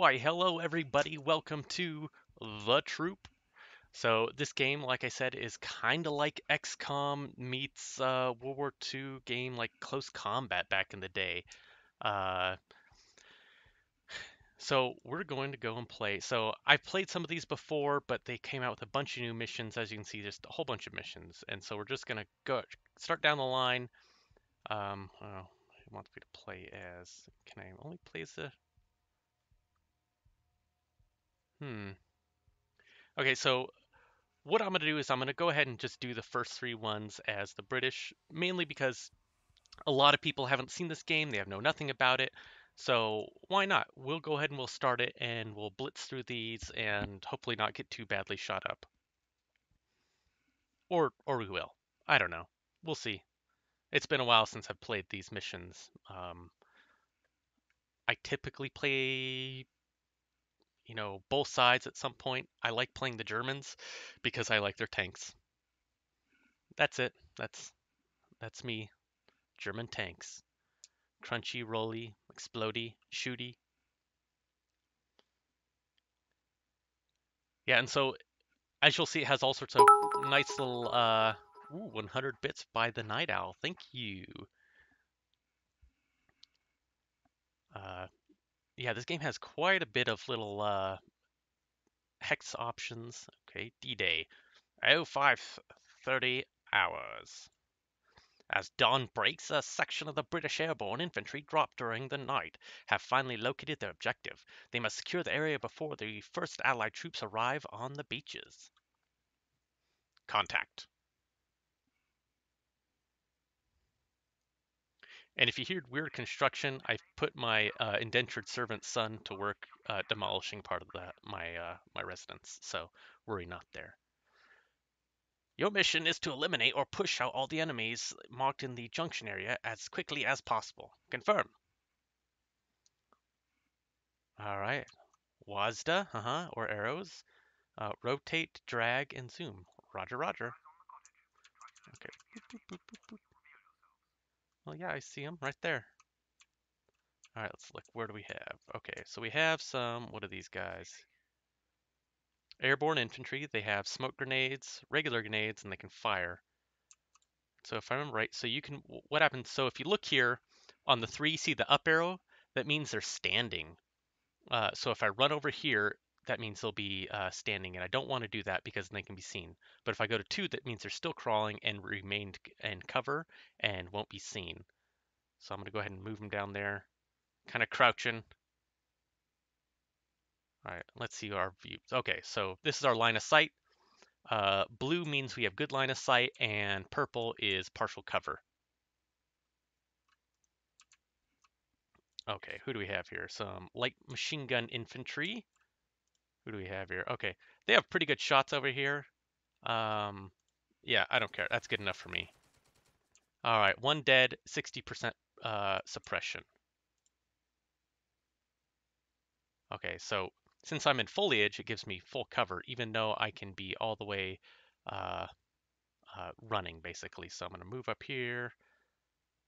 Why, hello everybody, welcome to The Troop. So this game, like I said, is kind of like XCOM meets uh, World War II game like Close Combat back in the day. Uh, so we're going to go and play. So I've played some of these before, but they came out with a bunch of new missions. As you can see, just a whole bunch of missions. And so we're just gonna go start down the line. Um, oh, he wants me to play as. Can I only play as the Hmm. Okay, so what I'm going to do is I'm going to go ahead and just do the first three ones as the British, mainly because a lot of people haven't seen this game, they have know nothing about it. So why not? We'll go ahead and we'll start it and we'll blitz through these and hopefully not get too badly shot up. Or or we will. I don't know. We'll see. It's been a while since I've played these missions. Um, I typically play you know, both sides at some point. I like playing the Germans because I like their tanks. That's it. That's that's me. German tanks. Crunchy, rolly, explody, shooty. Yeah, and so as you'll see, it has all sorts of nice little uh ooh, 100 bits by the Night Owl. Thank you. Uh, yeah, this game has quite a bit of little uh, hex options. Okay, D-Day, 0530 hours. As dawn breaks, a section of the British airborne infantry dropped during the night have finally located their objective. They must secure the area before the first Allied troops arrive on the beaches. Contact. And if you hear weird construction, I've put my uh, indentured servant son to work uh, demolishing part of the, my uh, my residence, so worry not there. Your mission is to eliminate or push out all the enemies marked in the junction area as quickly as possible. Confirm. All right. WASDA, uh-huh, or arrows. Uh, rotate, drag, and zoom. Roger, roger. Okay. Boop, boop, boop, well, yeah, I see them right there. All right, let's look. Where do we have? Okay, so we have some, what are these guys? Airborne infantry. They have smoke grenades, regular grenades, and they can fire. So if I remember right, so you can, what happens, so if you look here on the three, see the up arrow? That means they're standing. Uh, so if I run over here, that means they'll be uh, standing, and I don't want to do that because they can be seen. But if I go to two, that means they're still crawling and remain in cover and won't be seen. So I'm going to go ahead and move them down there, kind of crouching. All right, let's see our views. Okay, so this is our line of sight. Uh, blue means we have good line of sight, and purple is partial cover. Okay, who do we have here? Some light machine gun infantry. Who do we have here? Okay, they have pretty good shots over here. Um, yeah, I don't care. That's good enough for me. All right, one dead, 60% uh, suppression. Okay, so since I'm in foliage, it gives me full cover, even though I can be all the way uh, uh, running, basically. So I'm going to move up here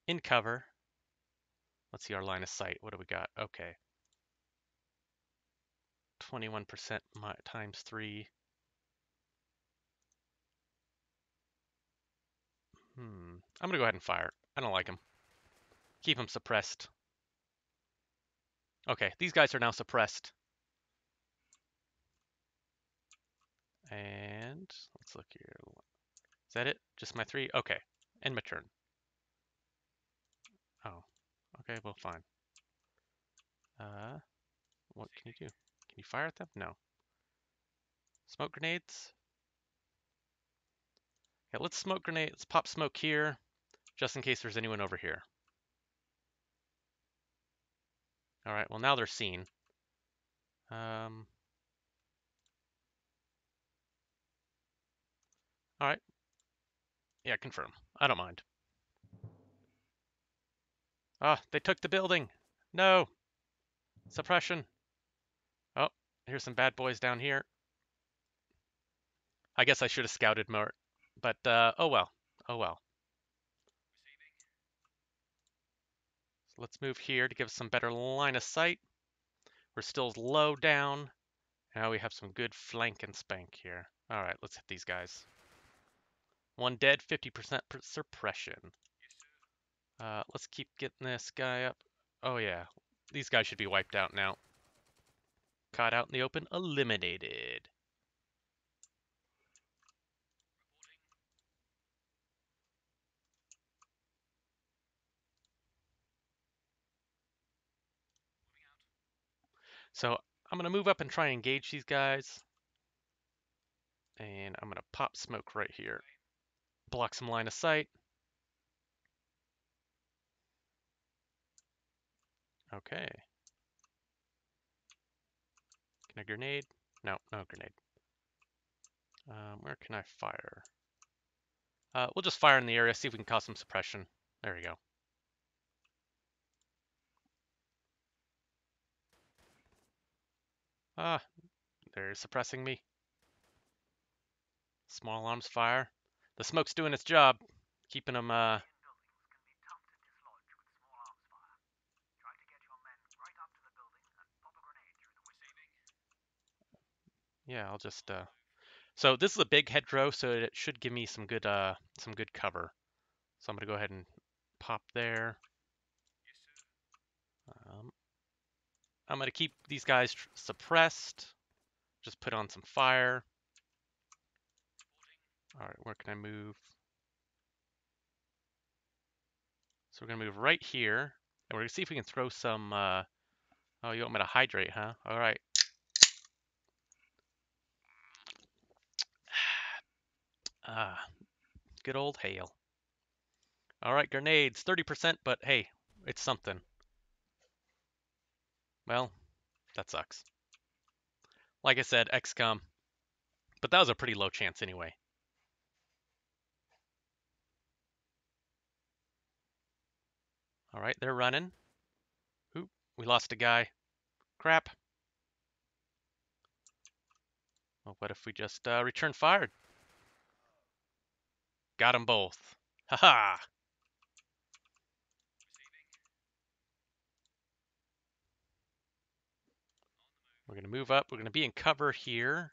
in cover. Let's see our line of sight. What do we got? Okay. 21% times 3. Hmm. I'm going to go ahead and fire. I don't like him. Keep him suppressed. Okay, these guys are now suppressed. And let's look here. Is that it? Just my three? Okay. End my turn. Oh. Okay, well, fine. Uh, what can you do? Can you fire at them? No. Smoke grenades? Yeah, let's smoke grenade. Let's pop smoke here, just in case there's anyone over here. All right, well, now they're seen. Um, all right. Yeah, confirm. I don't mind. Ah, oh, they took the building. No. Suppression. Here's some bad boys down here. I guess I should have scouted more, but uh, oh well. Oh well. So let's move here to give us some better line of sight. We're still low down. Now we have some good flank and spank here. All right, let's hit these guys. One dead, 50% suppression. Uh, let's keep getting this guy up. Oh yeah, these guys should be wiped out now. Caught out in the open, eliminated. So I'm going to move up and try and engage these guys. And I'm going to pop smoke right here. Block some line of sight. Okay. Can I grenade? No, no grenade. Um, where can I fire? Uh, we'll just fire in the area, see if we can cause some suppression. There we go. Ah, they're suppressing me. Small arms fire. The smoke's doing its job, keeping them uh, Yeah, I'll just uh so this is a big hedgerow, so it should give me some good uh some good cover. So I'm gonna go ahead and pop there. Um, I'm gonna keep these guys suppressed. Just put on some fire. All right, where can I move? So we're gonna move right here, and we're gonna see if we can throw some. Uh, oh, you want me to hydrate, huh? All right. Ah, good old hail. All right, grenades, 30%, but hey, it's something. Well, that sucks. Like I said, XCOM. But that was a pretty low chance anyway. All right, they're running. Oop, we lost a guy. Crap. Well, what if we just uh, return fire? Got them both. Ha -ha. We're going to move up. We're going to be in cover here.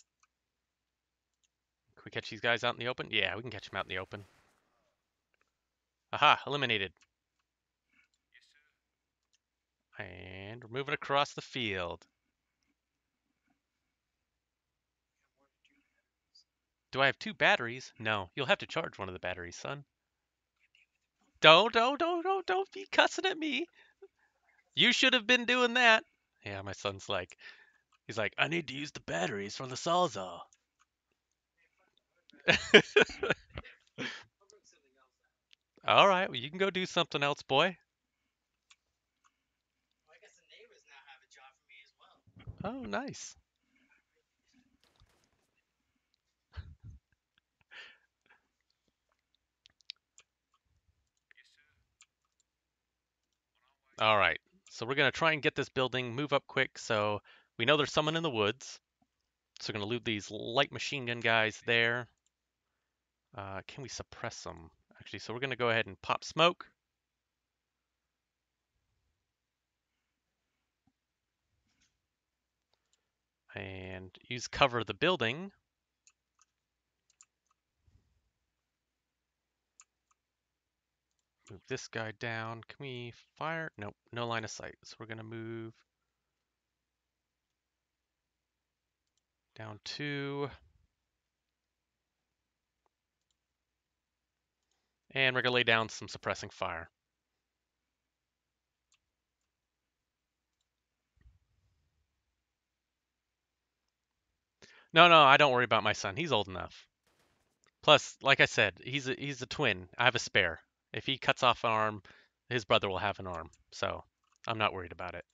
Can we catch these guys out in the open? Yeah, we can catch them out in the open. Aha, eliminated. And we're moving across the field. Do I have two batteries? No, you'll have to charge one of the batteries, son. Don't, don't, don't, don't, don't be cussing at me. You should have been doing that. Yeah, my son's like, he's like, I need to use the batteries from the Sawzall. All right, well, you can go do something else, boy. Oh, nice. All right, so we're gonna try and get this building, move up quick. So we know there's someone in the woods. So we're gonna loot these light machine gun guys there. Uh, can we suppress them? Actually, so we're gonna go ahead and pop smoke. And use cover the building. Move this guy down. Can we fire? Nope, no line of sight. So we're going to move down two. And we're going to lay down some suppressing fire. No, no, I don't worry about my son. He's old enough. Plus, like I said, he's a, he's a twin. I have a spare. If he cuts off an arm, his brother will have an arm. So I'm not worried about it.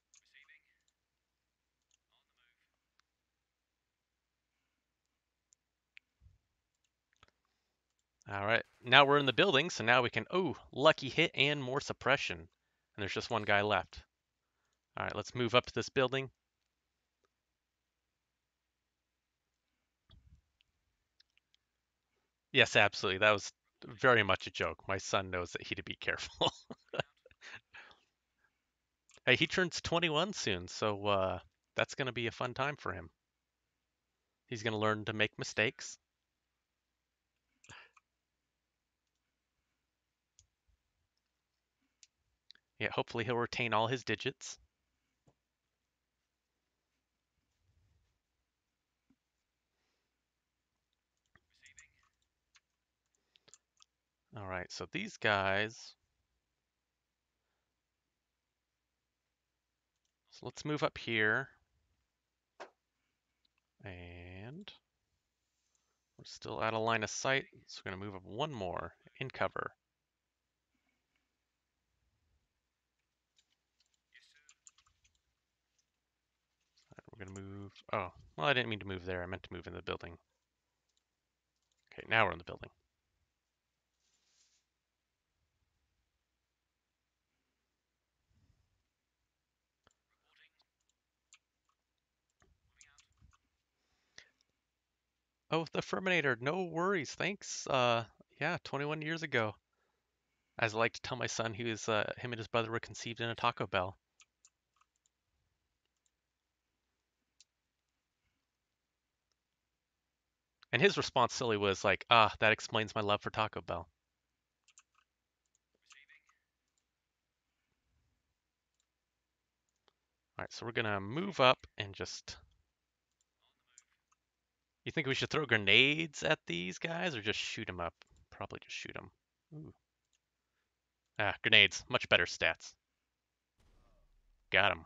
All right, now we're in the building, so now we can, oh, lucky hit and more suppression. And there's just one guy left. All right, let's move up to this building. Yes, absolutely. That was very much a joke. My son knows that he to be careful. hey, he turns 21 soon, so uh, that's going to be a fun time for him. He's going to learn to make mistakes. Yeah, hopefully he'll retain all his digits. All right, so these guys. So let's move up here. And we're still out of line of sight, so we're going to move up one more in cover. we're going to move. Oh, well, I didn't mean to move there. I meant to move in the building. Okay, now we're in the building. Oh, the Ferminator, no worries, thanks. Uh, yeah, 21 years ago. As I like to tell my son, he was, uh, him and his brother were conceived in a Taco Bell. And his response silly was like, ah, that explains my love for Taco Bell. All right, so we're gonna move up and just You think we should throw grenades at these guys or just shoot them up? Probably just shoot them. Ooh. Ah, grenades. Much better stats. Got him.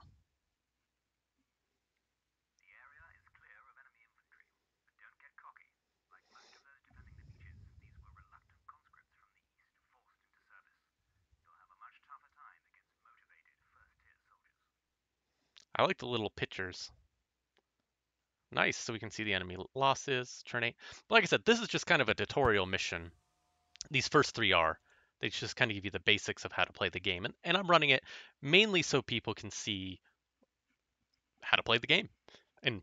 I like the little pictures. Nice, so we can see the enemy losses, turn eight. But like I said, this is just kind of a tutorial mission. These first three are. They just kind of give you the basics of how to play the game. And, and I'm running it mainly so people can see how to play the game and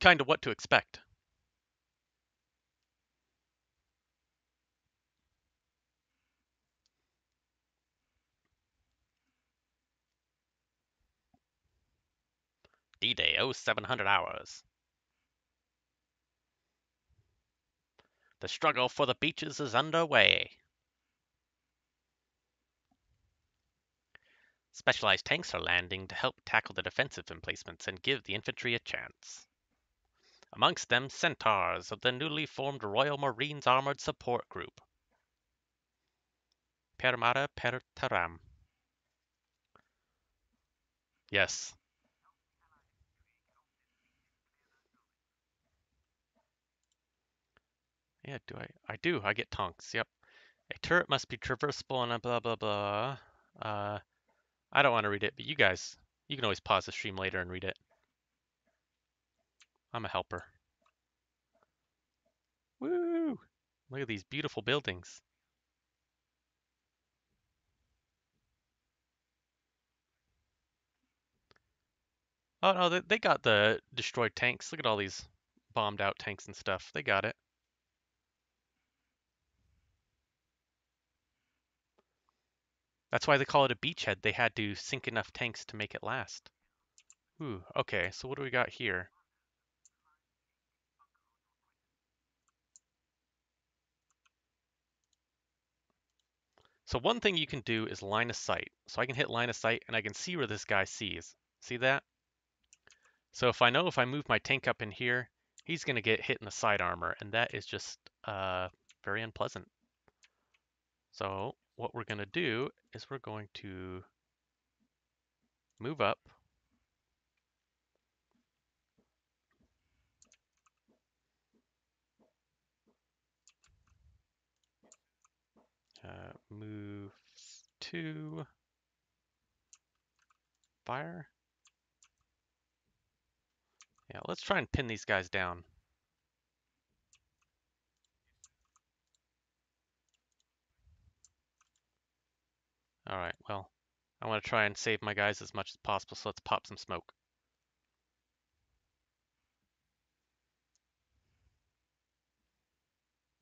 kind of what to expect. D-Day, oh, 700 hours. The struggle for the beaches is underway. Specialized tanks are landing to help tackle the defensive emplacements and give the infantry a chance. Amongst them, centaurs of the newly formed Royal Marines Armored Support Group. Per Mare Per Terram. Yes, Yeah, do I? I do. I get tonks. Yep. A turret must be traversable and blah blah blah. Uh, I don't want to read it, but you guys, you can always pause the stream later and read it. I'm a helper. Woo! Look at these beautiful buildings. Oh no, they, they got the destroyed tanks. Look at all these bombed out tanks and stuff. They got it. That's why they call it a beachhead. They had to sink enough tanks to make it last. Ooh, okay, so what do we got here? So one thing you can do is line of sight. So I can hit line of sight and I can see where this guy sees. See that? So if I know if I move my tank up in here, he's going to get hit in the side armor, and that is just uh, very unpleasant. So what we're going to do is we're going to move up. Uh, move to fire. Yeah, let's try and pin these guys down. All right, well, I want to try and save my guys as much as possible, so let's pop some smoke.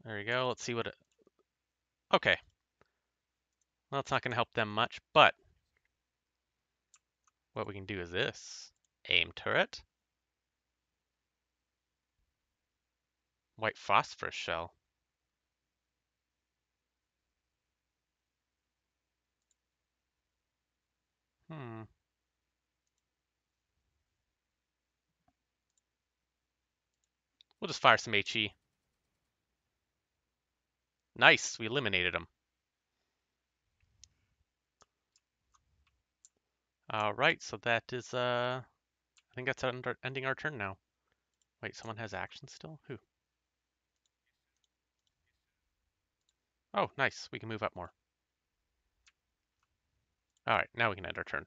There we go. Let's see what it... Okay. Well, it's not going to help them much, but what we can do is this. aim turret. White phosphorus shell. Hmm. We'll just fire some HE. Nice, we eliminated him. All right, so that is, uh, I think that's under, ending our turn now. Wait, someone has action still? Who? Oh, nice, we can move up more. All right, now we can end our turn.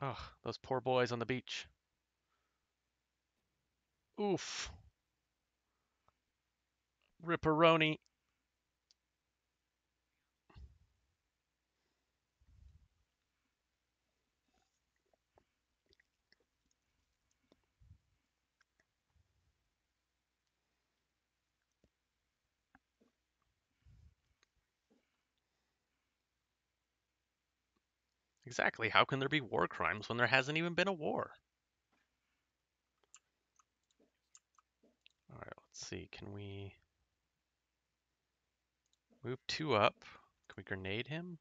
Oh, those poor boys on the beach. Oof. Ripperoni. Exactly. How can there be war crimes when there hasn't even been a war? All right, let's see. Can we move two up? Can we grenade him?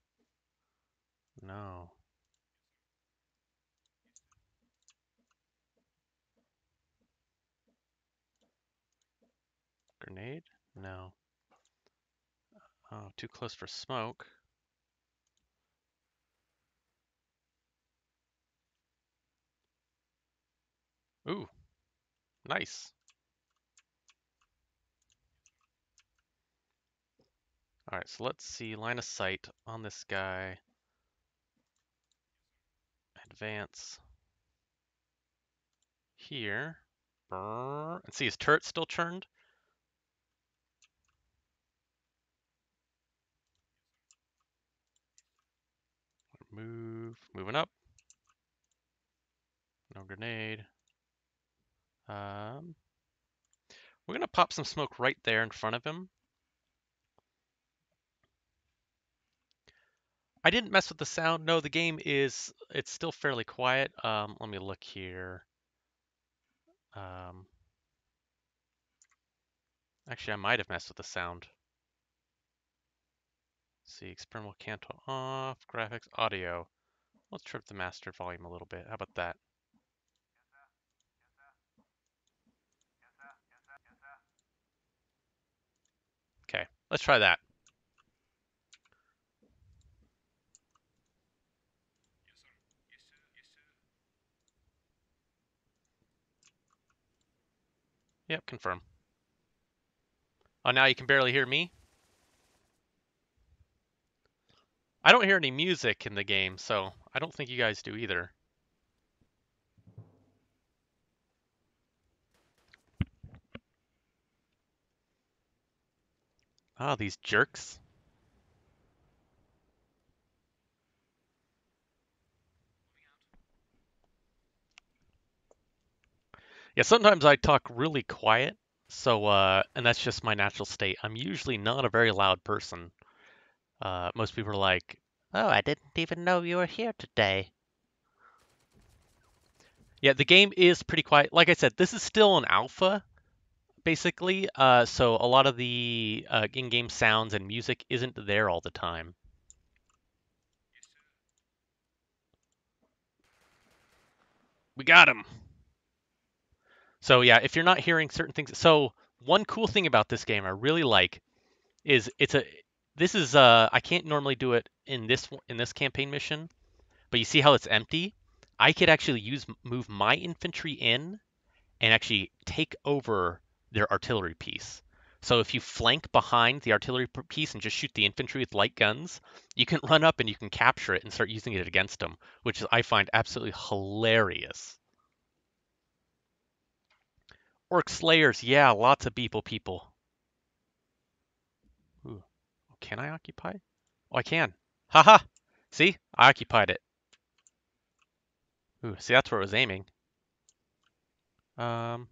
No. Grenade? No. Oh, too close for smoke. Ooh, nice. All right, so let's see line of sight on this guy. Advance here. Brrr. And see his turret still turned. Move, moving up. No grenade. Um, we're gonna pop some smoke right there in front of him. I didn't mess with the sound. No, the game is, it's still fairly quiet. Um, let me look here. Um, actually, I might have messed with the sound. Let's see, experimental canto off, graphics, audio. Let's trip the master volume a little bit. How about that? Okay, let's try that. Yep, confirm. Oh, now you can barely hear me? I don't hear any music in the game, so I don't think you guys do either. Ah, these jerks. Yeah, sometimes I talk really quiet, so uh, and that's just my natural state. I'm usually not a very loud person. Uh, most people are like, "Oh, I didn't even know you were here today." Yeah, the game is pretty quiet. Like I said, this is still an alpha, basically. Uh, so a lot of the uh, in-game sounds and music isn't there all the time. We got him. So yeah, if you're not hearing certain things, so one cool thing about this game I really like is it's a this is uh I can't normally do it in this in this campaign mission, but you see how it's empty? I could actually use move my infantry in and actually take over their artillery piece. So if you flank behind the artillery piece and just shoot the infantry with light guns, you can run up and you can capture it and start using it against them, which I find absolutely hilarious. Orc Slayers, yeah, lots of people, people. Ooh, can I occupy? Oh, I can. Haha! -ha! See? I occupied it. Ooh, see, that's where it was aiming. Um,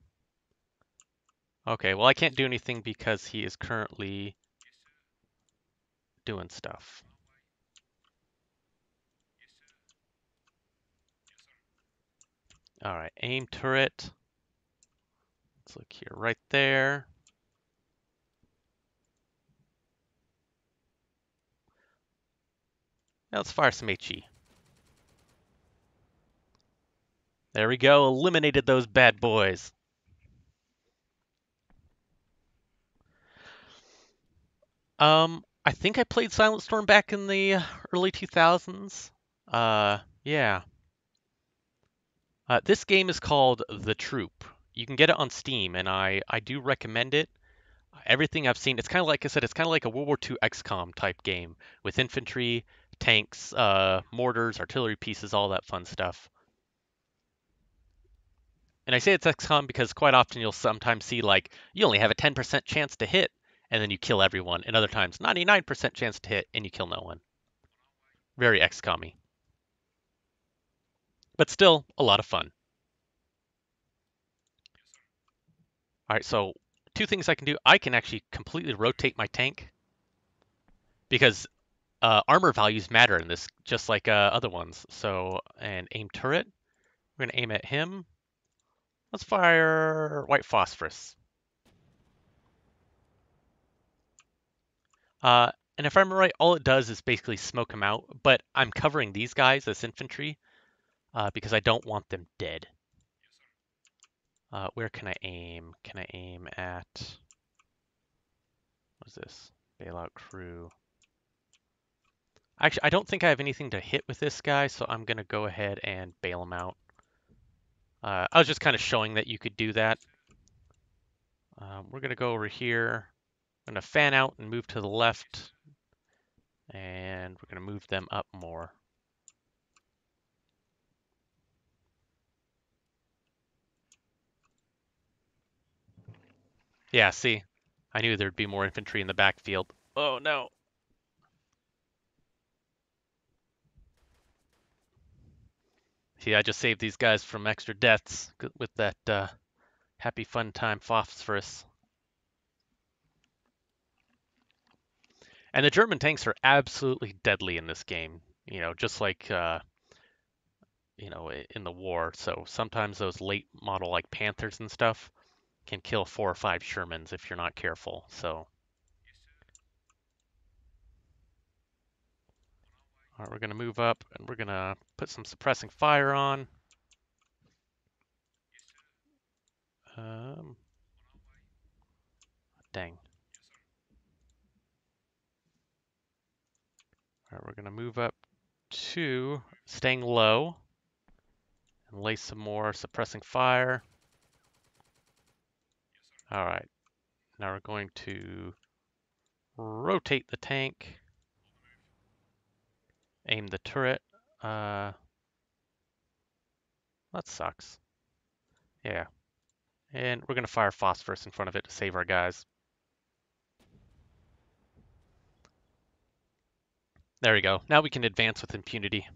Okay, well I can't do anything because he is currently doing stuff. All right, aim turret. Let's look here, right there. Now let's fire some HE. There we go, eliminated those bad boys. Um, I think I played Silent Storm back in the early 2000s. Uh, yeah. Uh, this game is called The Troop. You can get it on Steam, and I, I do recommend it. Everything I've seen, it's kind of like I said, it's kind of like a World War II XCOM type game with infantry, tanks, uh, mortars, artillery pieces, all that fun stuff. And I say it's XCOM because quite often you'll sometimes see like you only have a 10% chance to hit, and then you kill everyone, and other times 99% chance to hit and you kill no one. Very XCOM-y. But still a lot of fun. All right, so two things I can do. I can actually completely rotate my tank because uh, armor values matter in this, just like uh, other ones. So, and aim turret. We're gonna aim at him. Let's fire white phosphorus. Uh, and if I'm right, all it does is basically smoke them out, but I'm covering these guys as infantry uh, because I don't want them dead. Uh, where can I aim? Can I aim at, what is this? Bailout crew. Actually, I don't think I have anything to hit with this guy, so I'm going to go ahead and bail him out. Uh, I was just kind of showing that you could do that. Um, we're going to go over here. I'm going to fan out and move to the left. And we're going to move them up more. Yeah, see? I knew there'd be more infantry in the backfield. Oh, no. See, I just saved these guys from extra deaths with that uh, happy fun time phosphorus. And the German tanks are absolutely deadly in this game. You know, just like uh, you know in the war. So sometimes those late model like Panthers and stuff can kill four or five Shermans if you're not careful. So. All right, we're going to move up and we're going to put some suppressing fire on. Um, dang. We're going to move up to staying low and lay some more suppressing fire. All right, now we're going to rotate the tank aim the turret. Uh, that sucks. Yeah. And we're going to fire phosphorus in front of it to save our guys. There we go. Now we can advance with impunity.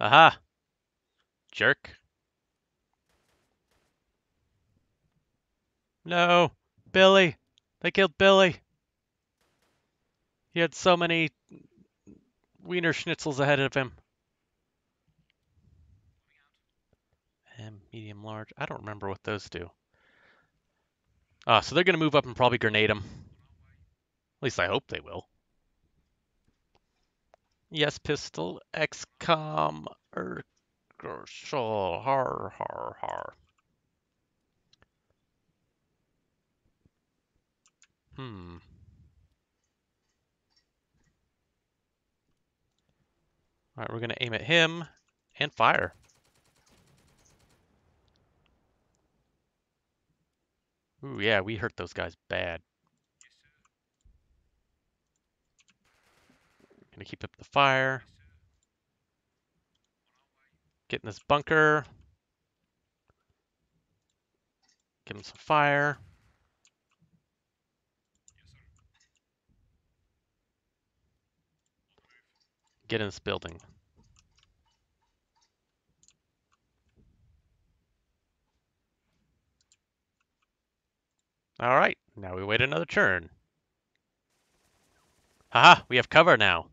Aha! Jerk. No! Billy! They killed Billy! He had so many wiener schnitzels ahead of him. And medium large. I don't remember what those do. Ah, so they're going to move up and probably grenade him. At least I hope they will. Yes, pistol. XCOM. Er, har, har, har. Hmm. All right, we're going to aim at him and fire. Ooh, yeah, we hurt those guys bad. Gonna keep up the fire. Get in this bunker. Give him some fire. Get in this building. All right, now we wait another turn. Haha, we have cover now.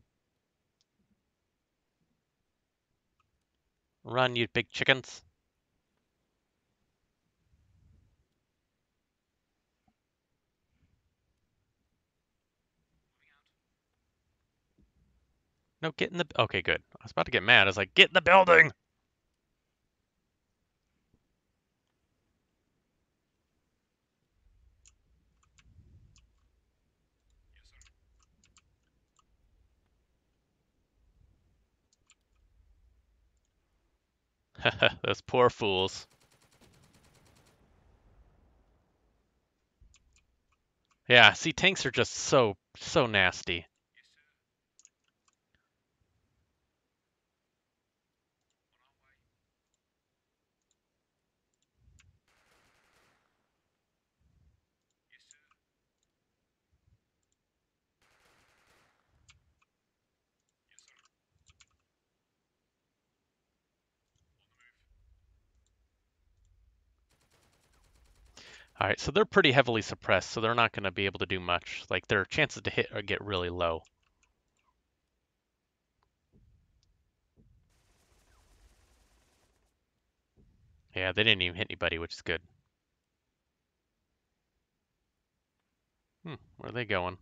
Run, you big chickens. No, get in the. Okay, good. I was about to get mad. I was like, get in the building. Those poor fools. Yeah, see, tanks are just so, so nasty. All right, so they're pretty heavily suppressed, so they're not going to be able to do much. Like, their chances to hit get really low. Yeah, they didn't even hit anybody, which is good. Hmm, where are they going?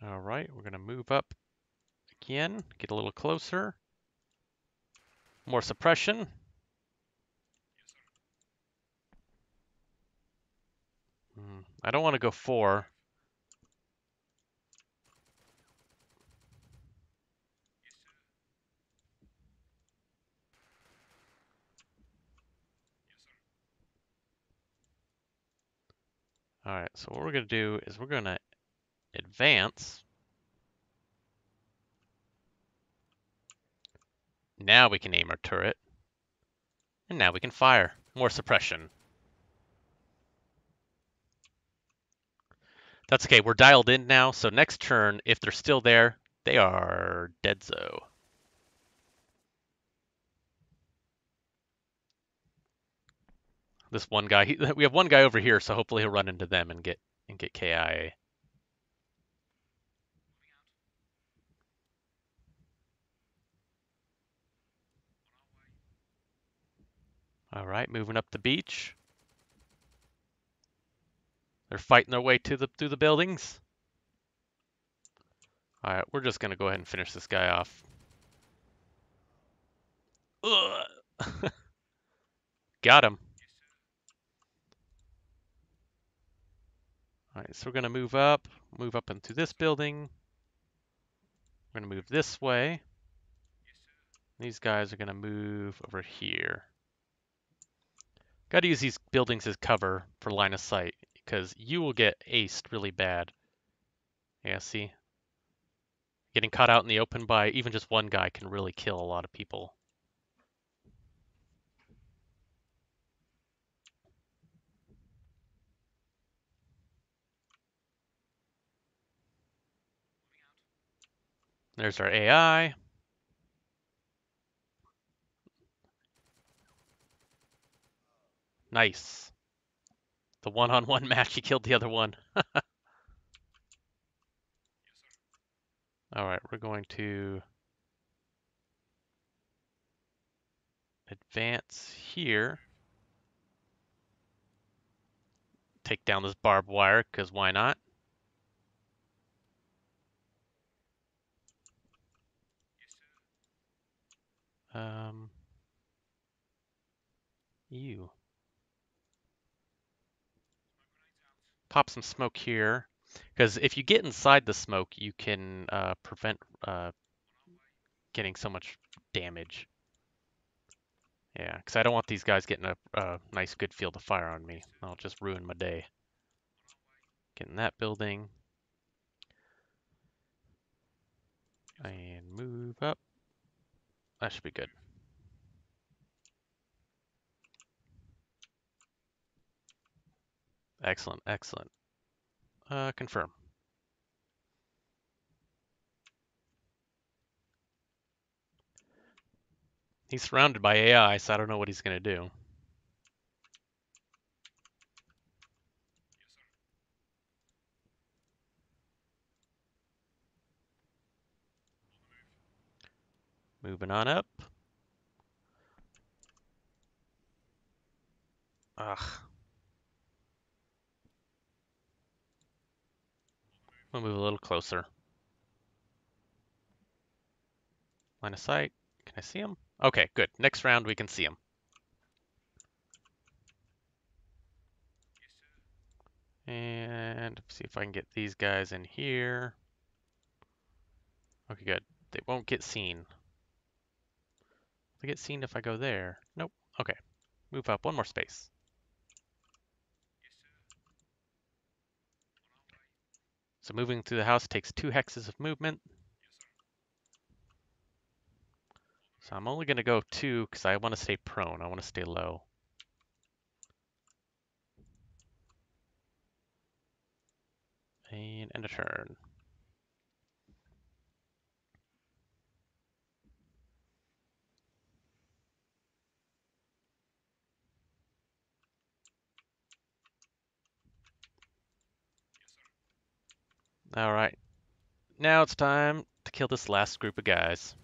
All right, we're going to move up again, get a little closer. More suppression. Hmm, I don't want to go four. All right, so what we're going to do is we're going to advance. Now we can aim our turret. And now we can fire. More suppression. That's okay, we're dialed in now, so next turn, if they're still there, they are dead deadzo. This one guy, he, we have one guy over here, so hopefully he'll run into them and get and get KIA. All right, moving up the beach. They're fighting their way to the through the buildings. All right, we're just gonna go ahead and finish this guy off. Got him. All right, so we're gonna move up, move up into this building. We're gonna move this way. These guys are gonna move over here. Got to use these buildings as cover for line of sight because you will get aced really bad. Yeah, see? Getting caught out in the open by even just one guy can really kill a lot of people. There's our AI. Nice. The one-on-one -on -one match, he killed the other one. All right, we're going to advance here. Take down this barbed wire, because why not? Um, you. Pop some smoke here. Because if you get inside the smoke, you can uh, prevent uh, getting so much damage. Yeah, because I don't want these guys getting a, a, nice good field of fire on me. I'll just ruin my day. Get in that building. And move up. That should be good. Excellent, excellent. Uh, confirm. He's surrounded by AI, so I don't know what he's going to do. Moving on up. Ugh. We'll move a little closer. Line of sight. Can I see him? Okay, good. Next round we can see him. And see if I can get these guys in here. Okay, good. They won't get seen. They get seen if I go there. Nope. Okay. Move up one more space. So moving through the house takes two hexes of movement. So I'm only going to go two because I want to stay prone. I want to stay low. And end a turn. All right. Now it's time to kill this last group of guys.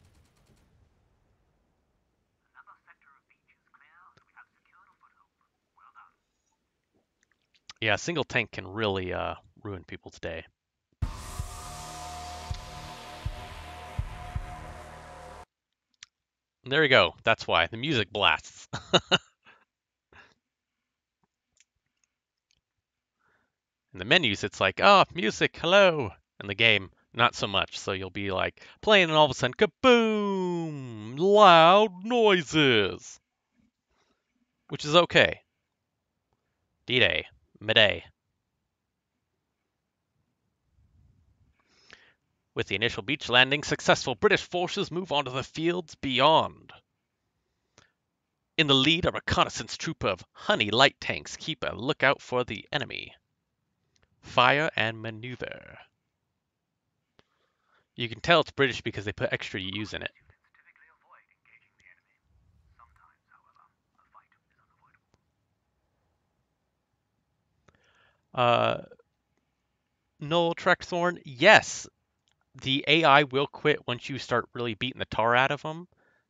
Yeah, a single tank can really uh, ruin people's day. There you go. That's why. The music blasts. In the menus, it's like, oh, music, hello. In the game, not so much. So you'll be like playing, and all of a sudden, kaboom! Loud noises. Which is okay. D Day, midday. With the initial beach landing successful, British forces move on to the fields beyond. In the lead, a reconnaissance troop of Honey light tanks keep a lookout for the enemy. Fire and maneuver. You can tell it's British because they put extra U's in it. Uh, Null Trekthorn, yes, the AI will quit once you start really beating the tar out of them.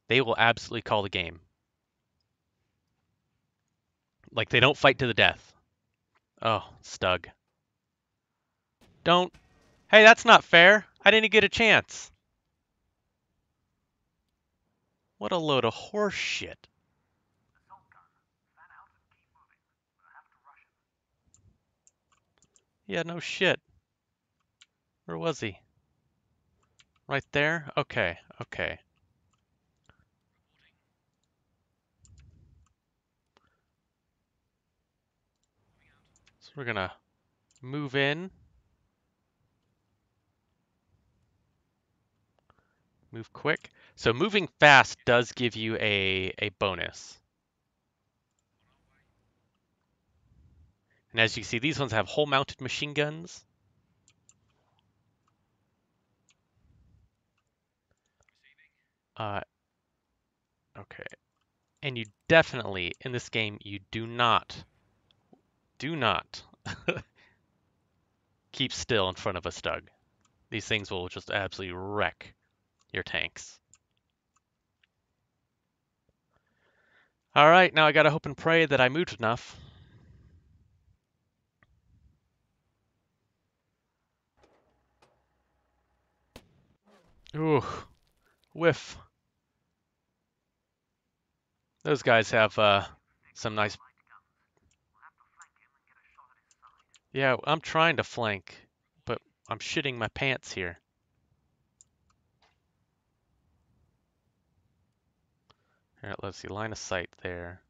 They will absolutely call the game. Like they don't fight to the death. Oh, Stug. Don't. Hey, that's not fair. I didn't get a chance. What a load of horse shit. Yeah, no shit. Where was he? Right there? Okay, okay. So we're gonna move in. Move quick. So moving fast does give you a, a bonus. And as you see, these ones have hull mounted machine guns. Uh, okay. And you definitely, in this game, you do not, do not keep still in front of a Stug. These things will just absolutely wreck your tanks. All right, now I gotta hope and pray that I moved enough. Ooh, whiff. Those guys have uh, some nice... Yeah, I'm trying to flank, but I'm shitting my pants here. Alright, let's see, line of sight there.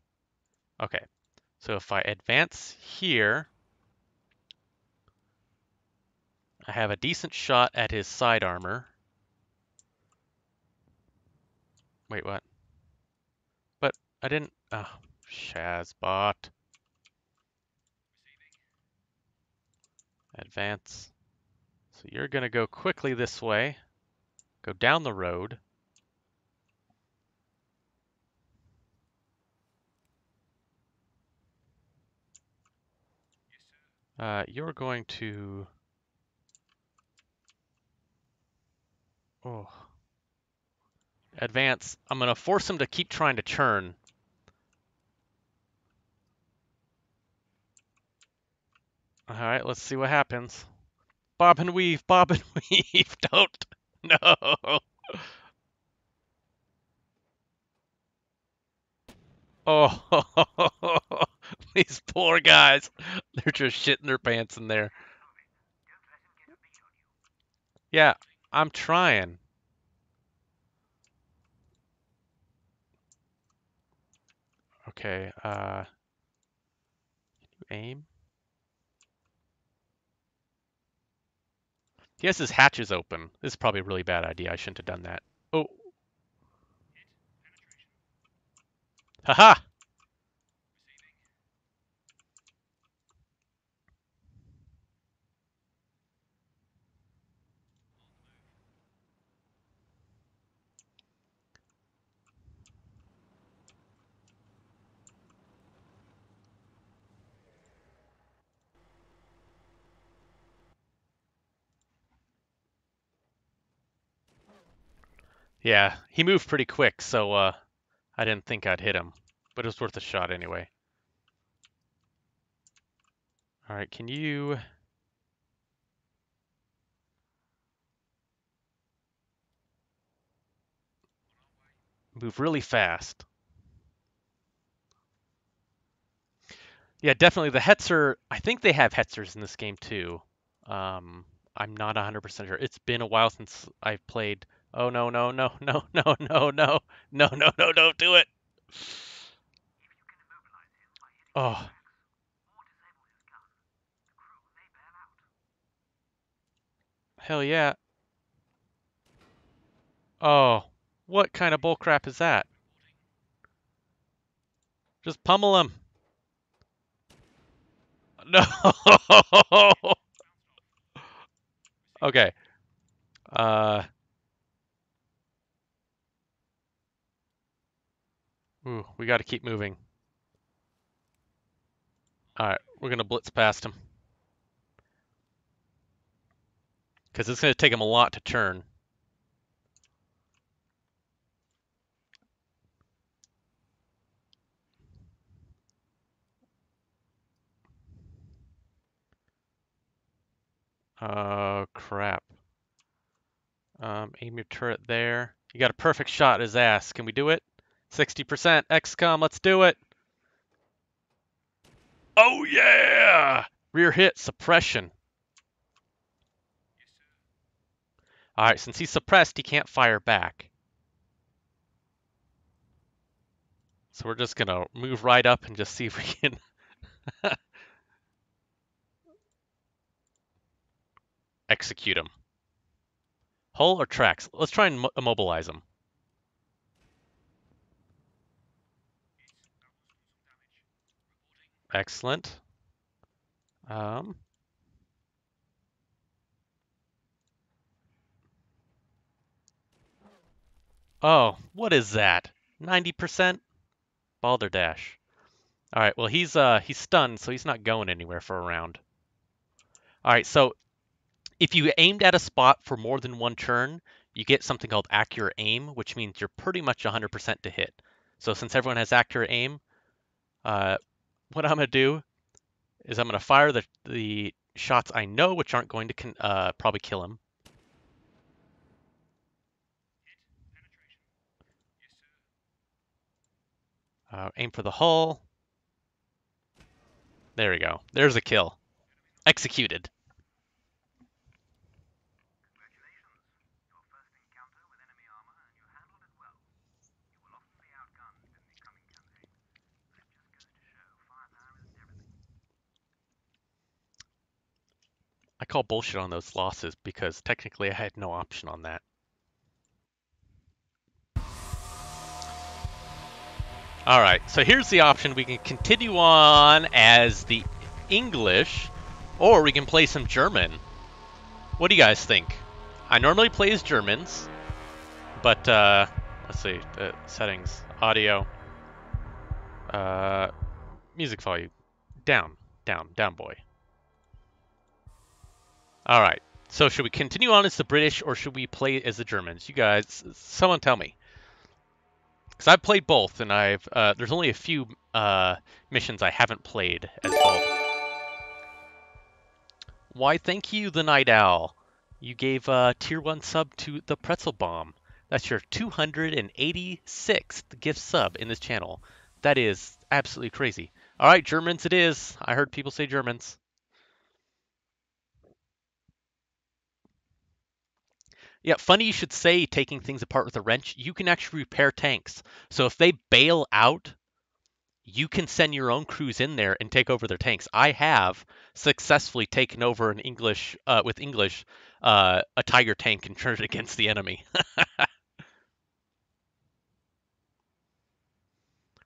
Okay, so if I advance here, I have a decent shot at his side armor. Wait, what? But I didn't... Oh, Shazbot. Advance. So you're going to go quickly this way. Go down the road. Uh, you're going to... Oh. Advance. I'm going to force him to keep trying to churn. All right, let's see what happens. Bob and weave, bob and weave. Don't. No. Oh, these poor guys. They're just shitting their pants in there. Yeah, I'm trying. Okay, uh, aim? Has his hatches open. This is probably a really bad idea. I shouldn't have done that. Oh. Haha! Yeah, he moved pretty quick, so uh, I didn't think I'd hit him, but it was worth a shot anyway. All right, can you... Move really fast. Yeah, definitely the Hetzer, I think they have Hetzers in this game too. Um, I'm not 100% sure. It's been a while since I've played Oh no no no no no no no no no no don't do it. Oh. Hell yeah. Oh, what kind of bullcrap is that? Just pummel him. No. okay. Uh. Ooh, we got to keep moving. All right, we're going to blitz past him. Because it's going to take him a lot to turn. Oh, crap. Um, aim your turret there. You got a perfect shot at his ass. Can we do it? 60% XCOM, let's do it. Oh yeah! Rear hit, suppression. Alright, since he's suppressed, he can't fire back. So we're just gonna move right up and just see if we can... Execute him. Hull or tracks? Let's try and immobilize him. Excellent. Um, oh, what is that? 90%? Balderdash. All right, well, he's uh he's stunned, so he's not going anywhere for a round. All right, so if you aimed at a spot for more than one turn, you get something called accurate aim, which means you're pretty much 100% to hit. So since everyone has accurate aim, uh, what I'm going to do is I'm going to fire the, the shots I know which aren't going to uh, probably kill him. Uh, aim for the hull. There we go. There's a kill. Executed. I call bullshit on those losses because technically I had no option on that. All right, so here's the option. We can continue on as the English, or we can play some German. What do you guys think? I normally play as Germans, but uh, let's see, the settings, audio, uh, music volume, down, down, down boy. All right. So should we continue on as the British or should we play as the Germans? You guys, someone tell me. Because I've played both, and I've uh, there's only a few uh, missions I haven't played as both. Why, thank you, the Night Owl. You gave a tier one sub to the Pretzel Bomb. That's your 286th gift sub in this channel. That is absolutely crazy. All right, Germans, it is. I heard people say Germans. Yeah, funny you should say taking things apart with a wrench. You can actually repair tanks. So if they bail out, you can send your own crews in there and take over their tanks. I have successfully taken over an English uh, with English uh, a Tiger tank and turned it against the enemy.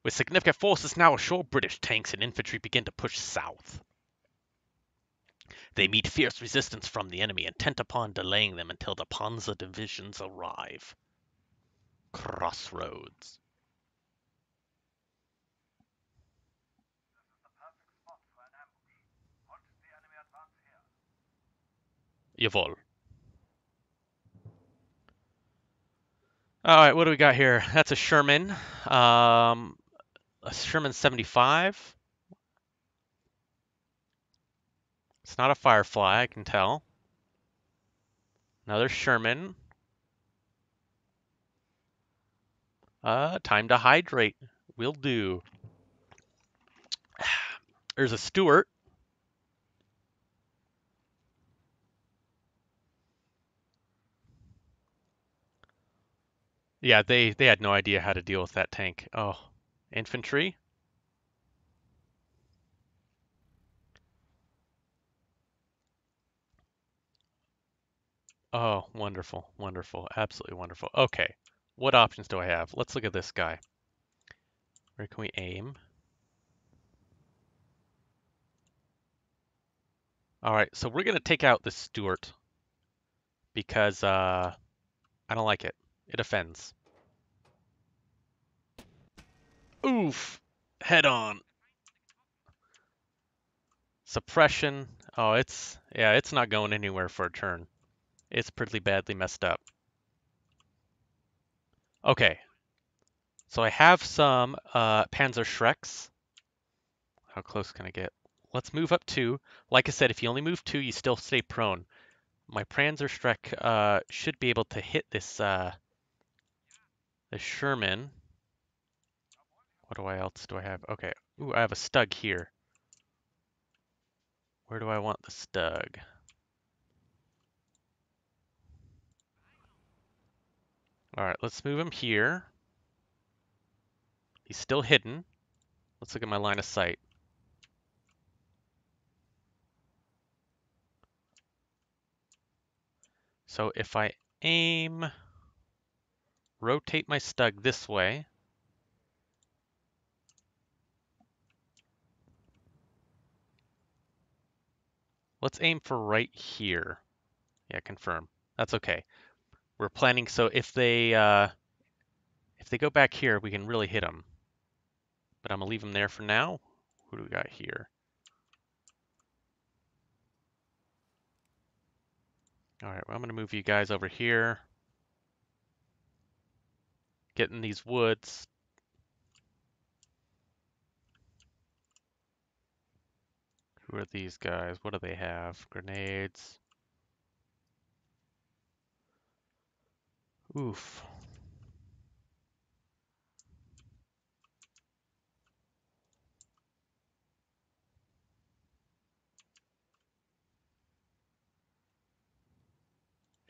with significant forces now ashore, British tanks and infantry begin to push south. They meet fierce resistance from the enemy, intent upon delaying them until the Panzer divisions arrive. Crossroads. Jawohl. All right, what do we got here? That's a Sherman. Um, a Sherman 75. It's not a Firefly, I can tell. Another Sherman. Uh, time to hydrate. Will do. There's a Stuart. Yeah, they, they had no idea how to deal with that tank. Oh, infantry. Oh, wonderful, wonderful, absolutely wonderful. Okay, what options do I have? Let's look at this guy. Where can we aim? All right, so we're gonna take out the Stuart because uh, I don't like it. It offends. Oof! Head on. Suppression. Oh, it's yeah, it's not going anywhere for a turn. It's pretty badly messed up. Okay. So I have some uh, Panzerschrecks. How close can I get? Let's move up two. Like I said, if you only move two, you still stay prone. My Panzerschreck uh, should be able to hit this uh, this Sherman. What do I else do I have? Okay. Ooh, I have a Stug here. Where do I want the Stug? All right, let's move him here. He's still hidden. Let's look at my line of sight. So if I aim, rotate my stug this way, let's aim for right here. Yeah, confirm. That's okay we're planning so if they uh, if they go back here, we can really hit them. But I'm gonna leave them there for now. Who do we got here? All right, well, I'm gonna move you guys over here. Get in these woods. Who are these guys? What do they have? Grenades. Oof.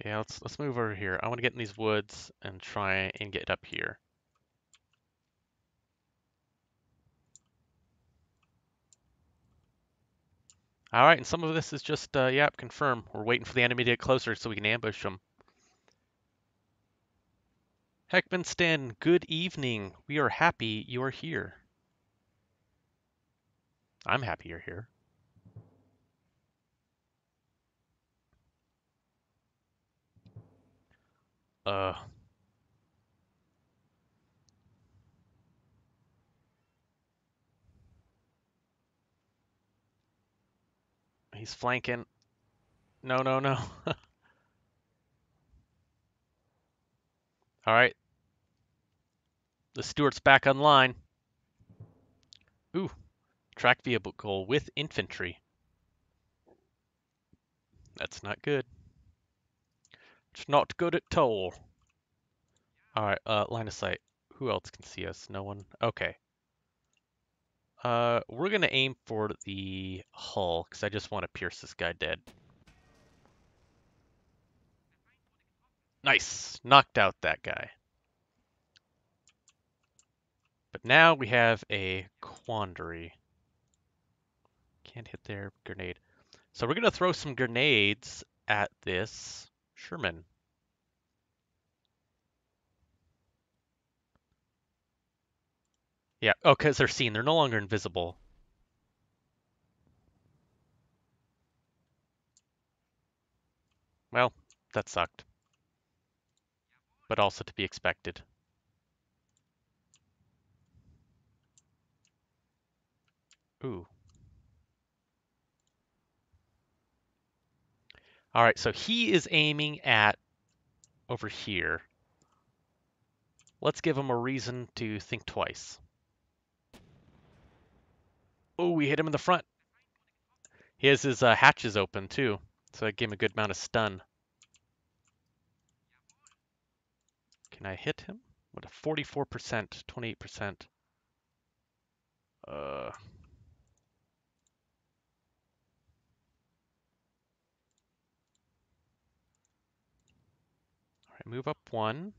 Yeah, let's let's move over here. I want to get in these woods and try and get up here. All right, and some of this is just, uh, yep, confirm. We're waiting for the enemy to get closer so we can ambush them. Heckmanstan, good evening. We are happy you are here. I'm happy you're here. Uh. He's flanking. No, no, no. All right. The Stuart's back online. Ooh, track vehicle goal with infantry. That's not good. It's not good at all. All right, uh, line of sight. Who else can see us? No one. Okay. Uh, we're gonna aim for the hull because I just want to pierce this guy dead. Nice, knocked out that guy. But now we have a quandary. Can't hit their grenade. So we're gonna throw some grenades at this Sherman. Yeah, oh, because they're seen. They're no longer invisible. Well, that sucked. But also to be expected. Ooh. All right, so he is aiming at over here. Let's give him a reason to think twice. Oh, we hit him in the front. He has his uh, hatches open too, so I gave him a good amount of stun. Can I hit him? What a 44%, 28%. Uh. All right, move up one.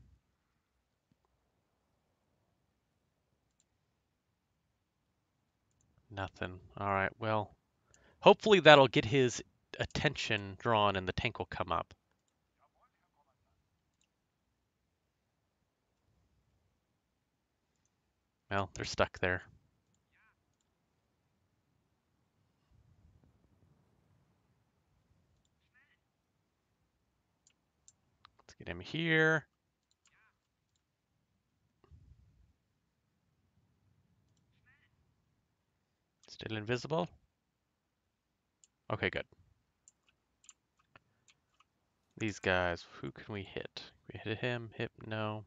Nothing. All right, well, hopefully that'll get his attention drawn and the tank will come up. Well, they're stuck there. Let's get him here. Still invisible? Okay, good. These guys, who can we hit? We hit him, hit, no.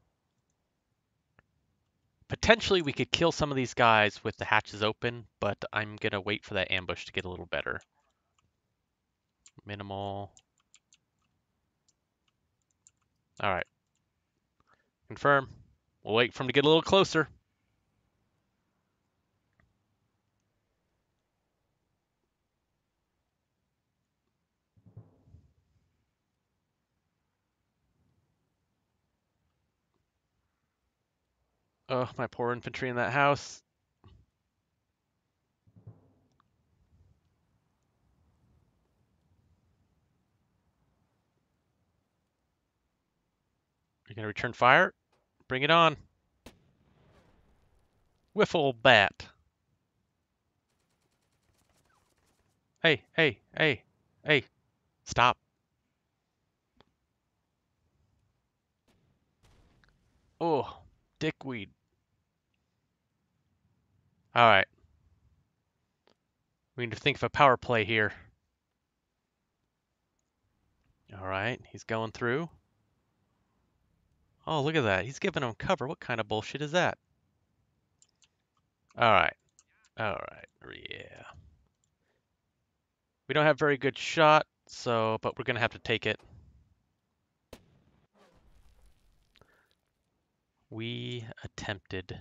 Potentially we could kill some of these guys with the hatches open, but I'm gonna wait for that ambush to get a little better. Minimal. All right. Confirm. We'll wait for him to get a little closer. Oh, my poor infantry in that house. You're gonna return fire? Bring it on. Wiffle bat. Hey, hey, hey, hey, stop. Oh, dickweed. All right. We need to think of a power play here. All right, he's going through. Oh, look at that. He's giving him cover. What kind of bullshit is that? All right. All right. Yeah. We don't have very good shot, so but we're going to have to take it. We attempted.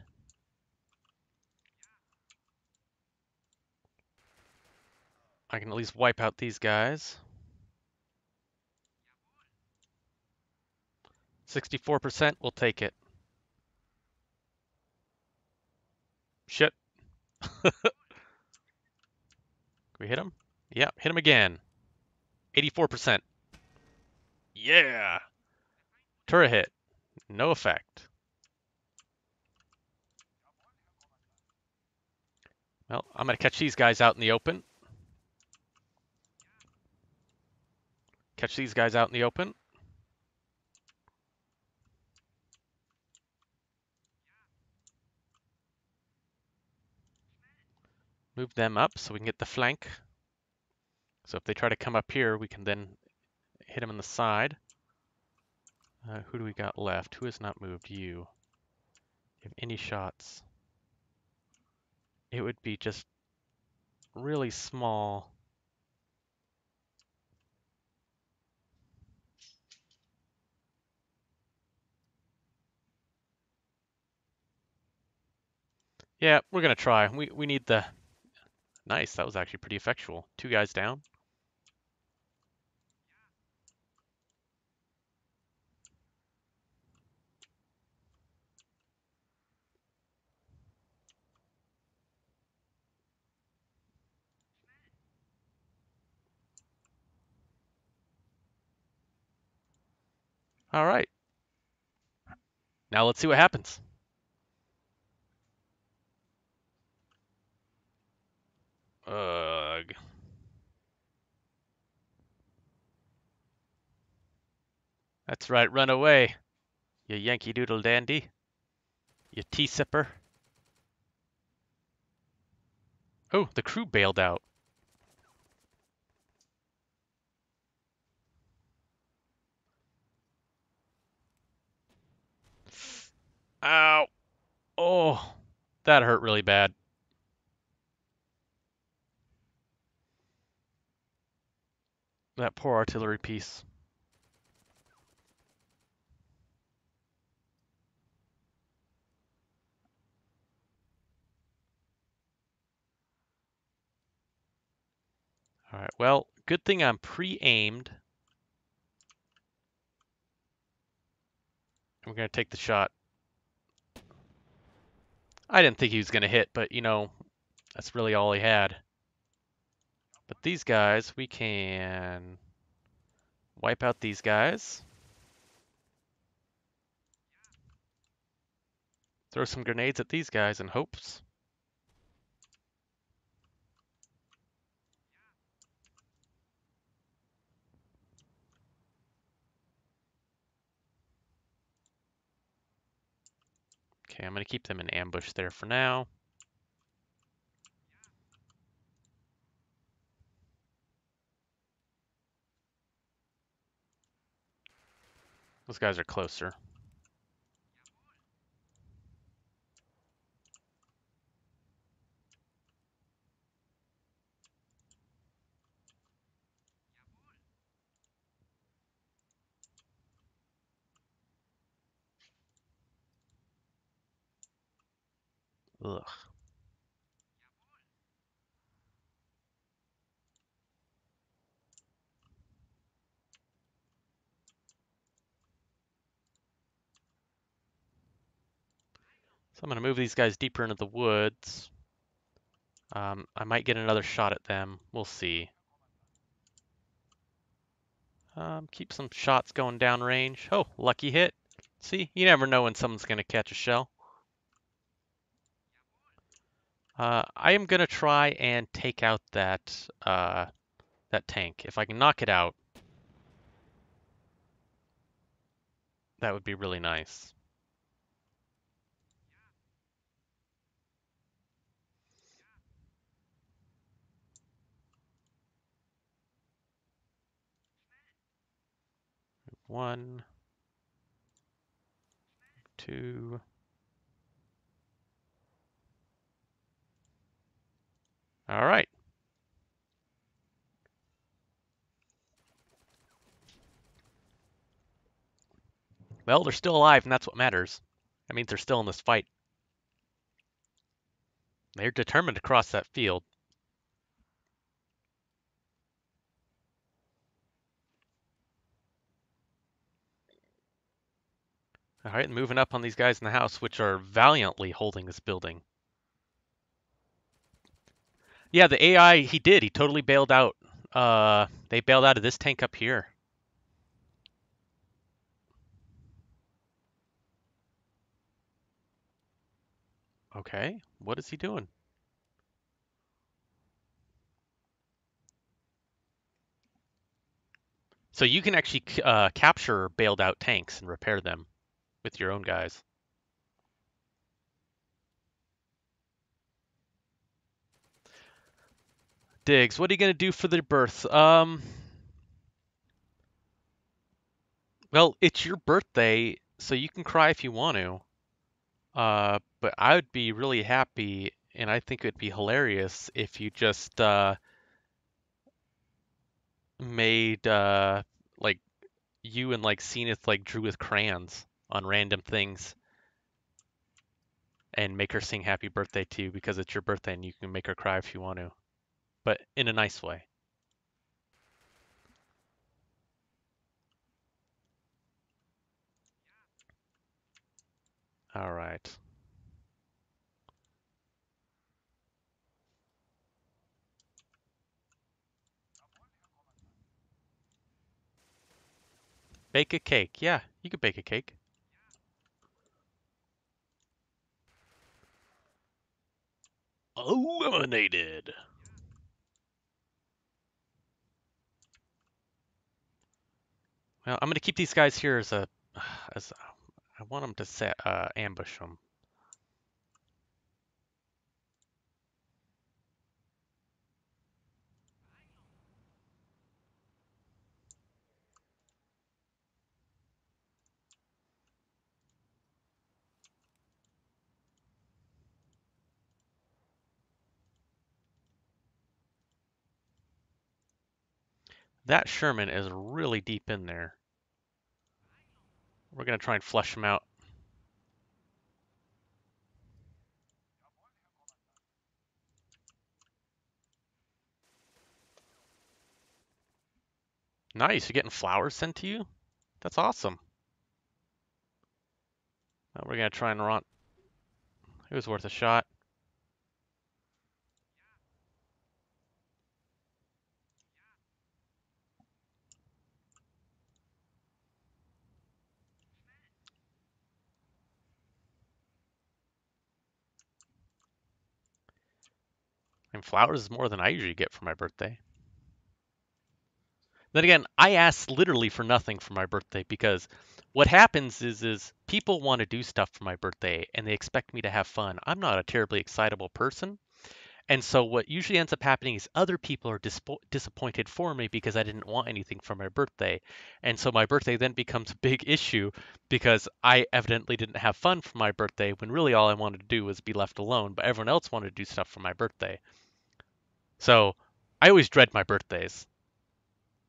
I can at least wipe out these guys. 64%, we'll take it. Shit. Can we hit him? Yeah, hit him again. 84%. Yeah! Turret hit. No effect. Well, I'm going to catch these guys out in the open. Catch these guys out in the open. Move them up so we can get the flank. So if they try to come up here, we can then hit them in the side. Uh, who do we got left? Who has not moved? You. If any shots, it would be just really small. Yeah, we're gonna try. We we need the nice. That was actually pretty effectual. Two guys down. All right. Now let's see what happens. Ugh. That's right, run away, you Yankee Doodle Dandy. You tea sipper. Oh, the crew bailed out. Ow. Oh, that hurt really bad. That poor artillery piece. All right, well, good thing I'm pre-aimed. I'm going to take the shot. I didn't think he was going to hit, but, you know, that's really all he had. But these guys, we can wipe out these guys. Throw some grenades at these guys in hopes. Okay, I'm going to keep them in ambush there for now. Those guys are closer. Ugh. I'm going to move these guys deeper into the woods. Um, I might get another shot at them. We'll see. Um, keep some shots going downrange. Oh, lucky hit. See, you never know when someone's going to catch a shell. Uh, I am gonna try and take out that uh, that tank. If I can knock it out, that would be really nice. One, two, All right. Well, they're still alive, and that's what matters. That means they're still in this fight. They're determined to cross that field. All right, moving up on these guys in the house, which are valiantly holding this building. Yeah, the AI, he did. He totally bailed out. Uh, they bailed out of this tank up here. Okay, what is he doing? So you can actually uh, capture bailed out tanks and repair them with your own guys. Diggs, what are you gonna do for the birth? Um, Well, it's your birthday, so you can cry if you want to. Uh, but I would be really happy, and I think it would be hilarious if you just uh, made uh, like you and like Zenith like drew with crayons on random things and make her sing happy birthday to you because it's your birthday and you can make her cry if you want to, but in a nice way. All right. Bake a cake. Yeah, you could bake a cake. Eliminated. Well, I'm gonna keep these guys here as a, as I want them to set uh, ambush them. That Sherman is really deep in there. We're gonna try and flush him out. Nice, you're getting flowers sent to you? That's awesome. Now we're gonna try and run. It was worth a shot. And flowers is more than I usually get for my birthday. Then again, I ask literally for nothing for my birthday because what happens is is people want to do stuff for my birthday and they expect me to have fun. I'm not a terribly excitable person. And so what usually ends up happening is other people are dispo- disappointed for me because I didn't want anything for my birthday. And so my birthday then becomes a big issue because I evidently didn't have fun for my birthday when really all I wanted to do was be left alone, but everyone else wanted to do stuff for my birthday. So I always dread my birthdays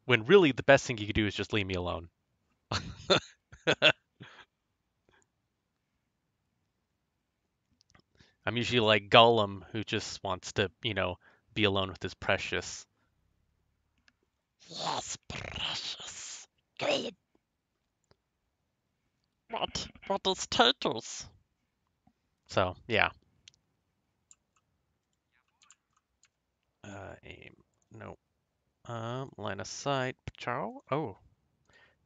when really the best thing you could do is just leave me alone. I'm usually like Gollum who just wants to, you know, be alone with his precious. Yes, precious. Good. What? What is turtles? So, yeah. Uh, aim. No. Um, line of sight. Pachow. Oh.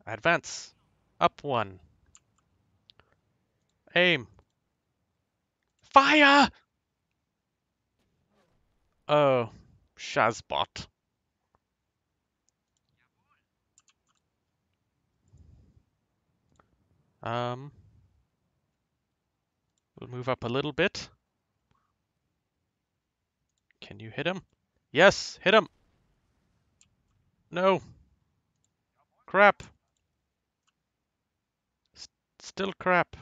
Advance. Up one. Aim. Fire! Oh. Shazbot. Um. We'll move up a little bit. Can you hit him? Yes, hit him. No. Crap. S still crap.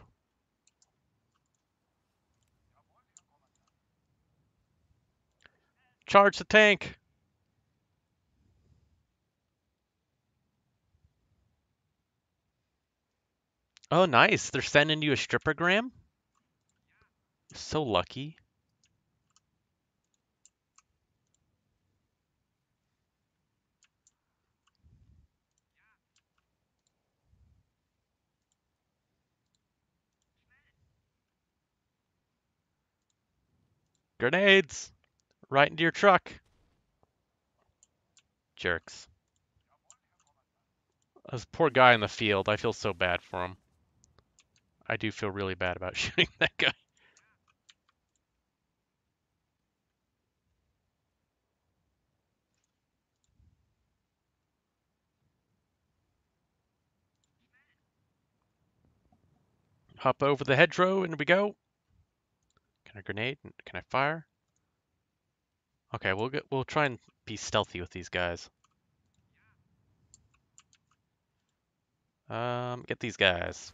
Charge the tank. Oh, nice. They're sending you a strippergram? So lucky. Grenades! Right into your truck. Jerks. This poor guy in the field, I feel so bad for him. I do feel really bad about shooting that guy. Hop over the hedgerow and we go. Can I grenade? Can I fire? Okay, we'll get we'll try and be stealthy with these guys. Um, get these guys.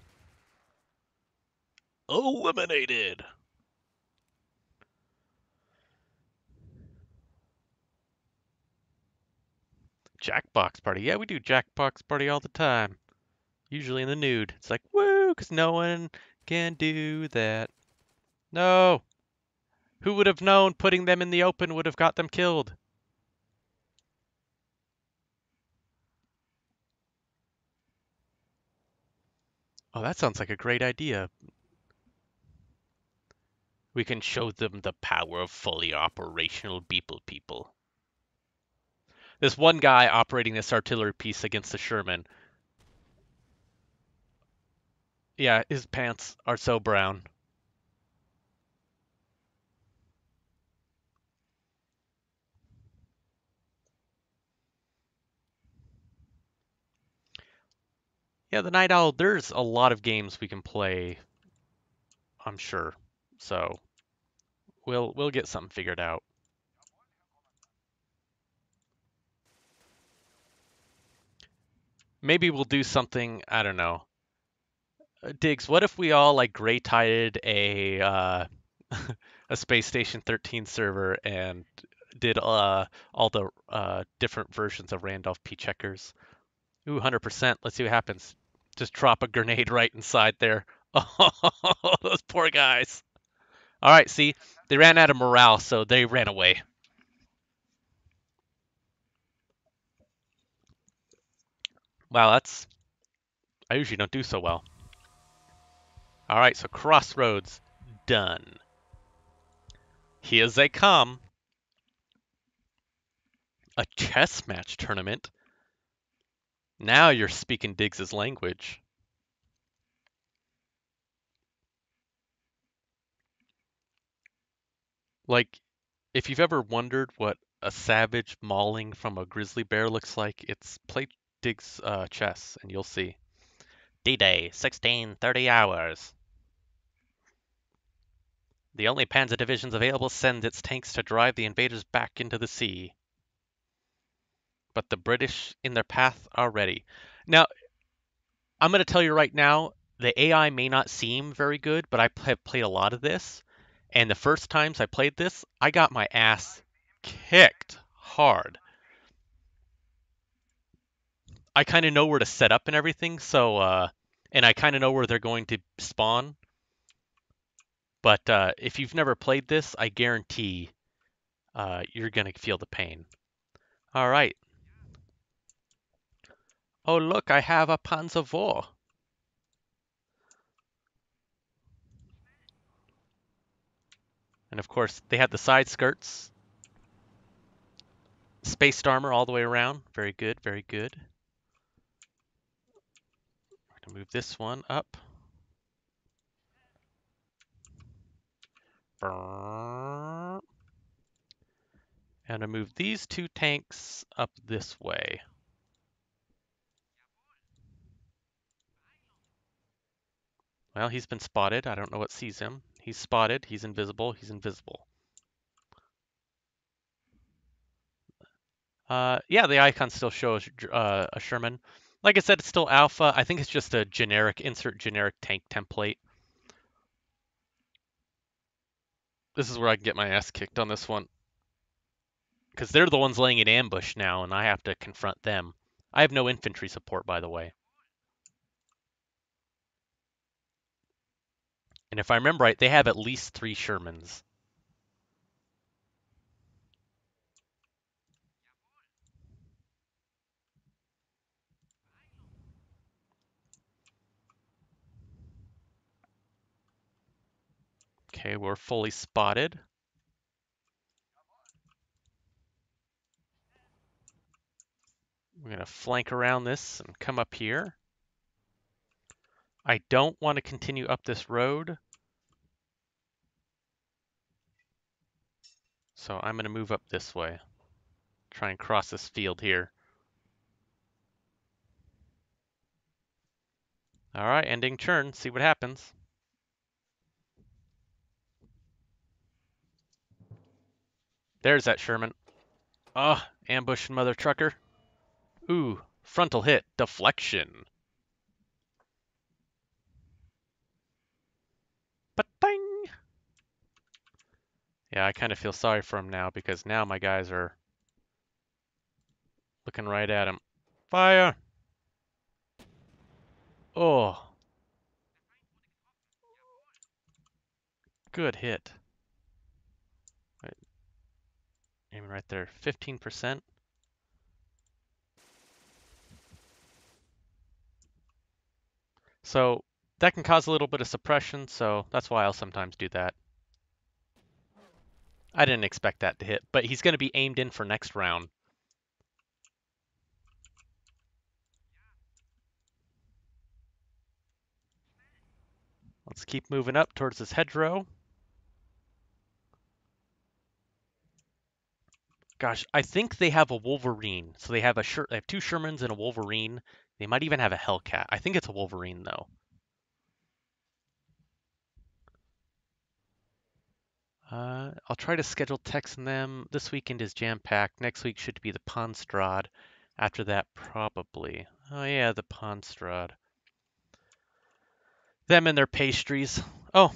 Eliminated. Jackbox party. Yeah, we do Jackbox party all the time. Usually in the nude. It's like, woo, because no one can do that. No. Who would have known putting them in the open would have got them killed? Oh, that sounds like a great idea. We can show them the power of fully operational Beeple people. This one guy operating this artillery piece against the Sherman. Yeah, his pants are so brown. Yeah, the Night Owl, there's a lot of games we can play, I'm sure. So we'll we'll get something figured out. Maybe we'll do something, I don't know. Uh, Diggs, what if we all like gray tided a uh, a Space Station 13 server and did uh, all the uh, different versions of Randolph P checkers? Ooh, 100%. Let's see what happens. Just drop a grenade right inside there. Oh, those poor guys. All right, see, they ran out of morale, so they ran away. Wow, that's. I usually don't do so well. All right, so Crossroads, done. Here they come. A chess match tournament. Now you're speaking Diggs's language. Like, if you've ever wondered what a savage mauling from a grizzly bear looks like, it's play Diggs uh, chess, and you'll see. D-Day, 1630 hours. The only panzer divisions available send its tanks to drive the invaders back into the sea. But the British in their path are ready. Now, I'm going to tell you right now, the AI may not seem very good, but I have played a lot of this. And the first times I played this, I got my ass kicked hard. I kind of know where to set up and everything, so uh, and I kind of know where they're going to spawn. But uh, if you've never played this, I guarantee uh, you're gonna feel the pain. All right. Oh look, I have a Panzer IV. And of course, they have the side skirts. Spaced armor all the way around. Very good, very good. I'm gonna move this one up. And I move these two tanks up this way. Well, he's been spotted. I don't know what sees him. He's spotted. He's invisible. He's invisible. Uh, yeah, the icon still shows uh, a Sherman. Like I said, it's still alpha. I think it's just a generic, insert generic tank template. This is where I can get my ass kicked on this one. Because they're the ones laying in ambush now, and I have to confront them. I have no infantry support, by the way. And if I remember right, they have at least three Shermans. Okay, we're fully spotted. We're going to flank around this and come up here. I don't want to continue up this road. So I'm going to move up this way. Try and cross this field here. All right, ending turn. See what happens. There's that Sherman. Oh, ambush mother trucker. Ooh, frontal hit. Deflection. Yeah, I kind of feel sorry for him now because now my guys are looking right at him. Fire! Oh. Good hit. Aiming right there. 15%. So that can cause a little bit of suppression, so that's why I'll sometimes do that. I didn't expect that to hit, but he's going to be aimed in for next round. Let's keep moving up towards this hedgerow. Gosh, I think they have a Wolverine. So they have a Sher they have two Shermans and a Wolverine. They might even have a Hellcat. I think it's a Wolverine though. Uh, I'll try to schedule texting them. This weekend is jam-packed. Next week should be the Ponstrad. After that, probably. Oh yeah, the Ponstrad. Them and their pastries. Oh,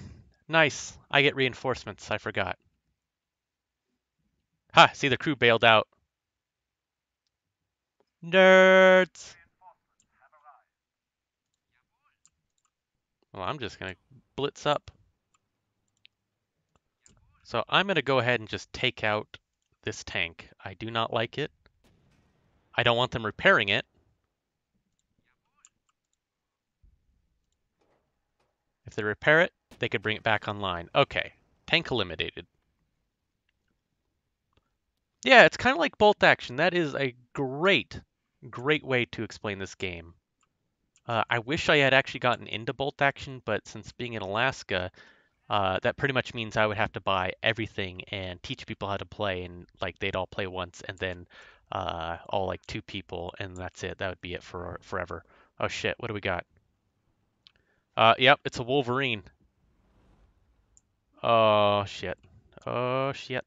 nice. I get reinforcements. I forgot. Ha! See, the crew bailed out. Nerds! Well, I'm just going to blitz up. So I'm going to go ahead and just take out this tank. I do not like it. I don't want them repairing it. If they repair it, they could bring it back online. Okay, tank eliminated. Yeah, it's kind of like bolt action. That is a great, great way to explain this game. Uh, I wish I had actually gotten into bolt action, but since being in Alaska, uh, that pretty much means I would have to buy everything and teach people how to play, and like they'd all play once, and then uh, all like two people, and that's it. That would be it for forever. Oh shit, what do we got? Uh, yep, it's a Wolverine. Oh shit. Oh shit.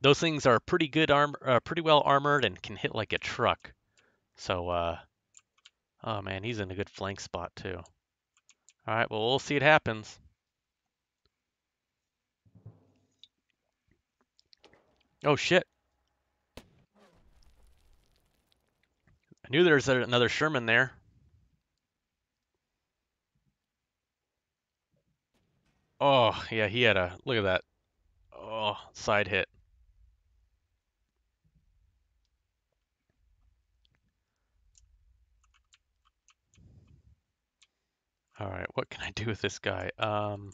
Those things are pretty good arm, uh, pretty well armored, and can hit like a truck. So, uh, oh man, he's in a good flank spot too. All right, well, we'll see it happens. Oh, shit. I knew there was another Sherman there. Oh, yeah, he had a, look at that. Oh, side hit. All right, what can I do with this guy? Um,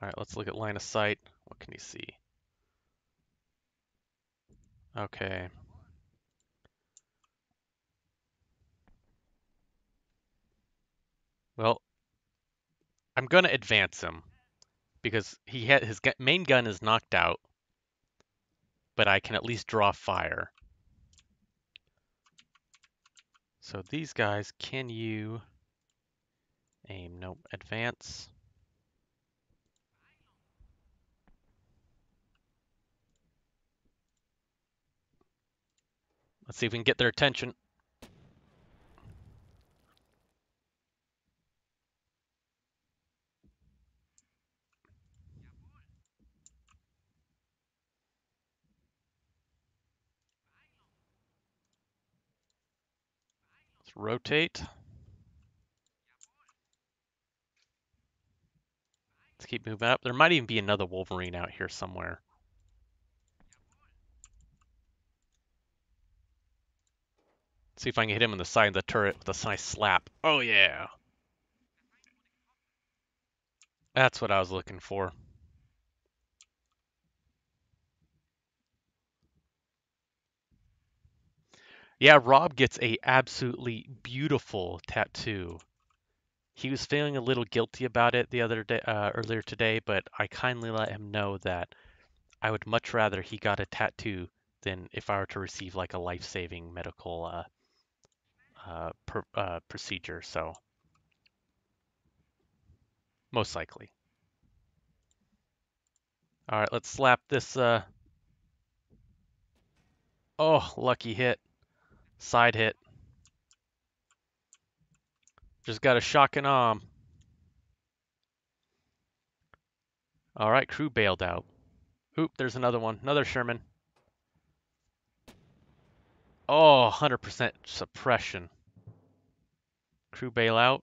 all right, let's look at line of sight. What can you see? Okay. Well, I'm going to advance him because he had his main gun is knocked out, but I can at least draw fire. So these guys, can you aim? Nope, advance. Let's see if we can get their attention. Let's rotate. Let's keep moving up. There might even be another Wolverine out here somewhere. See if I can hit him in the side of the turret with a nice slap. Oh, yeah. That's what I was looking for. Yeah, Rob gets a absolutely beautiful tattoo. He was feeling a little guilty about it the other day, uh, earlier today, but I kindly let him know that I would much rather he got a tattoo than if I were to receive like a life-saving medical uh, uh, uh, procedure, so most likely. All right, let's slap this. Uh... Oh, lucky hit. Side hit. Just got a shocking arm. All right, crew bailed out. Oop, there's another one. Another Sherman. Oh, 100% suppression. Crew bailout.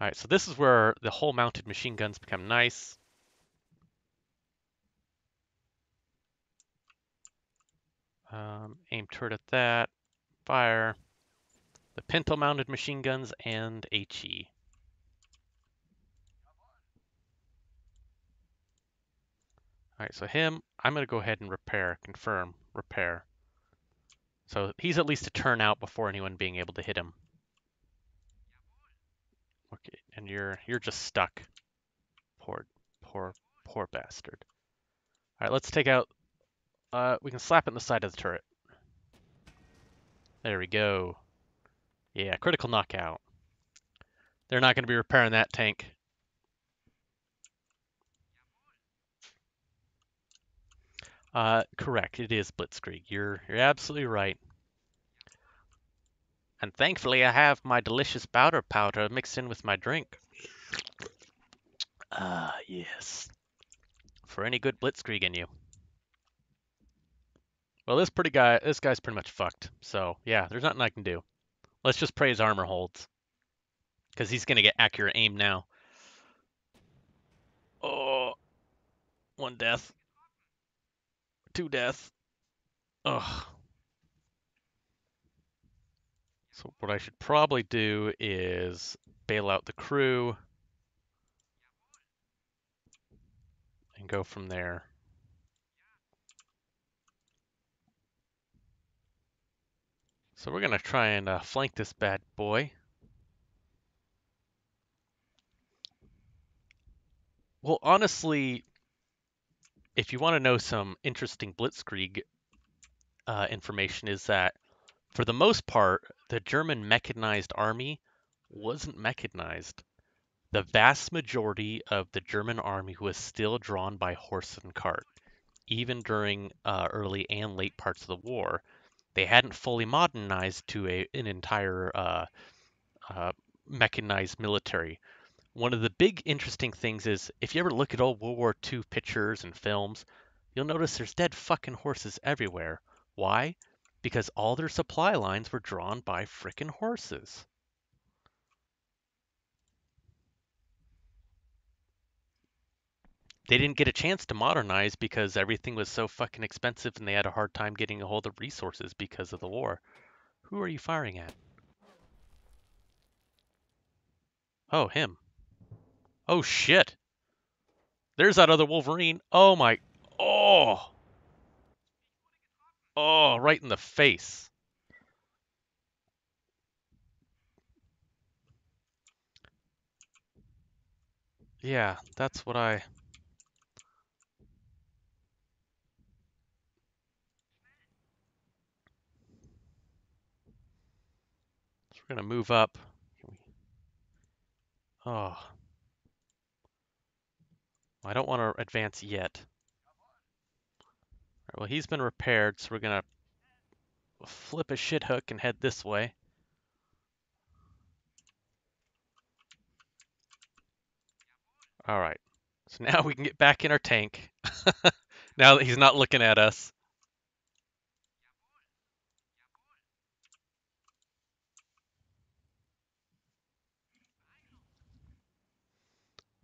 All right, so this is where the whole mounted machine guns become nice. Um, aim turret at that. Fire. The pintle mounted machine guns and HE. All right, so him, I'm going to go ahead and repair, confirm, repair. So he's at least a turn out before anyone being able to hit him. And you're you're just stuck. Poor, poor, poor bastard. All right, let's take out. Uh, we can slap it in the side of the turret. There we go. Yeah, critical knockout. They're not going to be repairing that tank. Uh, correct. It is Blitzkrieg. You're you're absolutely right. And thankfully, I have my delicious powder powder mixed in with my drink. Ah, yes. For any good Blitzkrieg in you. Well, this pretty guy, this guy's pretty much fucked. So yeah, there's nothing I can do. Let's just pray his armor holds, because he's gonna get accurate aim now. Oh, one death, two death. Ugh. So what I should probably do is bail out the crew and go from there. So we're gonna try and uh, flank this bad boy. Well, honestly, if you want to know some interesting Blitzkrieg uh, information, is that for the most part, the German mechanized army wasn't mechanized. The vast majority of the German army was still drawn by horse and cart, even during uh, early and late parts of the war. They hadn't fully modernized to a, an entire uh, uh, mechanized military. One of the big interesting things is if you ever look at old World War II pictures and films, you'll notice there's dead fucking horses everywhere. Why? Because all their supply lines were drawn by frickin' horses. They didn't get a chance to modernize because everything was so fucking expensive and they had a hard time getting a hold of resources because of the war. Who are you firing at? Oh, him. Oh, shit. There's that other Wolverine. Oh, my. Oh. Oh, right in the face. Yeah, that's what I... So we're going to move up. Oh. I don't want to advance yet. Right, well, he's been repaired, so we're going to flip a shit hook and head this way. All right. So now we can get back in our tank. now that he's not looking at us.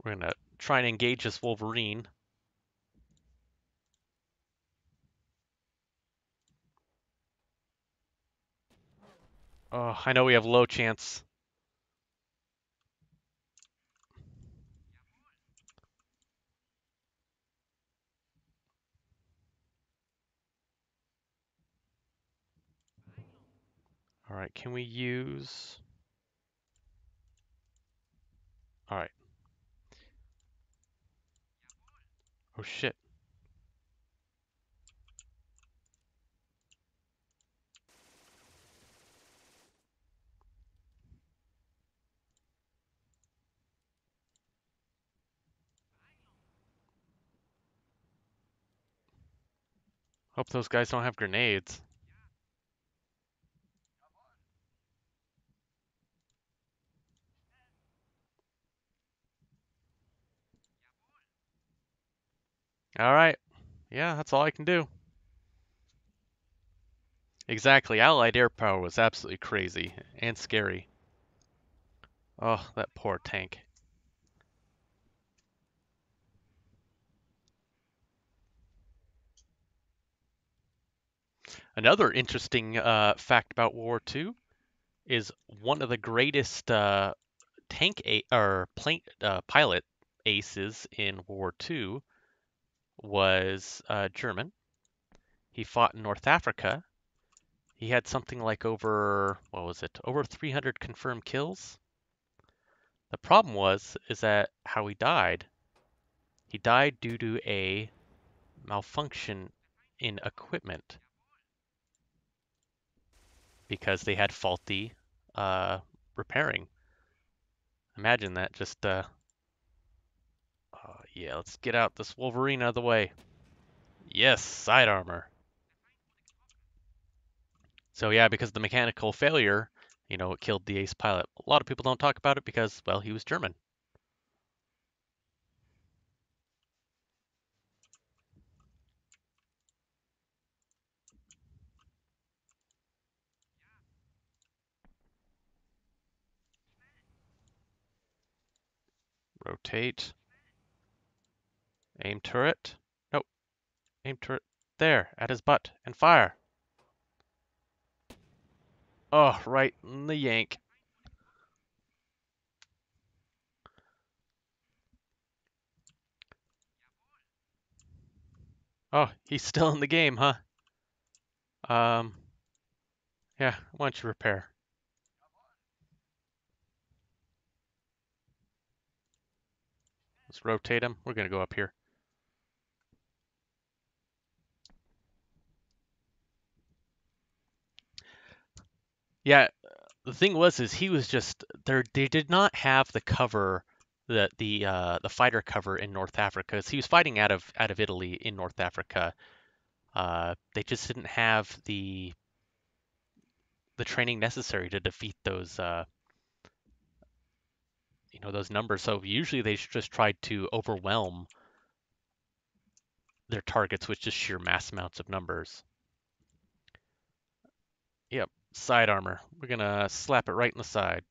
We're going to try and engage this Wolverine. Oh, I know we have low chance. All right, can we use... All right. Oh shit. Hope those guys don't have grenades. All right. Yeah, that's all I can do. Exactly. Allied air power was absolutely crazy and scary. Oh, that poor tank. Another interesting uh, fact about World War II is one of the greatest uh, tank a- or plane uh, pilot aces in World War II was uh, German. He fought in North Africa. He had something like over what was it? Over 300 confirmed kills. The problem was is that how he died. He died due to a malfunction in equipment because they had faulty uh, repairing. Imagine that just uh, uh, yeah, let's get out this Wolverine out of the way. Yes, side armor. So yeah, because the mechanical failure, you know, it killed the ace pilot. A lot of people don't talk about it because, well, he was German. Rotate. Aim turret. Nope. Aim turret there, at his butt, and fire. Oh, right in the yank. Oh, he's still in the game, huh? Um, yeah, why don't you repair? Let's rotate them. We're gonna go up here. Yeah, the thing was is he was just there. They did not have the cover, the the uh, the fighter cover in North Africa. So he was fighting out of out of Italy in North Africa. Uh, they just didn't have the the training necessary to defeat those uh, you know those numbers. So usually they just try to overwhelm their targets with just sheer mass amounts of numbers. Yep, side armor. We're gonna slap it right in the side.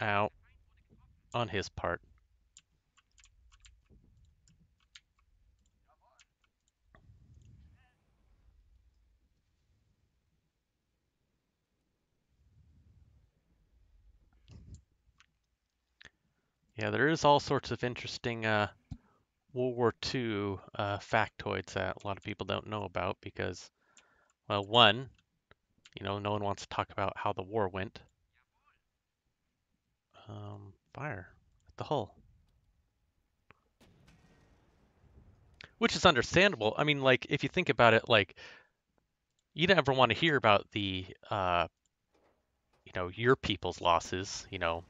Out on his part. Yeah, there is all sorts of interesting uh, World War II uh, factoids that a lot of people don't know about because, well, one, you know, no one wants to talk about how the war went. Um, fire at the hull. Which is understandable. I mean, like, if you think about it, like, you never want to hear about the, uh, you know, your people's losses. You know,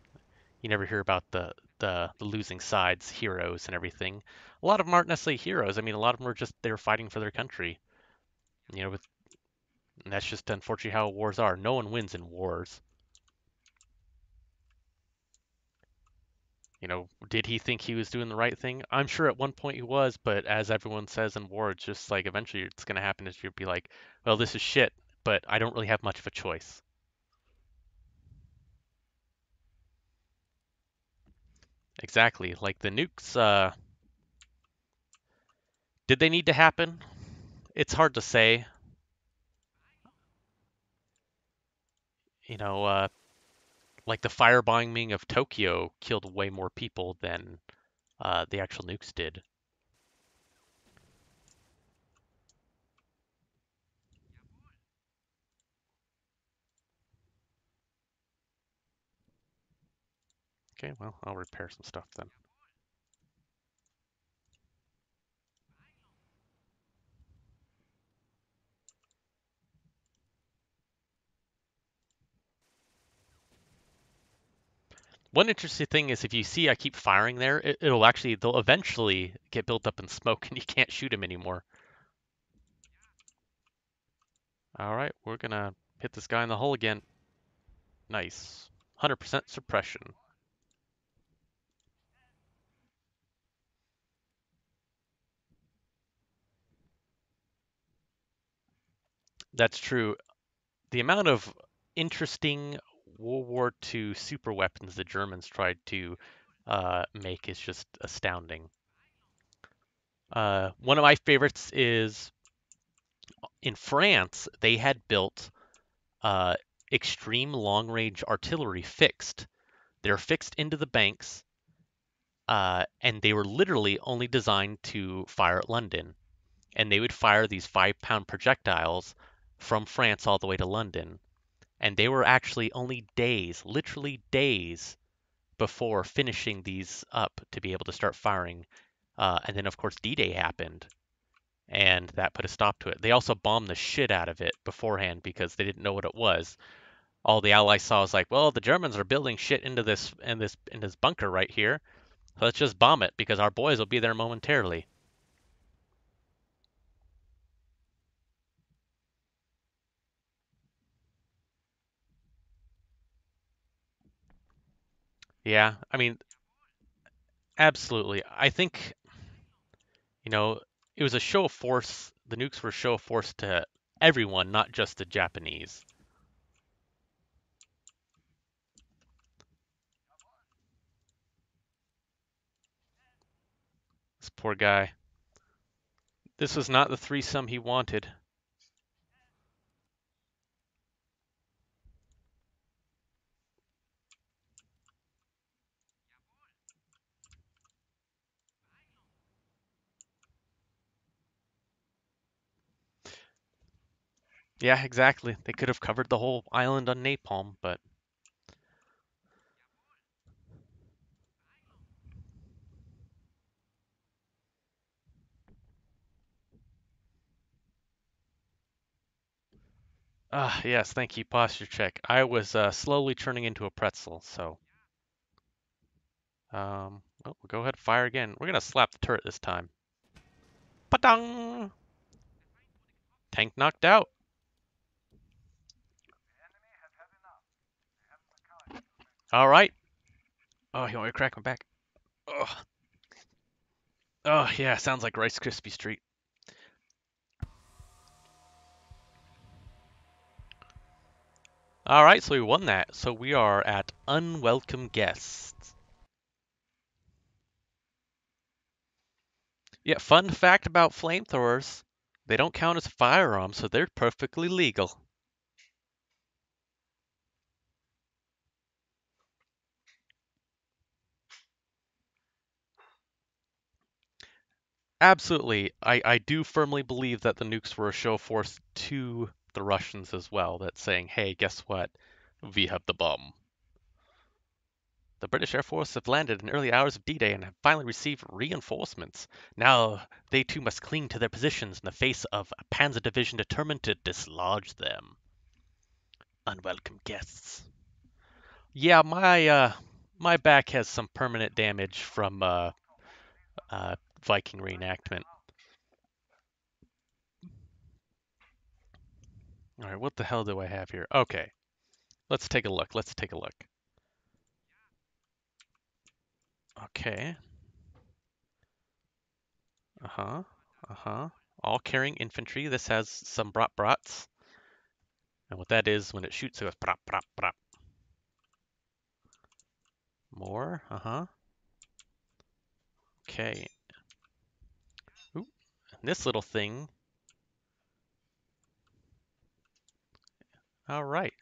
you never hear about the, the, the losing sides, heroes, and everything. A lot of them aren't necessarily heroes. I mean, a lot of them are just they're fighting for their country. You know, with and that's just unfortunately how wars are. No one wins in wars. You know, did he think he was doing the right thing? I'm sure at one point he was, but as everyone says in war, it's just like eventually it's going to happen is you'll be like, well, this is shit, but I don't really have much of a choice. Exactly. Like the nukes, uh, did they need to happen? It's hard to say. You know, uh, like the firebombing of Tokyo killed way more people than uh, the actual nukes did. Okay, well, I'll repair some stuff then. One interesting thing is if you see I keep firing there, it, will actually they'll eventually get built up in smoke and you can't shoot them anymore. All right, we're gonna hit this guy in the hull again. Nice. 100% suppression. That's true. The amount of interesting World War II super weapons the Germans tried to uh, make is just astounding. Uh, one of my favorites is in France, they had built uh, extreme long range artillery fixed. They're fixed into the banks, uh, and they were literally only designed to fire at London. And they would fire these five pound projectiles from France all the way to London. And they were actually only days, literally days, before finishing these up to be able to start firing. Uh, and then, of course, D Day happened, and that put a stop to it. They also bombed the shit out of it beforehand because they didn't know what it was. All the Allies saw was like, well, the Germans are building shit into this in this in this bunker right here. Let's just bomb it because our boys will be there momentarily. Yeah, I mean, absolutely. I think, you know, it was a show of force. The nukes were a show of force to everyone, not just the Japanese. This poor guy. This was not the threesome he wanted. Yeah, exactly. They could have covered the whole island on napalm, but Ah, yes, thank you, posture check. I was uh, slowly turning into a pretzel, so. Um, oh, we'll go ahead fire again. We're gonna slap the turret this time. Padang! Tank knocked out. All right. Oh, you want me to crack my back? Oh. Oh, yeah, sounds like Rice Krispie Street. All right, so we won that. So we are at unwelcome guests. Yeah, fun fact about flamethrowers. They don't count as firearms, so they're perfectly legal. Absolutely. I, I do firmly believe that the nukes were a show of force to the Russians as well, that's saying, hey, guess what? We have the bomb. The British Air Force have landed in early hours of D-Day and have finally received reinforcements. Now they too must cling to their positions in the face of a panzer division determined to dislodge them. Unwelcome guests. Yeah, my uh, my back has some permanent damage from uh, uh, Viking reenactment. All right, what the hell do I have here? Okay, let's take a look. Let's take a look. Okay. Uh-huh. Uh-huh. All carrying infantry. This has some brat brats. And what that is, when it shoots, it goes brap, brap, brap. More. Uh-huh. Okay. This little thing. All right.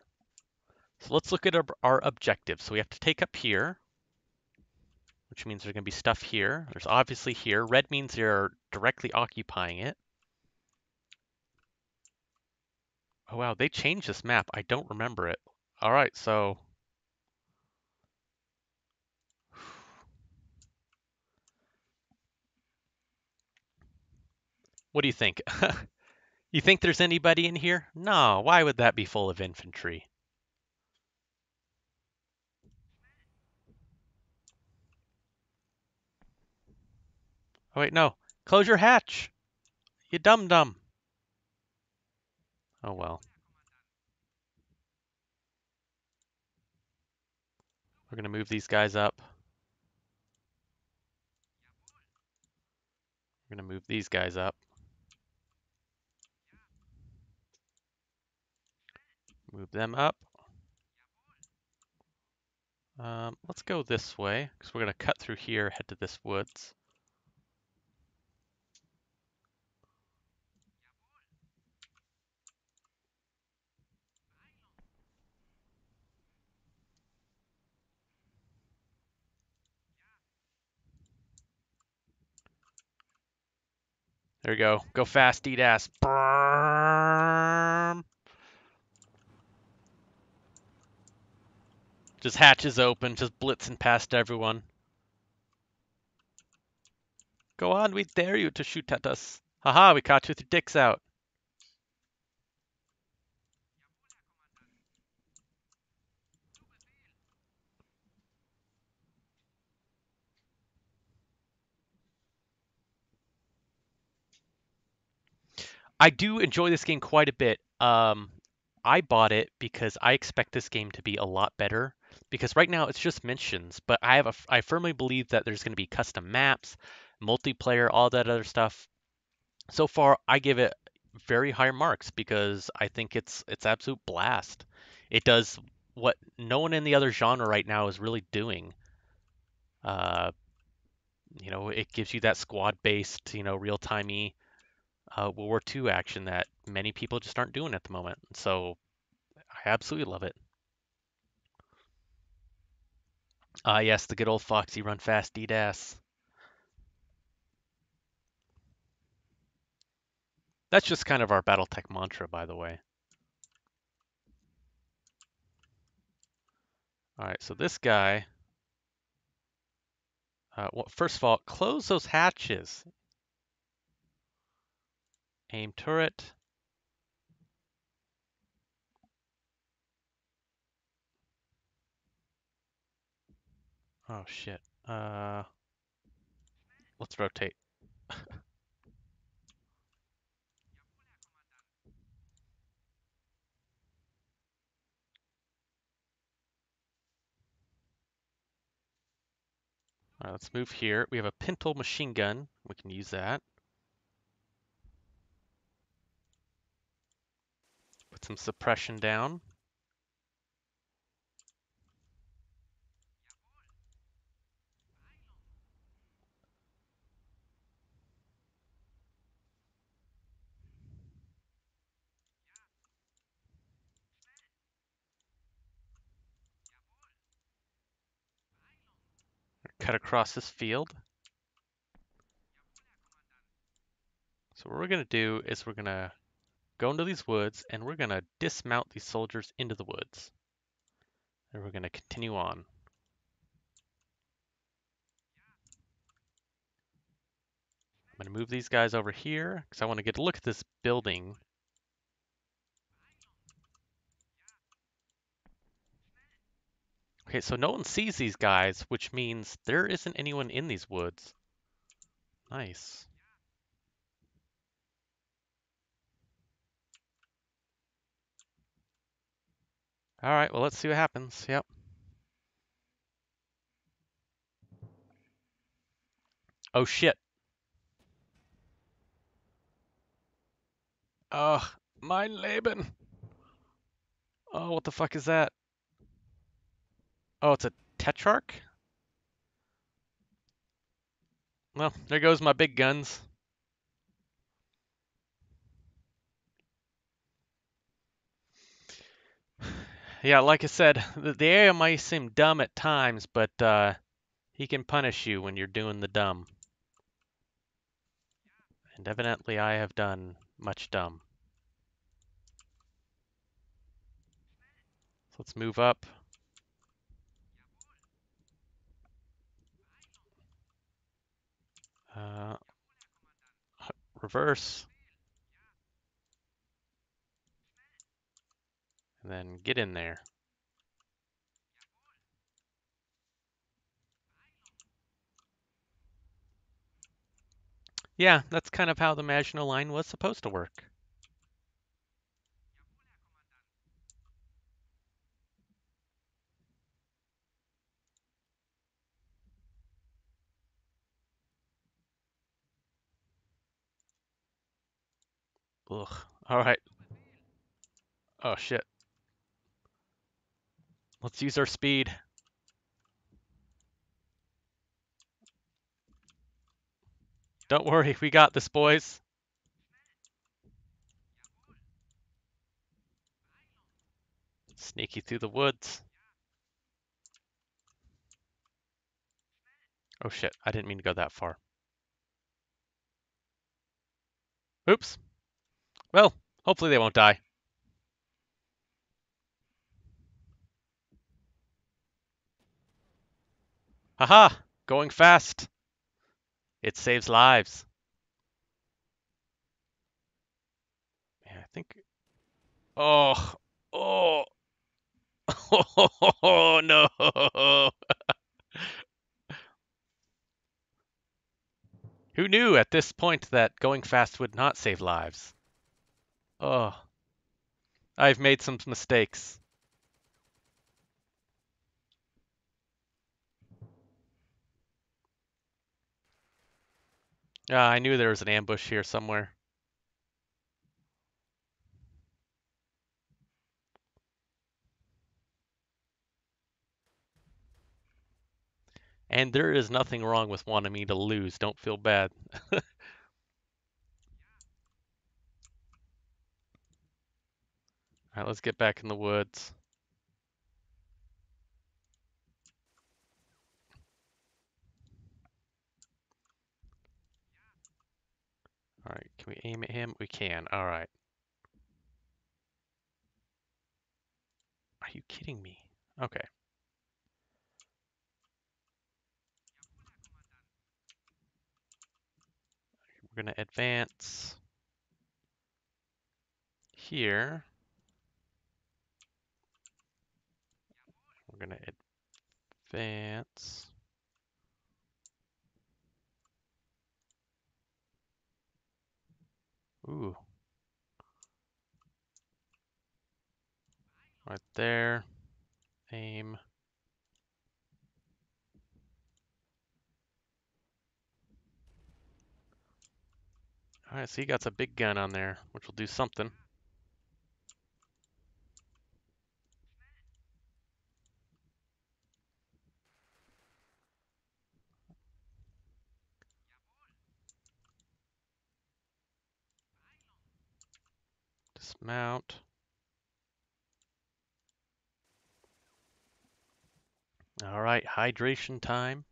So let's look at our, our objectives. So we have to take up here which means there's going to be stuff here. There's obviously here. Red means you're directly occupying it. Oh wow, they changed this map. I don't remember it. All right, so what do you think? you think there's anybody in here? No, why would that be full of infantry? Oh wait, no. Close your hatch. You dumb dumb. Oh well. We're gonna move these guys up. We're gonna move these guys up. Move them up. Um, let's go this way, because we're gonna cut through here, head to this woods. There we go. Go fast, eat ass. Just hatches open, just blitzing past everyone. Go on, we dare you to shoot at us. Haha, we caught you with your dicks out. I do enjoy this game quite a bit. Um, I bought it because I expect this game to be a lot better. Because right now it's just mentions, but I have a, I firmly believe that there's going to be custom maps, multiplayer, all that other stuff. So far, I give it very high marks because I think it's it's absolute blast. It does what no one in the other genre right now is really doing. Uh, you know, it gives you that squad-based, you know, real-timey uh, World War II action that many people just aren't doing at the moment. So I absolutely love it. Ah, yes, the good old Foxy run fast, ass. That's just kind of our Battletech mantra, by the way. All right, so this guy, uh, well, first of all, close those hatches. Aim turret. Oh shit. Uh, let's rotate. All right, let's move here. We have a Pintle machine gun. We can use that. Put some suppression down. Cut across this field. So what we're going to do is we're going to go into these woods and we're going to dismount these soldiers into the woods. And we're going to continue on. I'm going to move these guys over here because I want to get a look at this building. Okay, so no one sees these guys, which means there isn't anyone in these woods. Nice. All right, well, let's see what happens. Yep. Oh, shit. Ugh, mein Leben. Oh, what the fuck is that? Oh, it's a Tetrarch? Well, there goes my big guns. Yeah, like I said, the, AI might seem dumb at times, but uh, he can punish you when you're doing the dumb. And evidently I have done much dumb. So let's move up. Uh, reverse. And then get in there. Yeah, that's kind of how the Maginot Line was supposed to work. Ugh. All right. Oh shit. Let's use our speed. Don't worry, we got this, boys. Sneaky through the woods. Oh shit, I didn't mean to go that far. Oops. Well, hopefully they won't die. Haha! Going fast. It saves lives. Yeah, I think. Oh, oh, oh no! Who knew at this point that going fast would not save lives? Oh, I've made some mistakes. Ah, I knew there was an ambush here somewhere. And there is nothing wrong with wanting me to lose. Don't feel bad. All right, let's get back in the woods. All right, can we aim at him? We can. All right. Are you kidding me? Okay. We're going to advance here. We're going to advance. Ooh. Right there. Aim. Alright, so he got a big gun on there, which will do something. Dismount. All right, hydration time.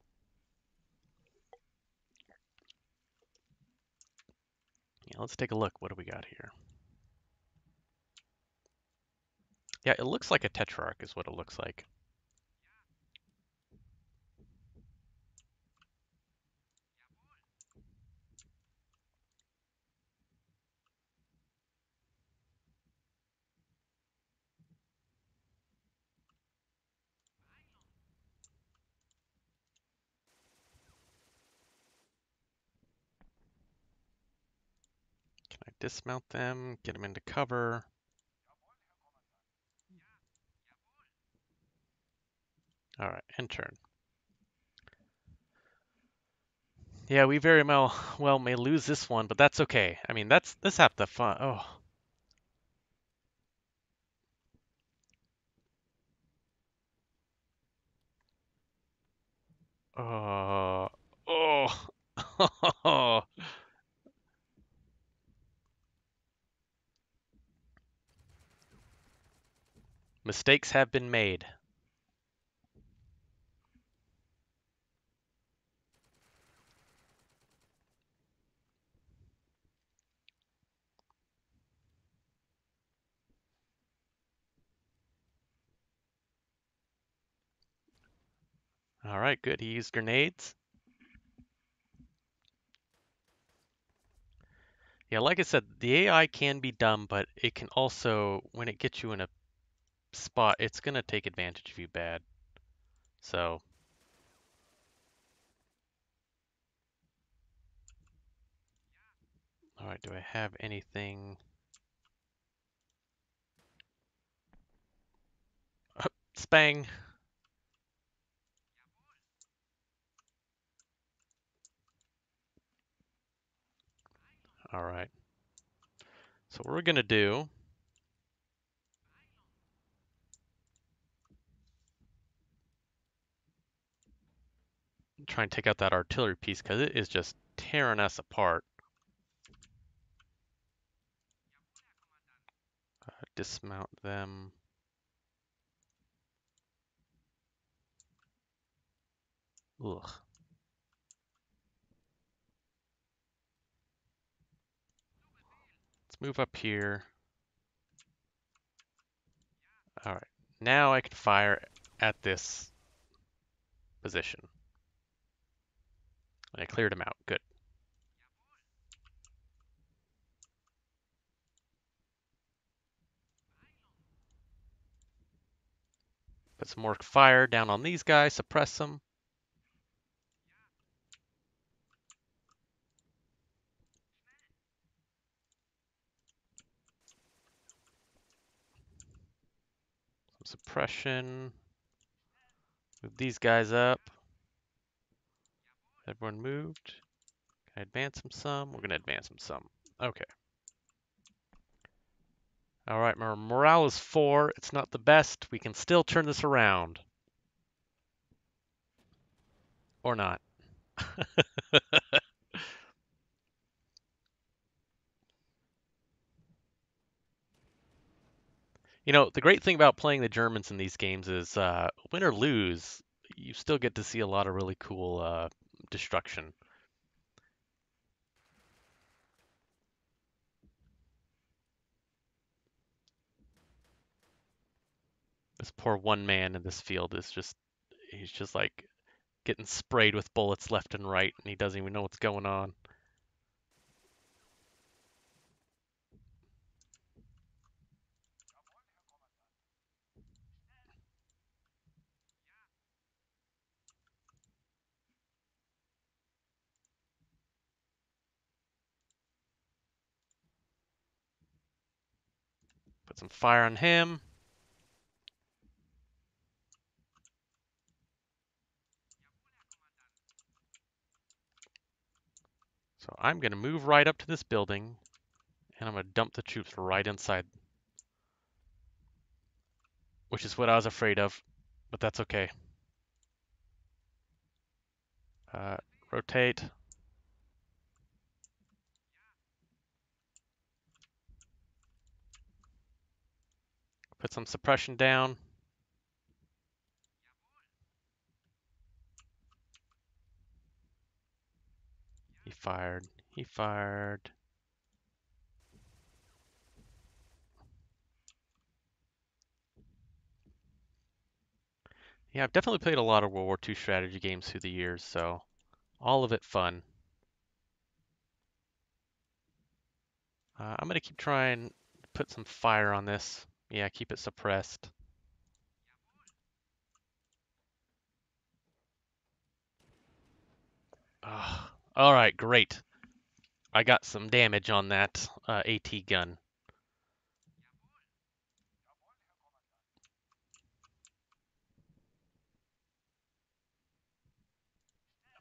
Yeah, let's take a look. What do we got here? Yeah, it looks like a Tetrarch is what it looks like. Dismount them, get them into cover? All right, end turn. Yeah, we very well well may lose this one, but that's okay. I mean, that's this half the fun. Oh. Uh, oh. Mistakes have been made. All right, good. He used grenades. Yeah, like I said, the AI can be dumb, but it can also, when it gets you in a spot, it's going to take advantage of you bad. So. All right, do I have anything? Spang. All right. So what we're gonna do try and take out that artillery piece because it is just tearing us apart. Uh, dismount them. Ugh. Let's move up here. All right, now I can fire at this position. I cleared him out. Good. Put some more fire down on these guys, suppress them. Some suppression. Move these guys up. Everyone moved. Can I advance them some? We're going to advance them some. Okay. All right, my morale is four. It's not the best. We can still turn this around. Or not. you know, the great thing about playing the Germans in these games is uh, win or lose, you still get to see a lot of really cool uh, destruction. This poor one man in this field is just, he's just like getting sprayed with bullets left and right, and he doesn't even know what's going on. Fire on him. So I'm going to move right up to this building, and I'm going to dump the troops right inside. Which is what I was afraid of, but that's okay. Uh, rotate. Put some suppression down. He fired. He fired. Yeah, I've definitely played a lot of World War II strategy games through the years, so all of it fun. Uh, I'm going to keep trying to put some fire on this. Yeah, keep it suppressed. All right, great. I got some damage on that uh, AT gun.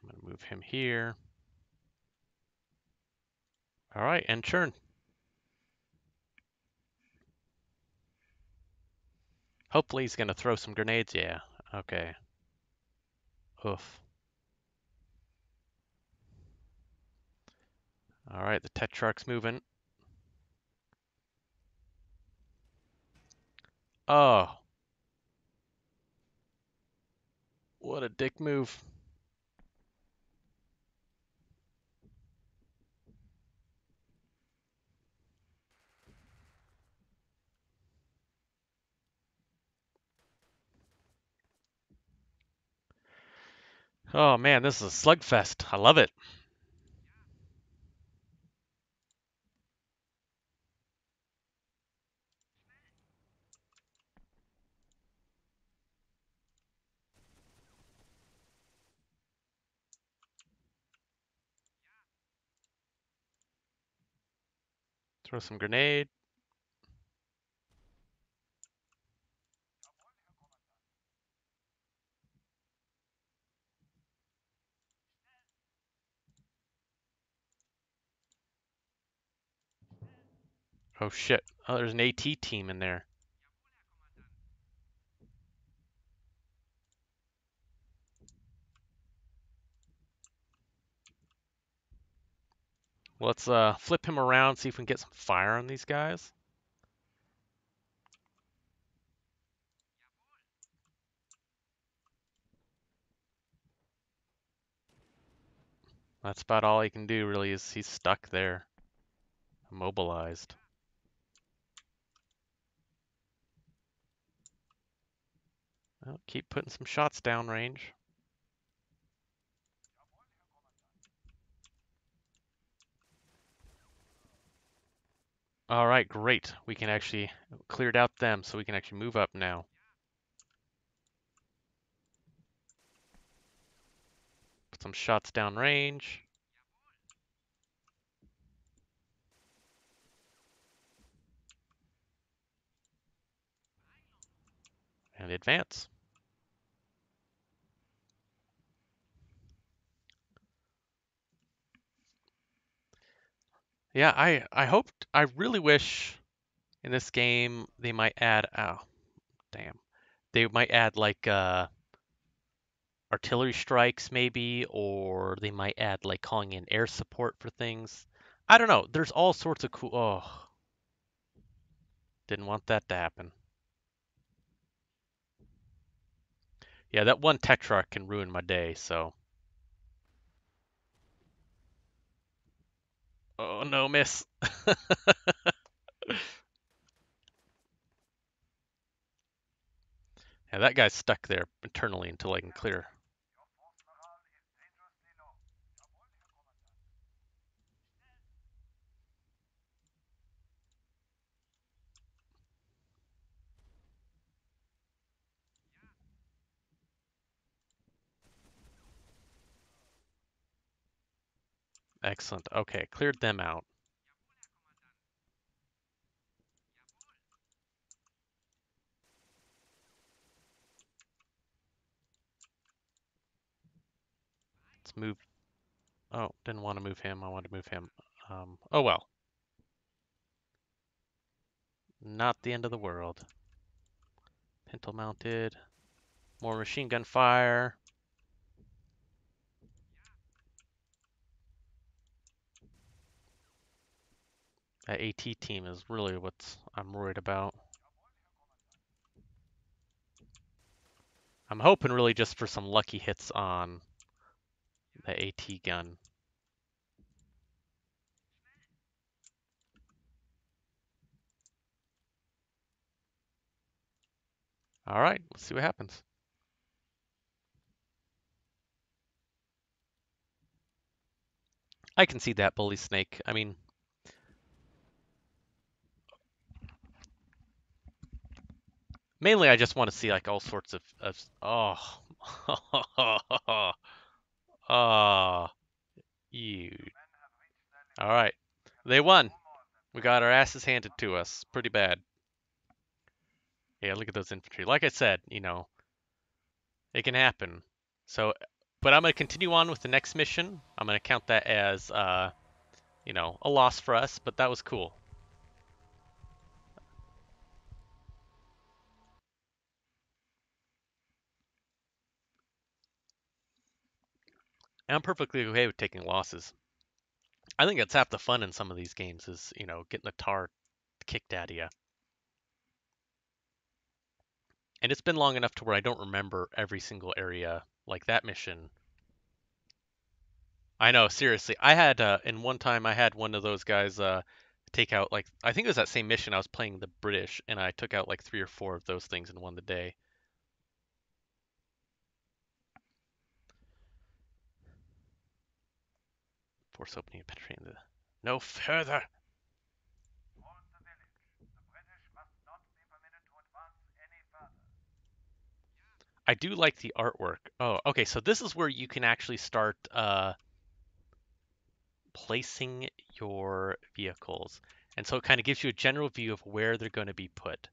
I'm going to move him here. All right, and churn. Hopefully he's going to throw some grenades. Yeah, okay. Oof. All right, the Tetrarch's moving. Oh. What a dick move. Oh man, this is a slugfest. I love it. Throw some grenade. Oh shit. Oh, there's an AT team in there. Let's uh, flip him around, see if we can get some fire on these guys. That's about all he can do, really, is he's stuck there, immobilized. Well, keep putting some shots down range. All right, great. We can actually cleared out them, so we can actually move up now. Put some shots down range. And advance. Yeah, I I hoped I really wish in this game they might add oh damn. They might add like uh artillery strikes maybe or they might add like calling in air support for things. I don't know. There's all sorts of cool oh didn't want that to happen. Yeah, that one Tetrarch can ruin my day, so Oh no, miss. Yeah, that guy's stuck there internally until I can clear. Excellent. Okay, cleared them out. Let's move. Oh, didn't want to move him. I wanted to move him. Um, oh well. Not the end of the world. Pintle mounted. More machine gun fire. That AT team is really what I'm worried about. I'm hoping really just for some lucky hits on the AT gun. All right, let's see what happens. I can see that bully snake. I mean, mainly I just want to see like all sorts of, of oh, oh, you. All right, they won. We got our asses handed to us pretty bad. Yeah, look at those infantry. Like I said, you know, it can happen. So, but I'm going to continue on with the next mission. I'm going to count that as, uh, you know, a loss for us, but that was cool. And I'm perfectly okay with taking losses. I think that's half the fun in some of these games is, you know, getting the tar kicked out of you. And it's been long enough to where I don't remember every single area like that mission. I know, seriously. I had uh, in one time I had one of those guys uh, take out like I think it was that same mission I was playing the British and I took out like three or four of those things in one the day. Force opening and penetrating the no further. I do like the artwork. Oh, okay. So this is where you can actually start uh, placing your vehicles. And so it kind of gives you a general view of where they're going to be put.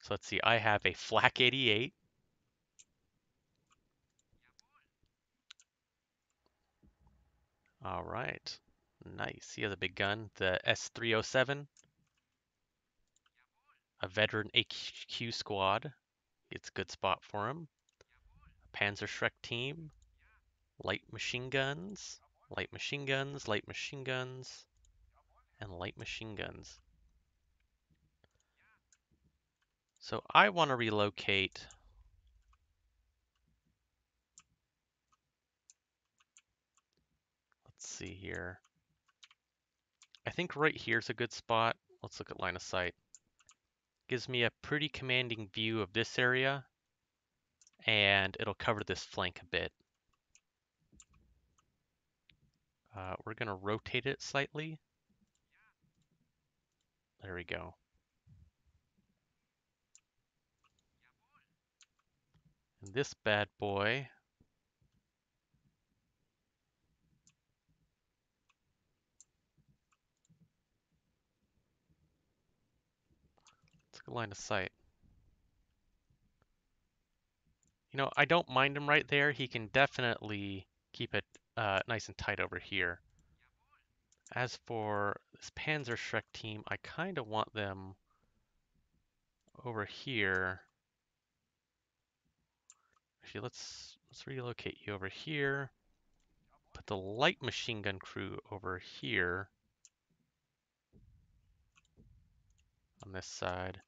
So let's see, I have a Flak 88. All right, Nice. He has a big gun. The S307. A veteran HQ squad. It's a good spot for him. A Panzerschreck team. Light machine guns. Light machine guns. Light machine guns. And light machine guns. So I want to relocate see here. I think right here is a good spot. Let's look at line of sight. Gives me a pretty commanding view of this area, and it'll cover this flank a bit. Uh, we're going to rotate it slightly. There we go. And this bad boy Good line of sight. You know, I don't mind him right there. He can definitely keep it uh, nice and tight over here. As for this Panzerschreck team, I kind of want them over here. Actually, let's let's relocate you over here. Put the light machine gun crew over here on this side.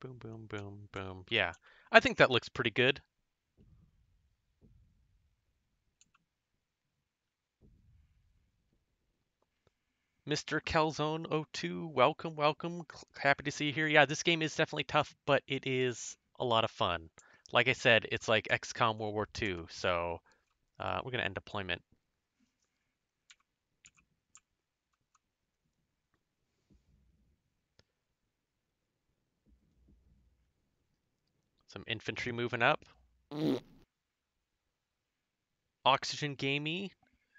Boom, boom, boom, boom. Yeah, I think that looks pretty good. Mr. Calzone02, welcome, welcome. Happy to see you here. Yeah, this game is definitely tough, but it is a lot of fun. Like I said, it's like XCOM World War II, so uh, we're going to end deployment. Some infantry moving up. Oxygen Gamey,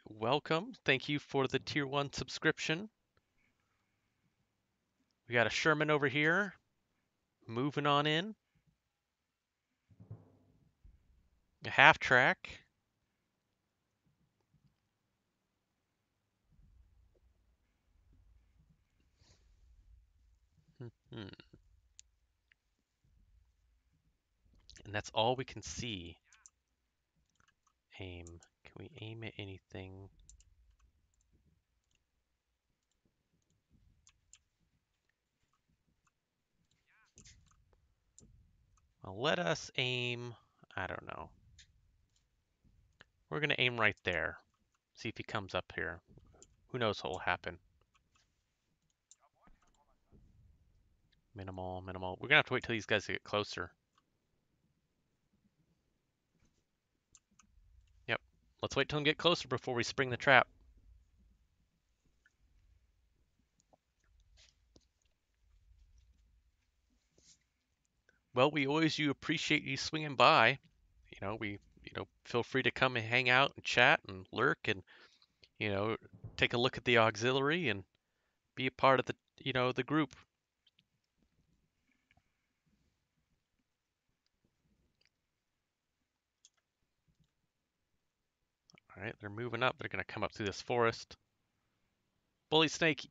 welcome. Thank you for the tier one subscription. We got a Sherman over here. Moving on in. A half track. Hmm. And that's all we can see. Aim. Can we aim at anything? Well, let us aim, I don't know. We're going to aim right there. See if he comes up here. Who knows what will happen. Minimal, minimal. We're going to have to wait till these guys get closer. Let's wait till them get closer before we spring the trap. Well, we always you appreciate you swinging by. You know, we you know feel free to come and hang out and chat and lurk and you know take a look at the auxiliary and be a part of the you know the group. Right, they're moving up. They're going to come up through this forest. Bully Snake,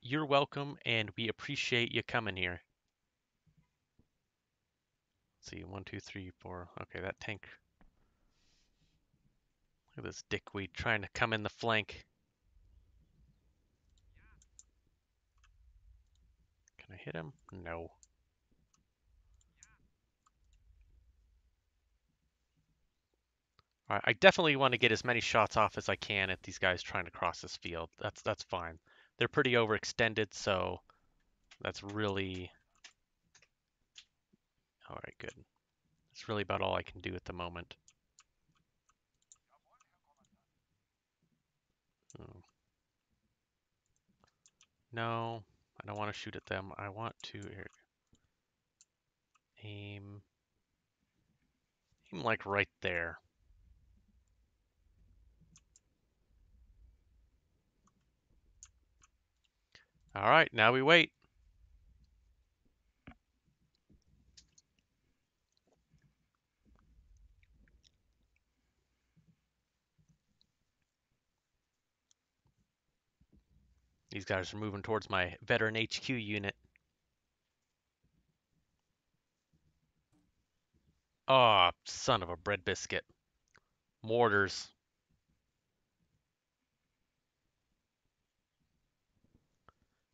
you're welcome, and we appreciate you coming here. Let's see, one, two, three, four. Okay, that tank. Look at this dickweed trying to come in the flank. Can I hit him? No. I definitely want to get as many shots off as I can at these guys trying to cross this field. That's that's fine. They're pretty overextended, so that's really all right. Good. That's really about all I can do at the moment. Hmm. No, I don't want to shoot at them. I want to aim aim like right there. All right, now we wait. These guys are moving towards my veteran HQ unit. Ah, oh, son of a bread biscuit. Mortars.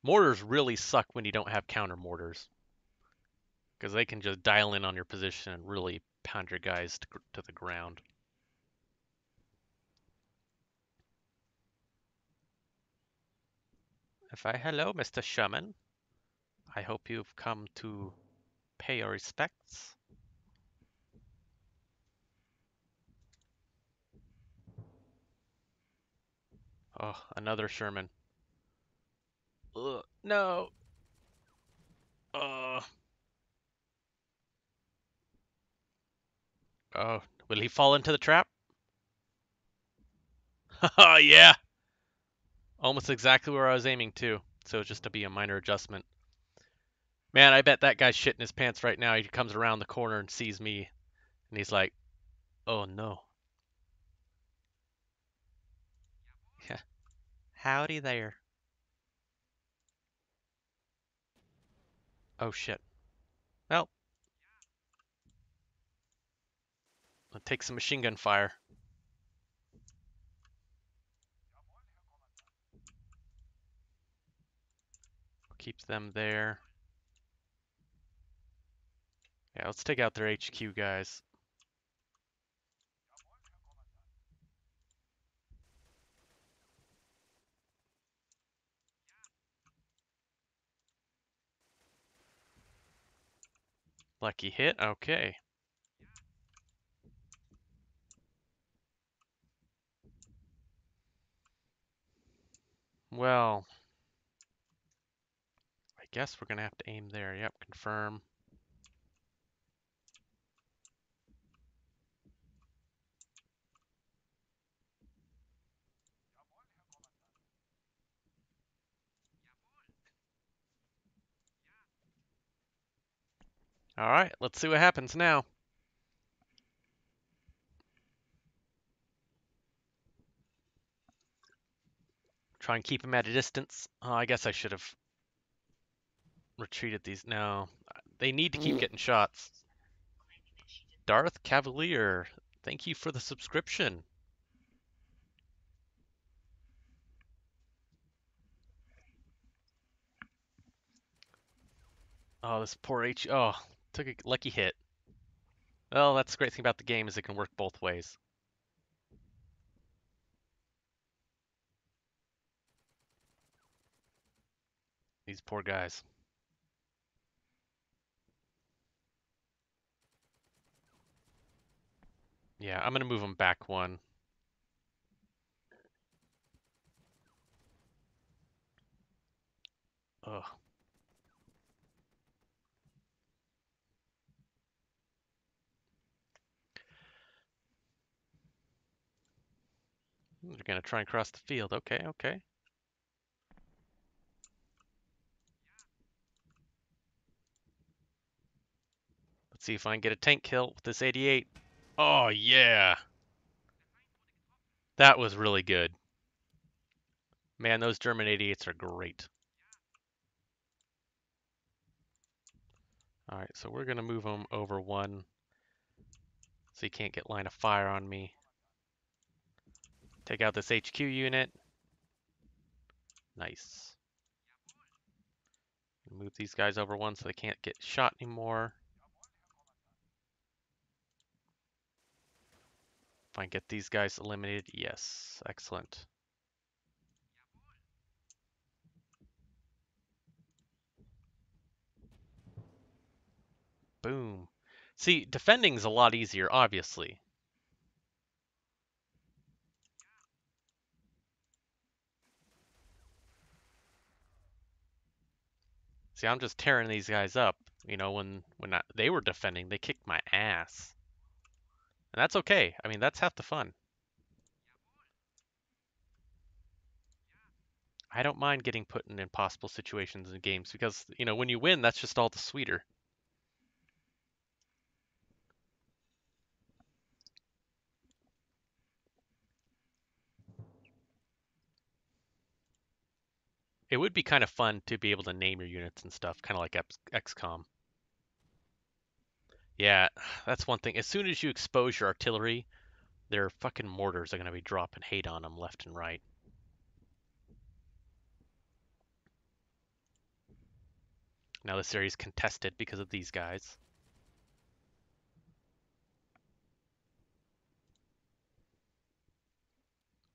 Mortars really suck when you don't have counter mortars. Because they can just dial in on your position and really pound your guys to, to the ground. If I hello, Mr. Sherman. I hope you've come to pay your respects. Oh, another Sherman. Ugh, no. Uh. Oh, will he fall into the trap? Oh, yeah. Almost exactly where I was aiming to. So just to be a minor adjustment. Man, I bet that guy's shitting his pants right now. He comes around the corner and sees me. And he's like, oh no. Yeah. Howdy there. Oh shit. Well. I'll take some machine gun fire. Keep them there. Yeah, let's take out their HQ guys. Lucky hit, okay. Well, I guess we're gonna have to aim there. Yep, confirm. All right, let's see what happens now. Try and keep him at a distance. Oh, I guess I should have retreated these. No, they need to keep getting shots. Darth Cavalier, thank you for the subscription. Oh, this poor H. Oh, took a lucky hit. Well, that's the great thing about the game is it can work both ways. These poor guys. Yeah, I'm gonna move them back one. Ugh. They're gonna try and cross the field. Okay, okay. Let's see if I can get a tank kill with this 88. Oh, yeah. That was really good. Man, those German 88s are great. All right, so we're going to move them over one so he can't get line of fire on me. Take out this HQ unit. Nice. Move these guys over one so they can't get shot anymore. If I get these guys eliminated, yes, excellent. Boom. See, defending is a lot easier, obviously. See, I'm just tearing these guys up. You know, when when I, they were defending, they kicked my ass. And that's okay. I mean, that's half the fun. I don't mind getting put in impossible situations in games because, you know, when you win, that's just all the sweeter. It would be kind of fun to be able to name your units and stuff, kind of like XCOM. Yeah, that's one thing. As soon as you expose your artillery, their fucking mortars are going to be dropping hate on them left and right. Now this area is contested because of these guys.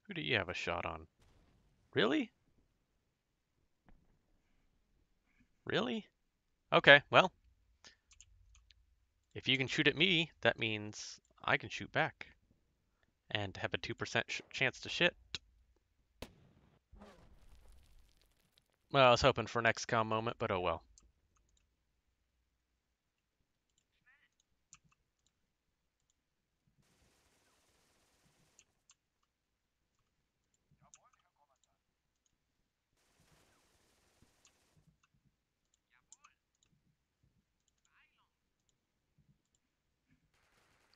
Who do you have a shot on? Really? Really? Okay, well. If you can shoot at me, that means I can shoot back. And have a 2% sh chance to shit. Well, I was hoping for an XCOM moment, but oh well.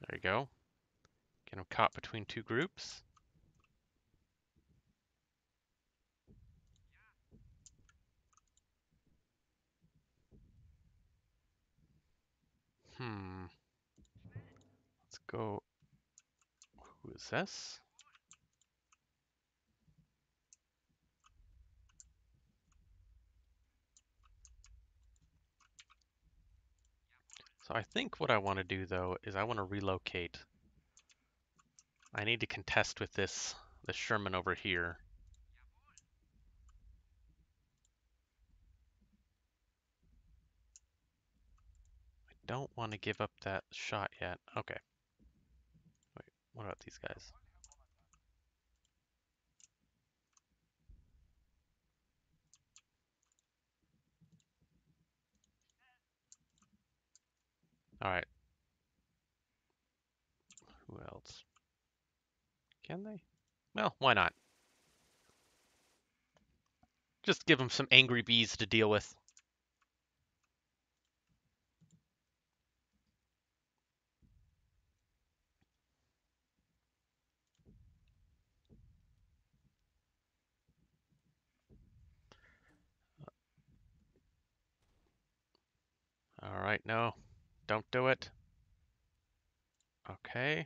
There you go. Get him caught between two groups. Hmm. Let's go. Who is this? So I think what I want to do though is I want to relocate. I need to contest with this the Sherman over here. I don't want to give up that shot yet. Okay. Wait, what about these guys? All right. Who else? Can they? Well, why not? Just give them some angry bees to deal with. All right, no, don't do it. Okay.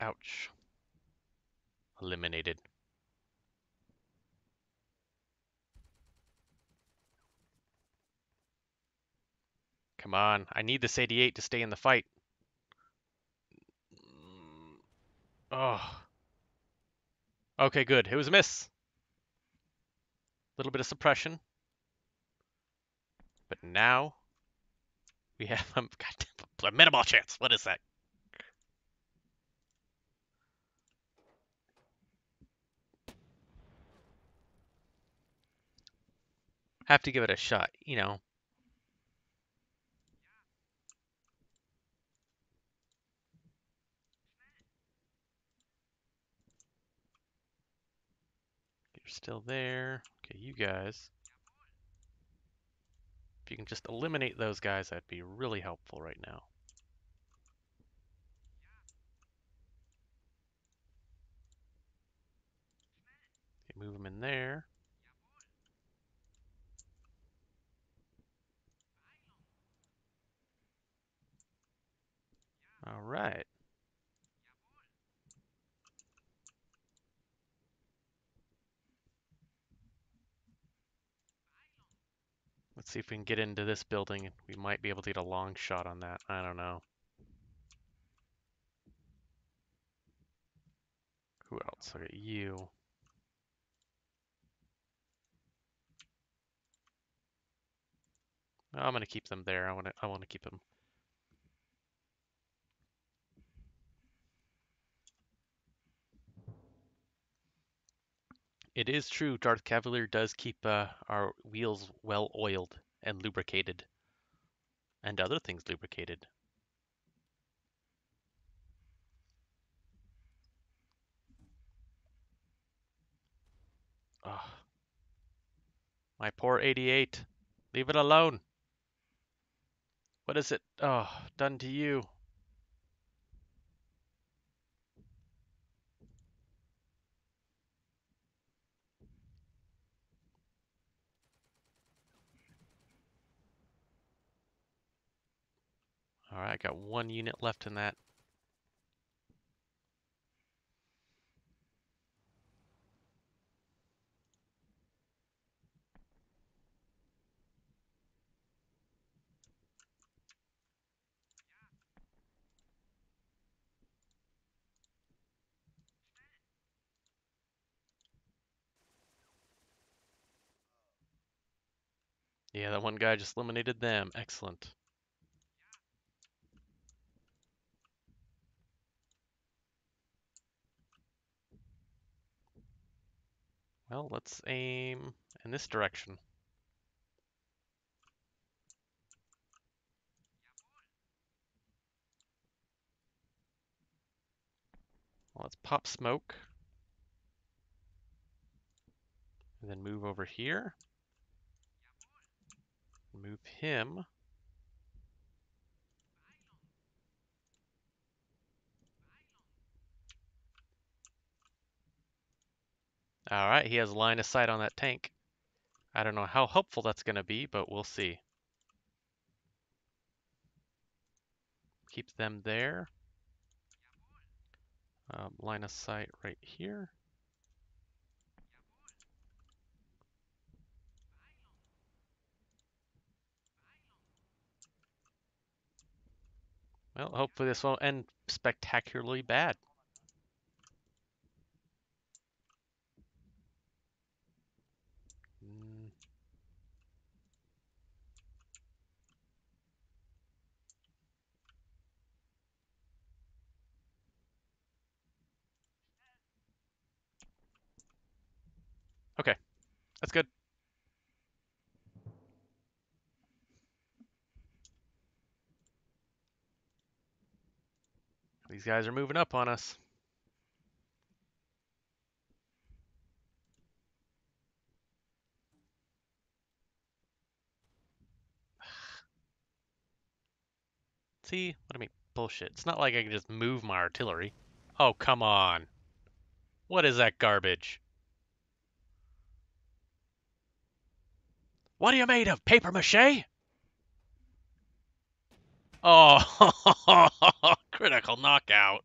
Ouch. Eliminated. Come on, I need this 88 to stay in the fight. Oh. Okay, good. It was a miss. Little bit of suppression. But now we have a, a minimal chance. What is that? Have to give it a shot, you know. You're still there. Okay, you guys. If you can just eliminate those guys, that'd be really helpful right now. Okay, move them in there. All right. Let's see if we can get into this building. We might be able to get a long shot on that. I don't know. Who else? I got you. I'm gonna keep them there. I want to. I want to keep them. It is true. Darth Cavalier does keep uh, our wheels well oiled and lubricated, and other things lubricated. Oh, my poor 88. Leave it alone. What is it? Oh, done to you? All right, I got one unit left in that. Yeah, that one guy just eliminated them. Excellent. Well, let's aim in this direction. Let's pop smoke. And then move over here. Move him. All right, he has line of sight on that tank. I don't know how helpful that's going to be, but we'll see. Keep them there. Um, line of sight right here. Well, hopefully this won't end spectacularly bad. Mm, That's good. These guys are moving up on us. See? What I mean? Bullshit. It's not like I can just move my artillery. Oh, come on. What is that garbage? What are you made of? Paper mache? Oh, critical knockout.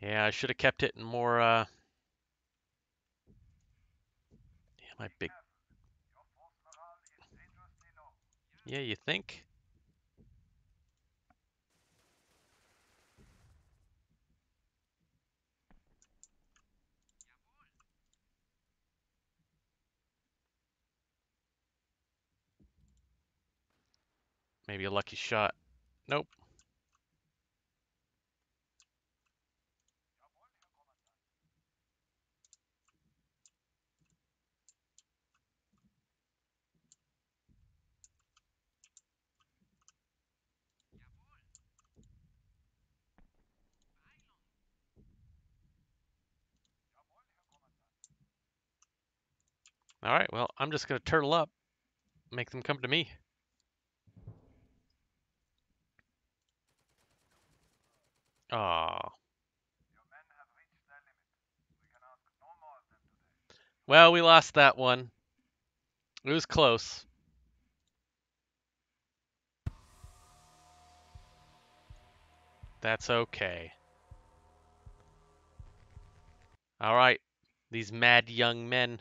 Yeah, I should have kept it in more, uh... Yeah, my big... Yeah, you think? Maybe a lucky shot. Nope. All right, well, I'm just going to turtle up, make them come to me. Aw. Well, we lost that one. It was close. That's okay. All right, these mad young men.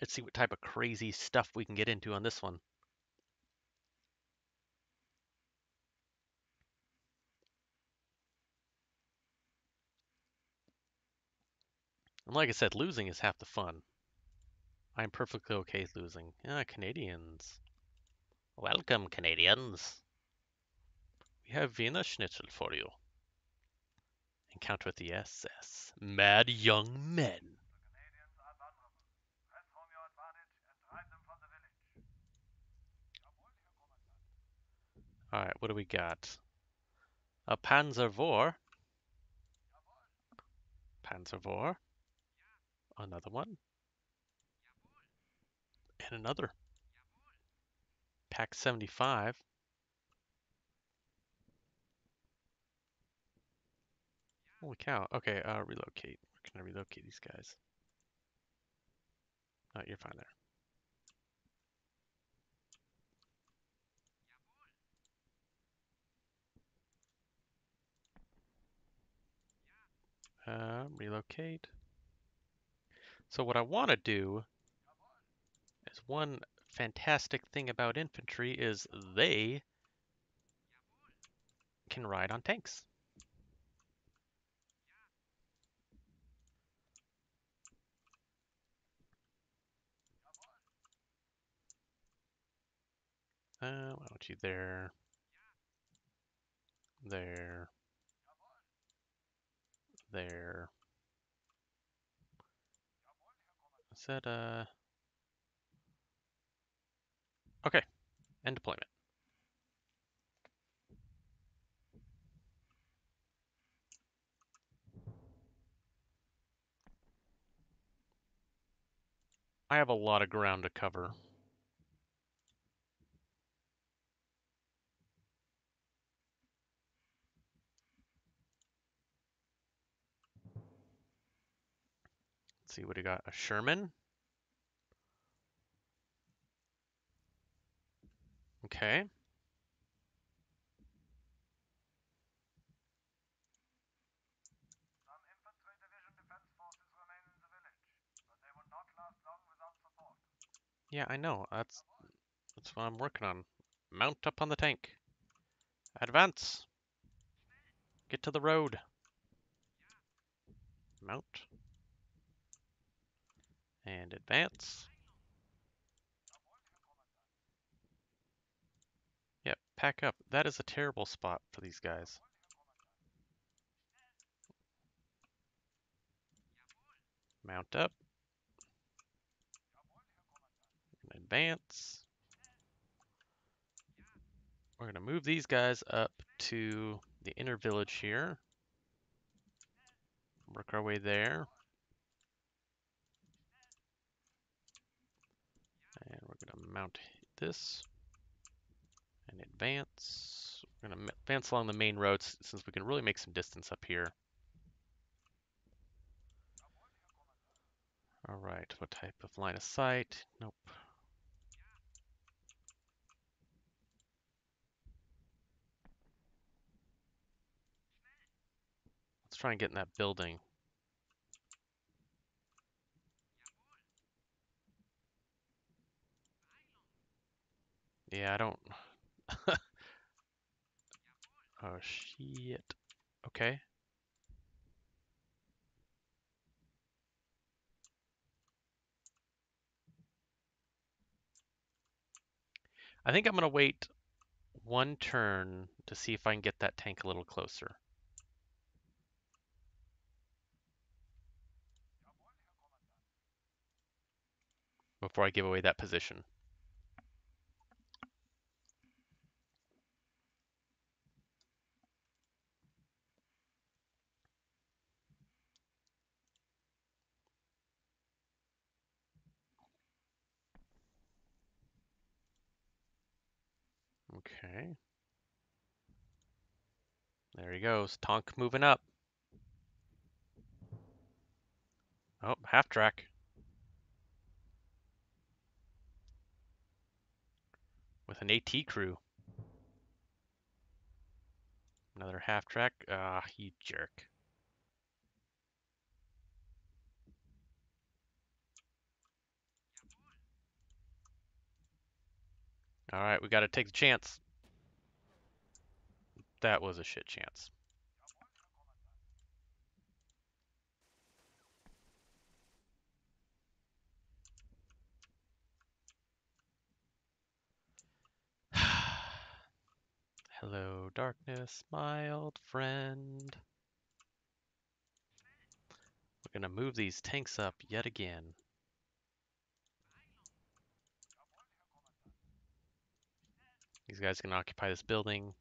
Let's see what type of crazy stuff we can get into on this one. And like I said, losing is half the fun. I'm perfectly okay losing. Ah, Canadians. Welcome, Canadians. We have Wiener Schnitzel for you. Encounter with the SS. Mad young men. Alright, what do we got? A Panzervor. Panzervor. Another one. And another. Pak 75. Holy cow. Okay, uh, relocate. Where can I relocate these guys? Oh, you're fine there. Uh, relocate. So what I want to do is one fantastic thing about infantry is they can ride on tanks. Uh, why don't you there, there, there. Is uh... Okay, end deployment. I have a lot of ground to cover. See what he got. A Sherman. Okay. Yeah, I know. That's that's what I'm working on. Mount up on the tank. Advance. Get to the road. Mount. And advance. Yep, pack up. That is a terrible spot for these guys. Mount up. And Advance. We're going to move these guys up to the inner village here. Work our way there. And we're going to mount this and advance. We're going to advance along the main roads since we can really make some distance up here. All right, what type of line of sight? Nope. Let's try and get in that building. Yeah, I don't... oh, shit. Okay. I think I'm going to wait one turn to see if I can get that tank a little closer. Before I give away that position. Okay. There he goes. Tonk moving up. Oh, half track. With an AT crew. Another half track. Ah, you jerk. All right, we got to take the chance. That was a shit chance. Hello, darkness, my old friend. We're gonna move these tanks up yet again. These guys can occupy this building.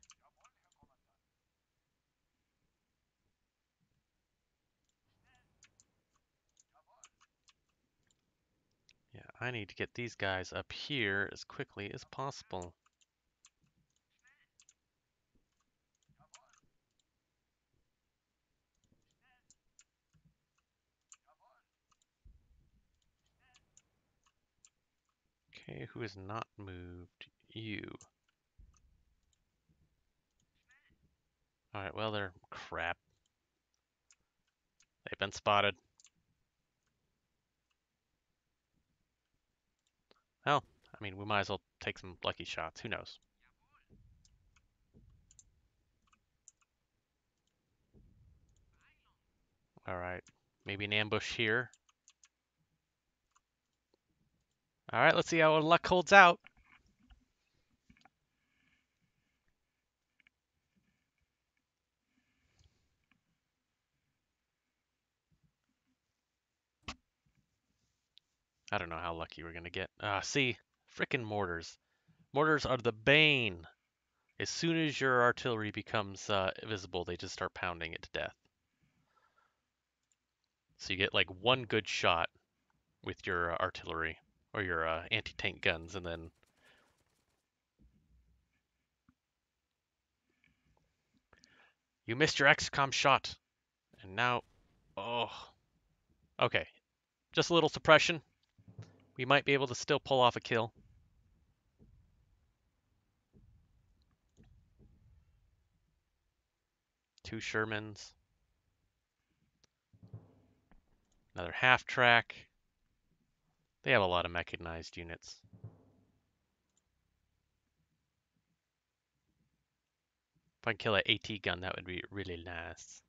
Yeah, I need to get these guys up here as quickly as possible. Okay, who has not moved? You. Alright, well, they're crap. They've been spotted. Well, I mean, we might as well take some lucky shots. Who knows? Alright, maybe an ambush here. Alright, let's see how our luck holds out. I don't know how lucky we're gonna get. Ah, see, frickin' mortars. Mortars are the bane. As soon as your artillery becomes uh, visible, they just start pounding it to death. So you get like one good shot with your uh, artillery or your uh, anti-tank guns, and then you missed your XCOM shot, and now, oh, okay, just a little suppression. We might be able to still pull off a kill. Two Shermans. Another half track. They have a lot of mechanized units. If I can kill an AT gun, that would be really nice.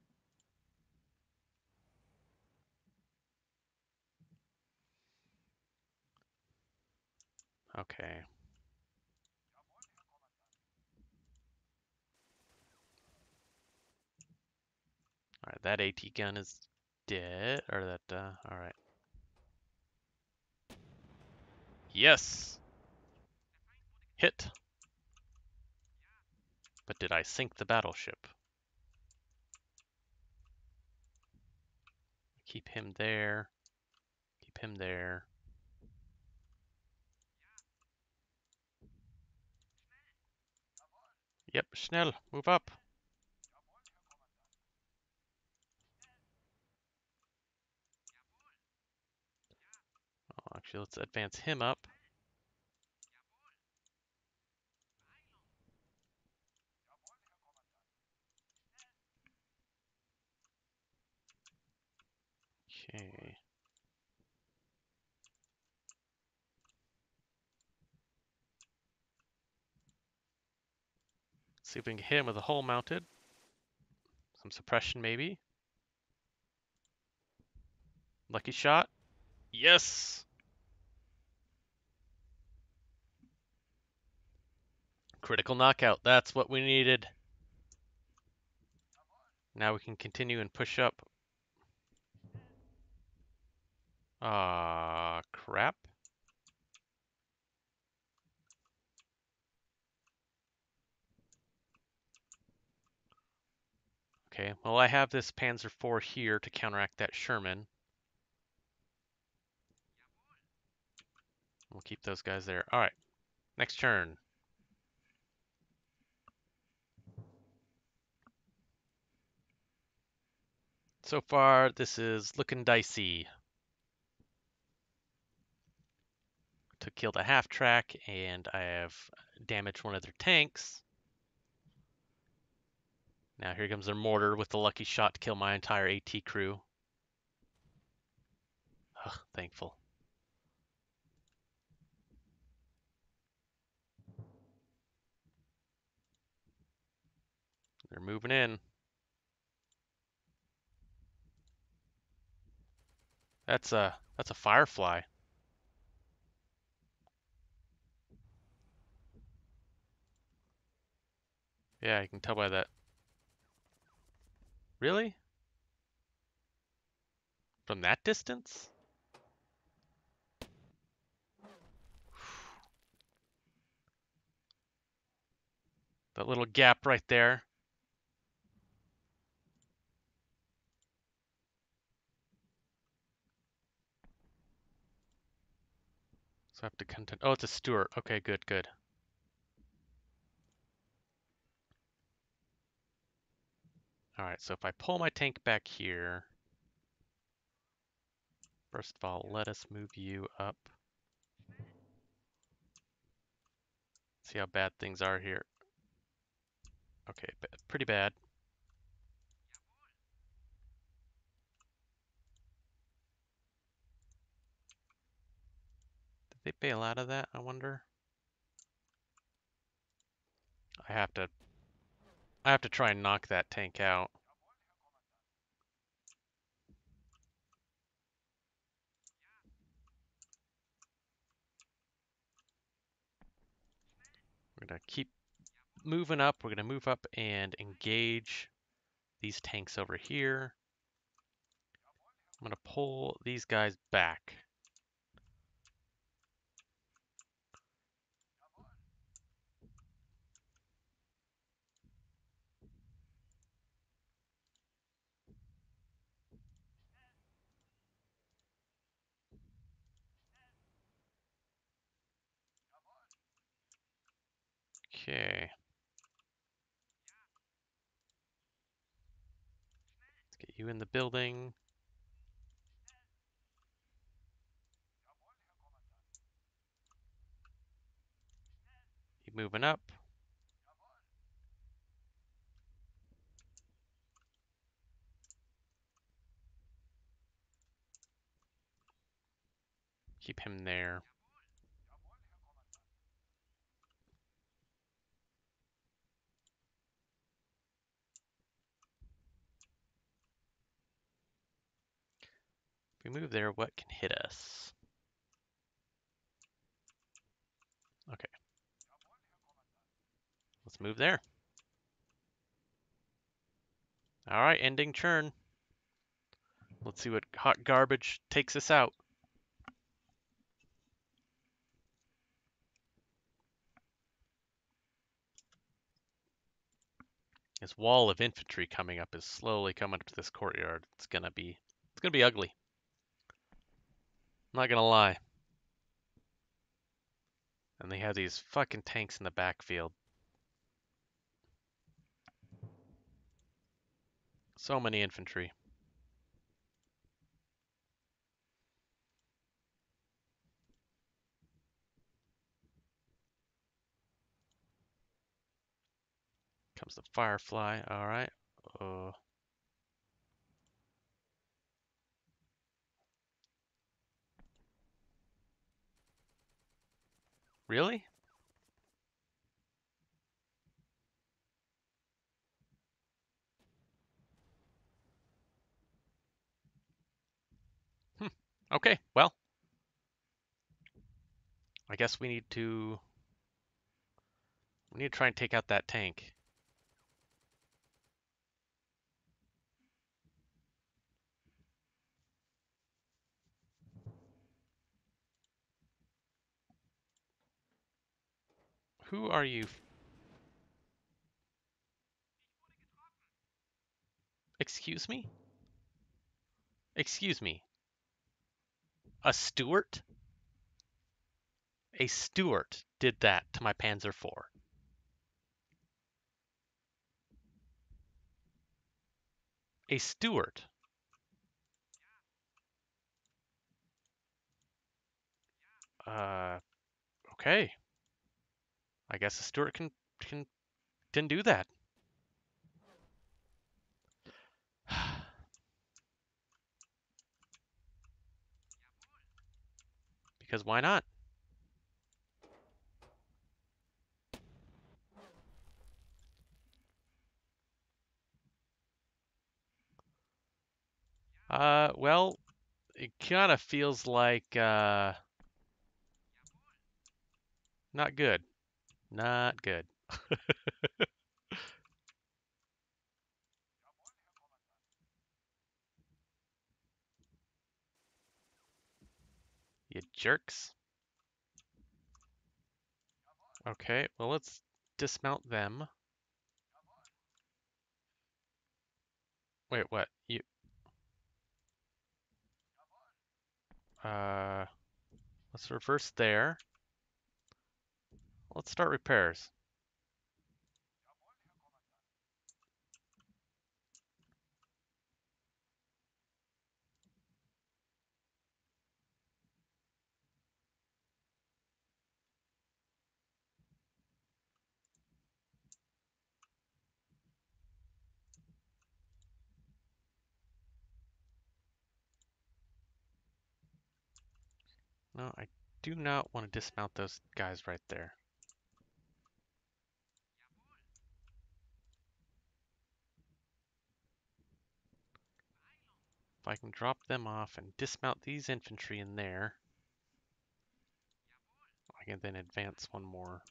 Okay. Alright, that AT gun is dead, or that, uh, alright. Yes! Hit! But did I sink the battleship? Keep him there. Keep him there. Yep, Schnell, move up. Oh, actually, let's advance him up. Okay. See if we can hit him with a hull mounted. Some suppression, maybe. Lucky shot. Yes! Critical knockout. That's what we needed. Now we can continue and push up. Ah, crap. Okay, well I have this Panzer IV here to counteract that Sherman. We'll keep those guys there. All right, next turn. So far, this is looking dicey. To kill the half track, and I have damaged one of their tanks. Now here comes their mortar with the lucky shot to kill my entire AT crew. Ugh, thankful. They're moving in. That's a that's a firefly. Yeah, you can tell by that. Really? From that distance? That little gap right there. So I have to contend. Oh, it's a Stuart. Okay, good, good. All right, so if I pull my tank back here, first of all, let us move you up. See how bad things are here. Okay, pretty bad. Did they bail out of that, I wonder? I have to I have to try and knock that tank out. We're gonna keep moving up. We're gonna move up and engage these tanks over here. I'm gonna pull these guys back. Okay. Let's get you in the building. Keep moving up. Keep him there. We move there, what can hit us? Okay. Let's move there. All right, ending churn. Let's see what hot garbage takes us out. This wall of infantry coming up is slowly coming up to this courtyard. It's gonna be it's gonna be ugly. I'm not gonna lie. And they have these fucking tanks in the backfield. So many infantry. Comes the Firefly. All right. Uh, really? Hmm. Okay. Well, I guess we need to we need to try and take out that tank. Who are you? Excuse me? Excuse me. A Stuart? A Stuart did that to my Panzer IV. A Stuart. Uh, okay. I guess the Stuart can can can do that. because why not? Uh, well, it kind of feels like uh, not good. Not good. You jerks. Okay, well let's dismount them. Wait, what? You uh let's reverse there. Let's start repairs. No, I do not want to dismount those guys right there. If I can drop them off and dismount these infantry in there, I can then advance one more.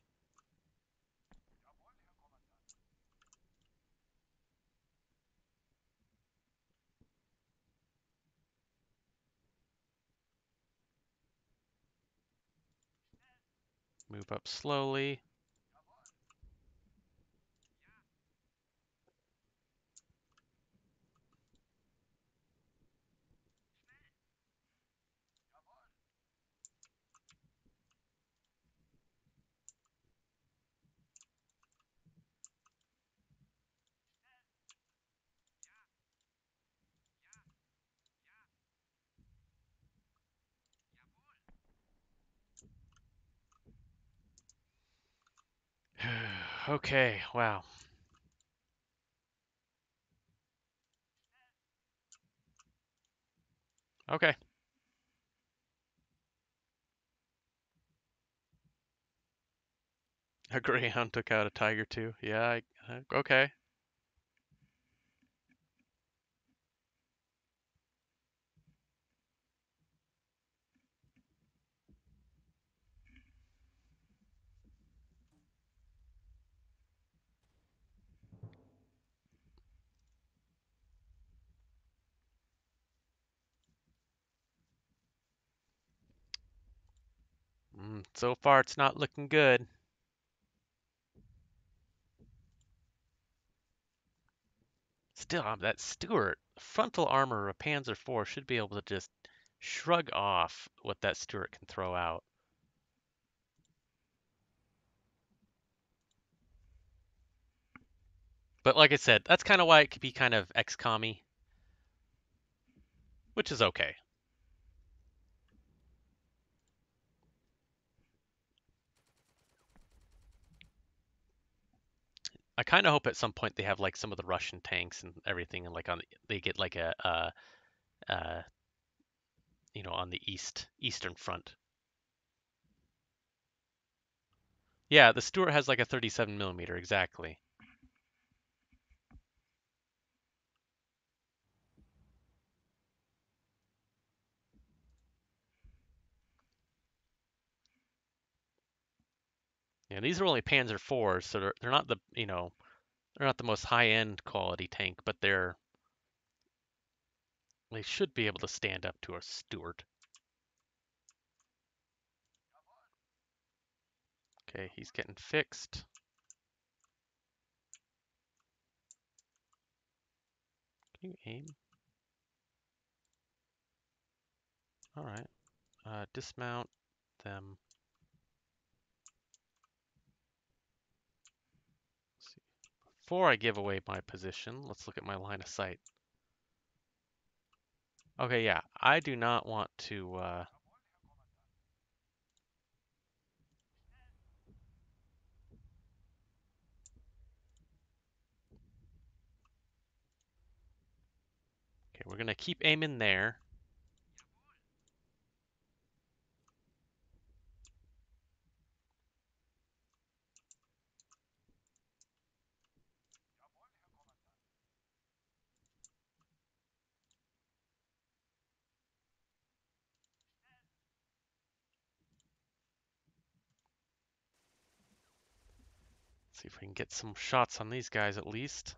Move up slowly. Okay, wow. Okay. A greyhound took out a tiger too. Yeah, I, I- okay. Mm, so far, it's not looking good. Still, um, that Stuart frontal armor of Panzer IV should be able to just shrug off what that Stuart can throw out. But like I said, that's kind of why it could be kind of XCOM-y, which is okay. I kind of hope at some point they have like some of the Russian tanks and everything, and like on they get like a, uh, uh, you know, on the east eastern front. Yeah, the Stuart has like a 37 millimeter exactly. Yeah, these are only Panzer IVs, so they're they're not the you know they're not the most high end quality tank, but they're they should be able to stand up to a Stuart. Okay, he's getting fixed. Can you aim? All right. Uh, dismount them. Let's see. Before I give away my position, let's look at my line of sight. Okay, yeah, I do not want to. Uh, okay, we're gonna keep aiming there. See if we can get some shots on these guys at least.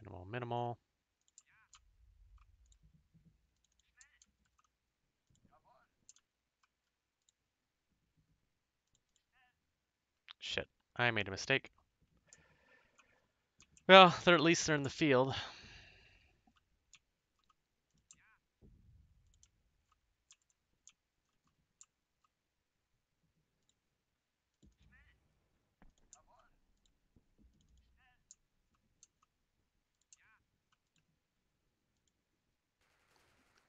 Minimal, minimal. Shit, I made a mistake. Well, they're at least they're in the field.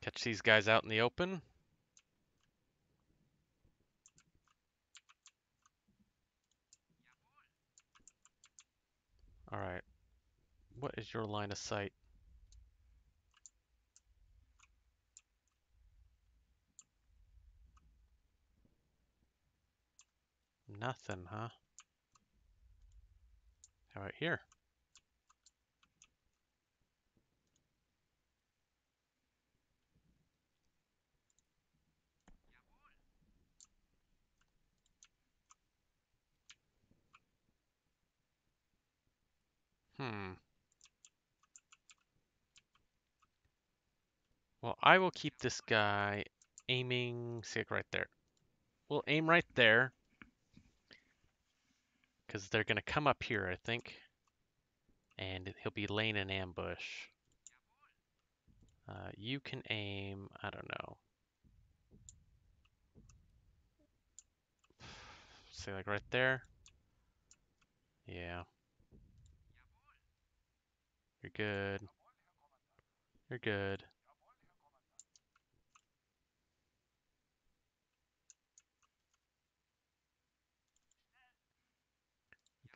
Catch these guys out in the open. All right. What is your line of sight? Nothing, huh? How about here? Hmm. Well, I will keep this guy aiming, like right there. We'll aim right there. Because they're going to come up here, I think. And he'll be laying an ambush. Uh, you can aim, I don't know. Say like right there. Yeah. You're good. You're good.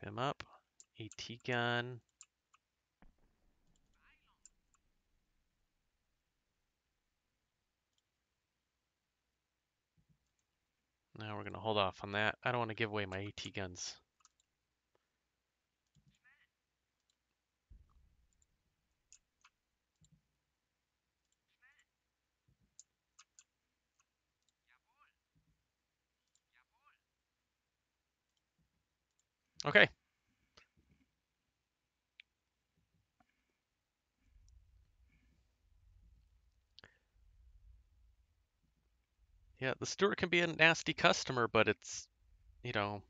Him up. AT gun. Now we're going to hold off on that. I don't want to give away my AT guns. Okay. Yeah, the Stuart can be a nasty customer, but it's, you know,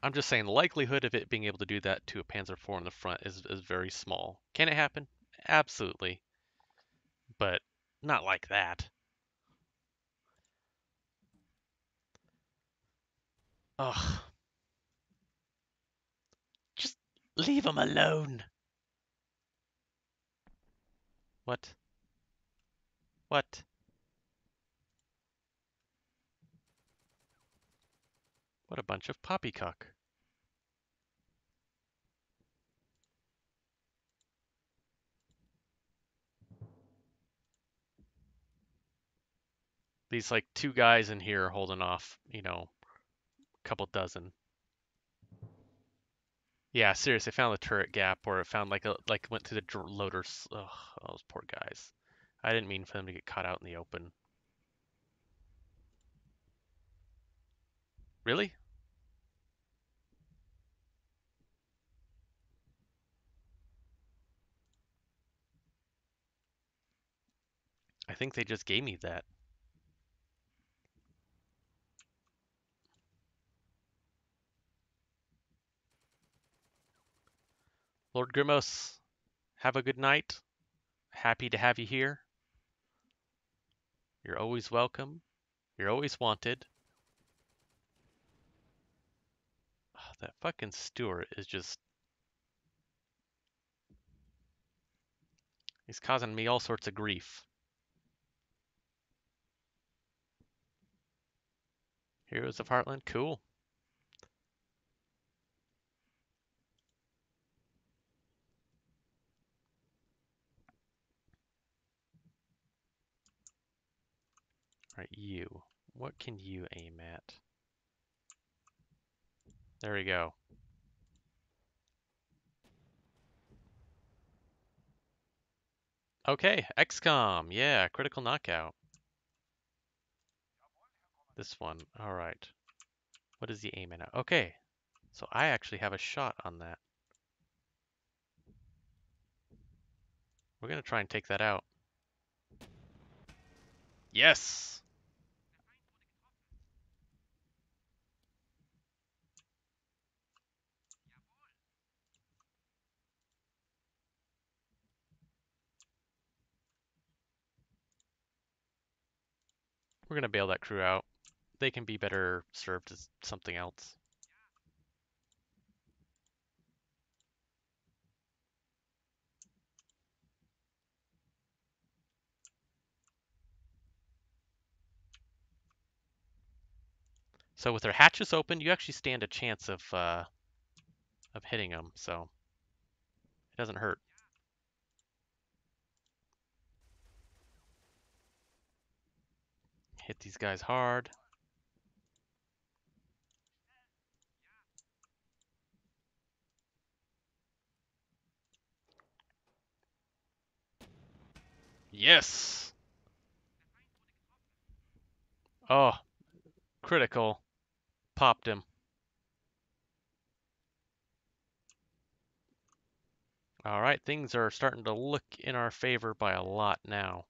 I'm just saying the likelihood of it being able to do that to a Panzer IV in the front is, is very small. Can it happen? Absolutely. But not like that. Ugh. Just leave him alone. What? What? What a bunch of poppycock. These like two guys in here holding off, you know, couple dozen. Yeah, seriously, I found the turret gap or it found like a like went through the loaders. Ugh, those poor guys. I didn't mean for them to get caught out in the open. Really? I think they just gave me that. Lord Grimos, have a good night. Happy to have you here. You're always welcome. You're always wanted. Oh, that fucking Stuart is just... He's causing me all sorts of grief. Heroes of Heartland, cool. Right, you. What can you aim at? There we go. Okay, XCOM. Yeah, critical knockout. This one. All right. What is he aiming at? Okay. So I actually have a shot on that. We're going to try and take that out. Yes! We're going to bail that crew out. They can be better served as something else. So with their hatches open, you actually stand a chance of uh, of hitting them. So It doesn't hurt. Hit these guys hard. Yes! Oh, critical. Popped him. All right, things are starting to look in our favor by a lot now.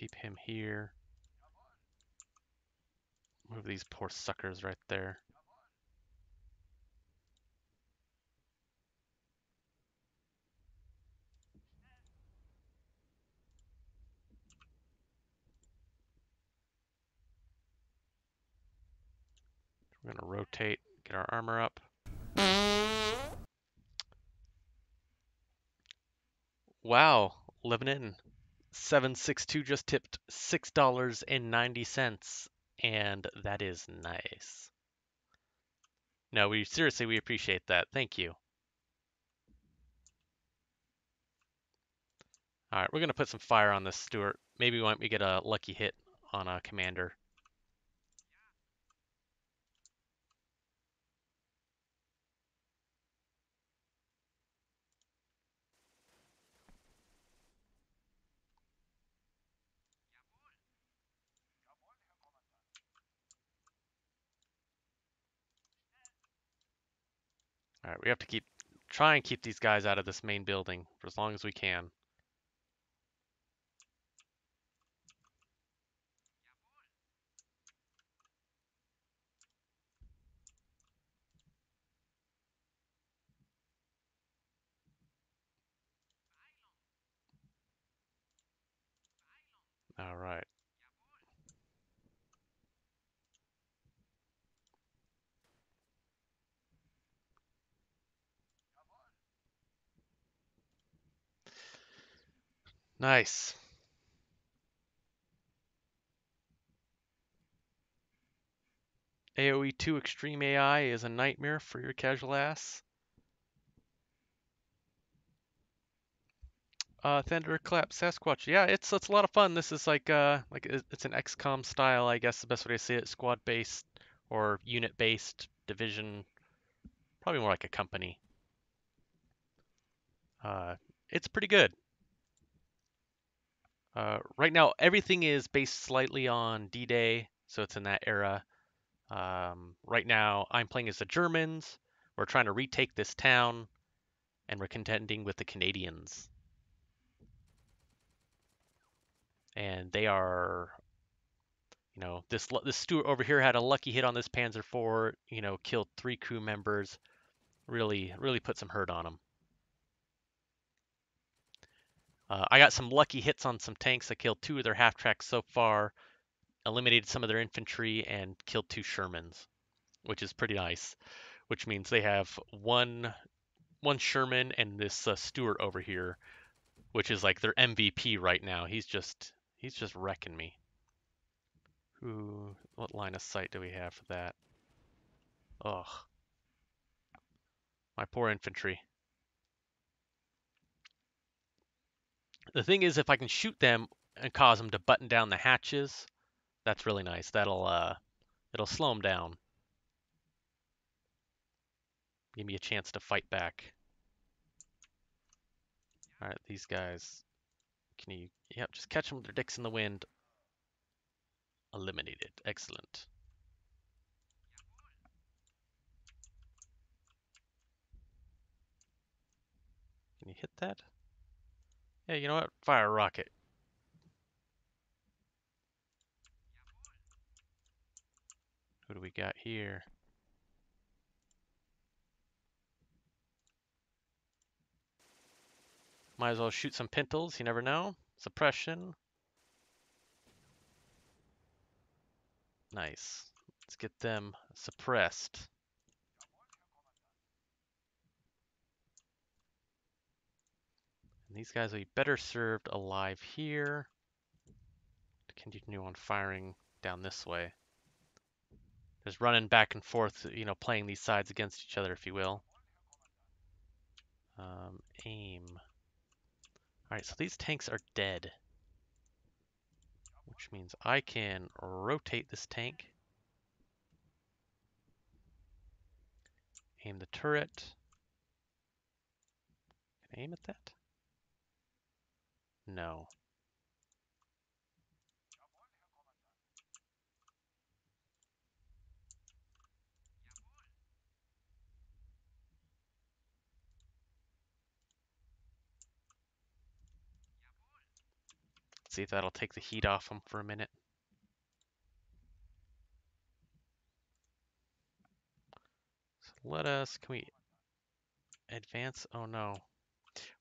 Keep him here. Move these poor suckers right there. We're gonna rotate, get our armor up. Wow, Lebanon 762 just tipped $6.90 and that is nice. No, we seriously we appreciate that. Thank you. All right, we're gonna put some fire on this Stuart. Maybe we might we get a lucky hit on a commander. All right, we have to keep try and keep these guys out of this main building for as long as we can. All right. Nice. AoE 2 Extreme AI is a nightmare for your casual ass. Uh, Thunderclap Sasquatch. Yeah, it's it's a lot of fun. This is like uh like it's an XCOM style, I guess the best way to say it, squad based or unit based division. Probably more like a company. Uh, it's pretty good. Uh, right now, everything is based slightly on D-Day, so it's in that era. Um, right now, I'm playing as the Germans. We're trying to retake this town, and we're contending with the Canadians. And they are, you know, this this Stuart over here had a lucky hit on this Panzer IV. You know, killed three crew members. Really, really put some hurt on him. Uh, I got some lucky hits on some tanks. I killed two of their half tracks so far, eliminated some of their infantry, and killed two Shermans, which is pretty nice. Which means they have one one Sherman and this uh, Stuart over here, which is like their MVP right now. He's just he's just wrecking me. Who? What line of sight do we have for that? Ugh. My poor infantry. The thing is, if I can shoot them and cause them to button down the hatches, that's really nice. That'll uh, it'll slow them down. Give me a chance to fight back. All right, these guys. Can you? Yep, just catch them with their dicks in the wind. Eliminated. Excellent. Can you hit that? Yeah, you know what? Fire a rocket. Who do we got here? Might as well shoot some pintles, you never know. Suppression. Nice. Let's get them suppressed. And these guys will be better served alive here. To continue on firing down this way. Just running back and forth, you know, playing these sides against each other, if you will. Um, aim. Alright, so these tanks are dead. Which means I can rotate this tank. Aim the turret. Can I aim at that? No. See if that'll take the heat off them for a minute. So let us, can we advance? Oh no.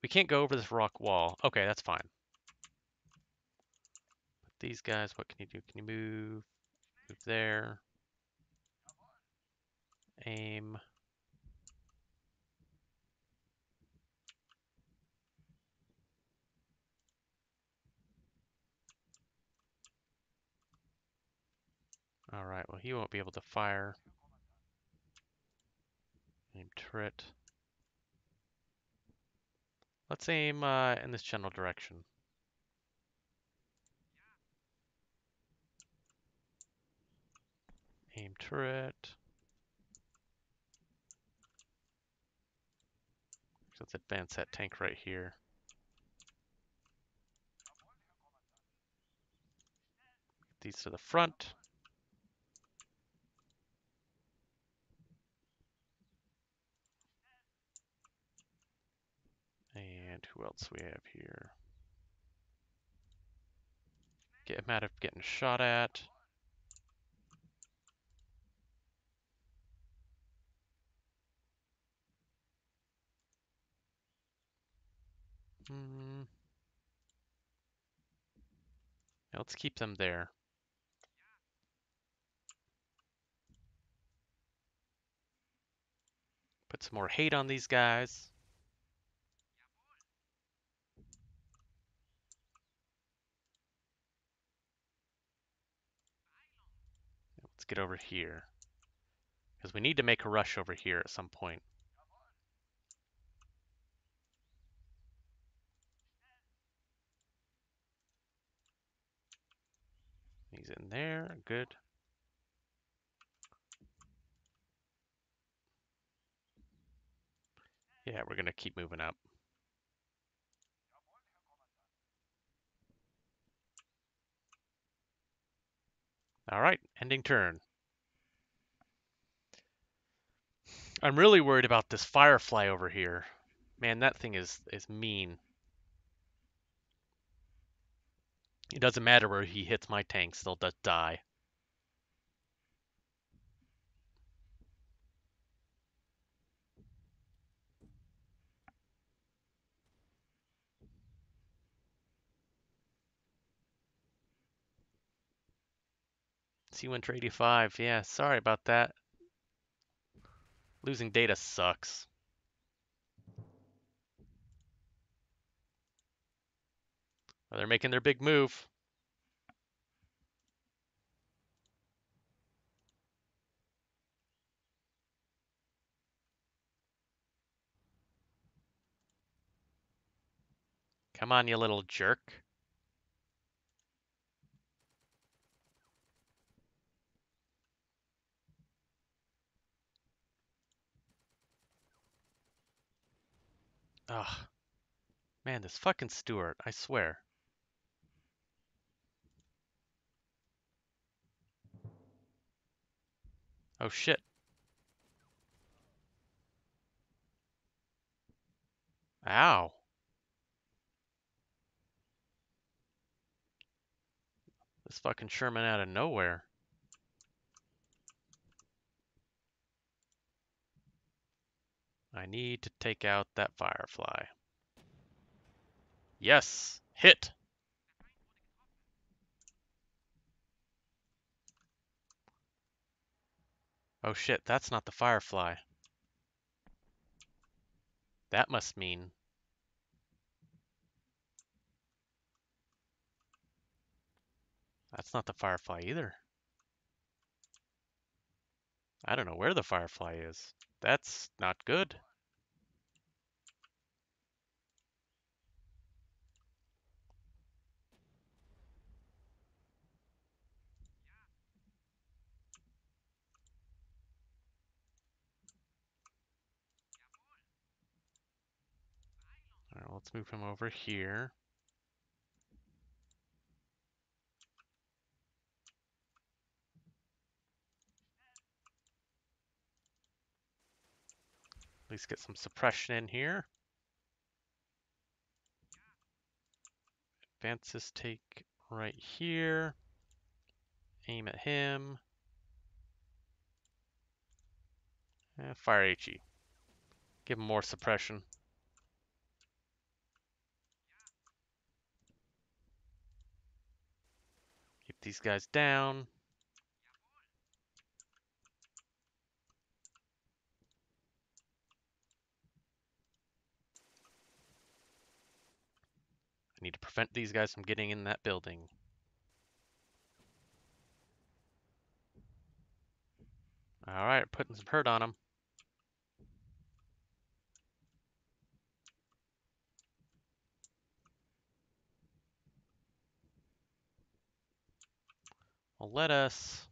We can't go over this rock wall. Okay, that's fine. These guys, what can you do? Can you move? Move there. Aim. All right, well, he won't be able to fire. Aim turret. Let's aim uh, in this general direction. Aim turret. Let's advance that tank right here. Get these to the front. And who else we have here? Get him out of getting shot at. Mm-hmm. Yeah, let's keep them there. Put some more hate on these guys. Let's get over here. Because we need to make a rush over here at some point. In there, good. Yeah, we're gonna keep moving up. All right, ending turn. I'm really worried about this firefly over here. Man, that thing is is mean. It doesn't matter where he hits my tanks, they'll just die. C-Winter 85, yeah, sorry about that. Losing data sucks. They're making their big move. Come on, you little jerk. Ugh. Man, this fucking Stuart, I swear. Oh shit. Ow. This fucking Sherman out of nowhere. I need to take out that firefly. Yes! Hit! Oh shit, that's not the Firefly. That must mean... That's not the Firefly either. I don't know where the Firefly is. That's not good. Let's move him over here. At least get some suppression in here. Advance Advances take right here. Aim at him. Eh, fire HE. Give him more suppression. These guys down. I need to prevent these guys from getting in that building. All right, putting some hurt on them. Well, let us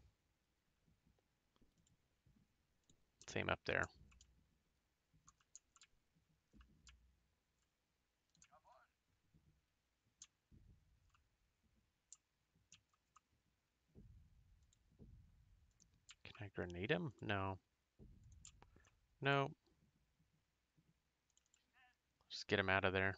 let's up there. Can I grenade him? No. No. Just get him out of there.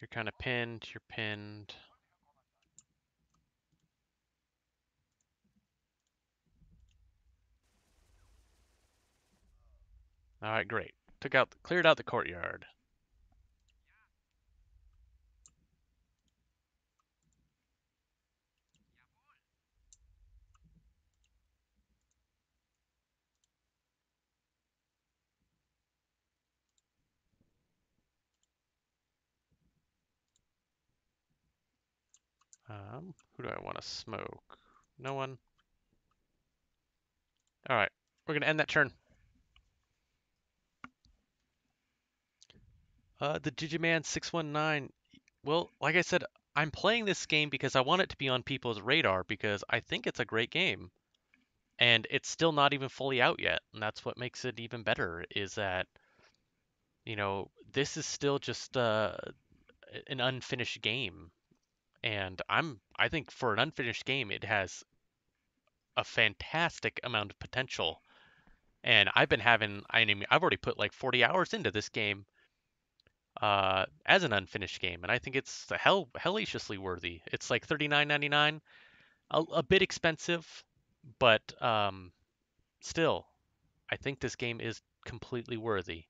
You're kind of pinned. You're pinned. All right, great. Took out, cleared out the courtyard. Um, who do I want to smoke? No one. All right, we're gonna end that turn. Uh, the Digiman 619. Well, like I said, I'm playing this game because I want it to be on people's radar because I think it's a great game. And it's still not even fully out yet. And that's what makes it even better is that, you know, this is still just uh, an unfinished game. And I'm, I think for an unfinished game, it has a fantastic amount of potential. And I've been having, I mean, I've already put like 40 hours into this game uh, as an unfinished game, and I think it's hell hellaciously worthy. It's like $39.99, a, a bit expensive, but um, still, I think this game is completely worthy.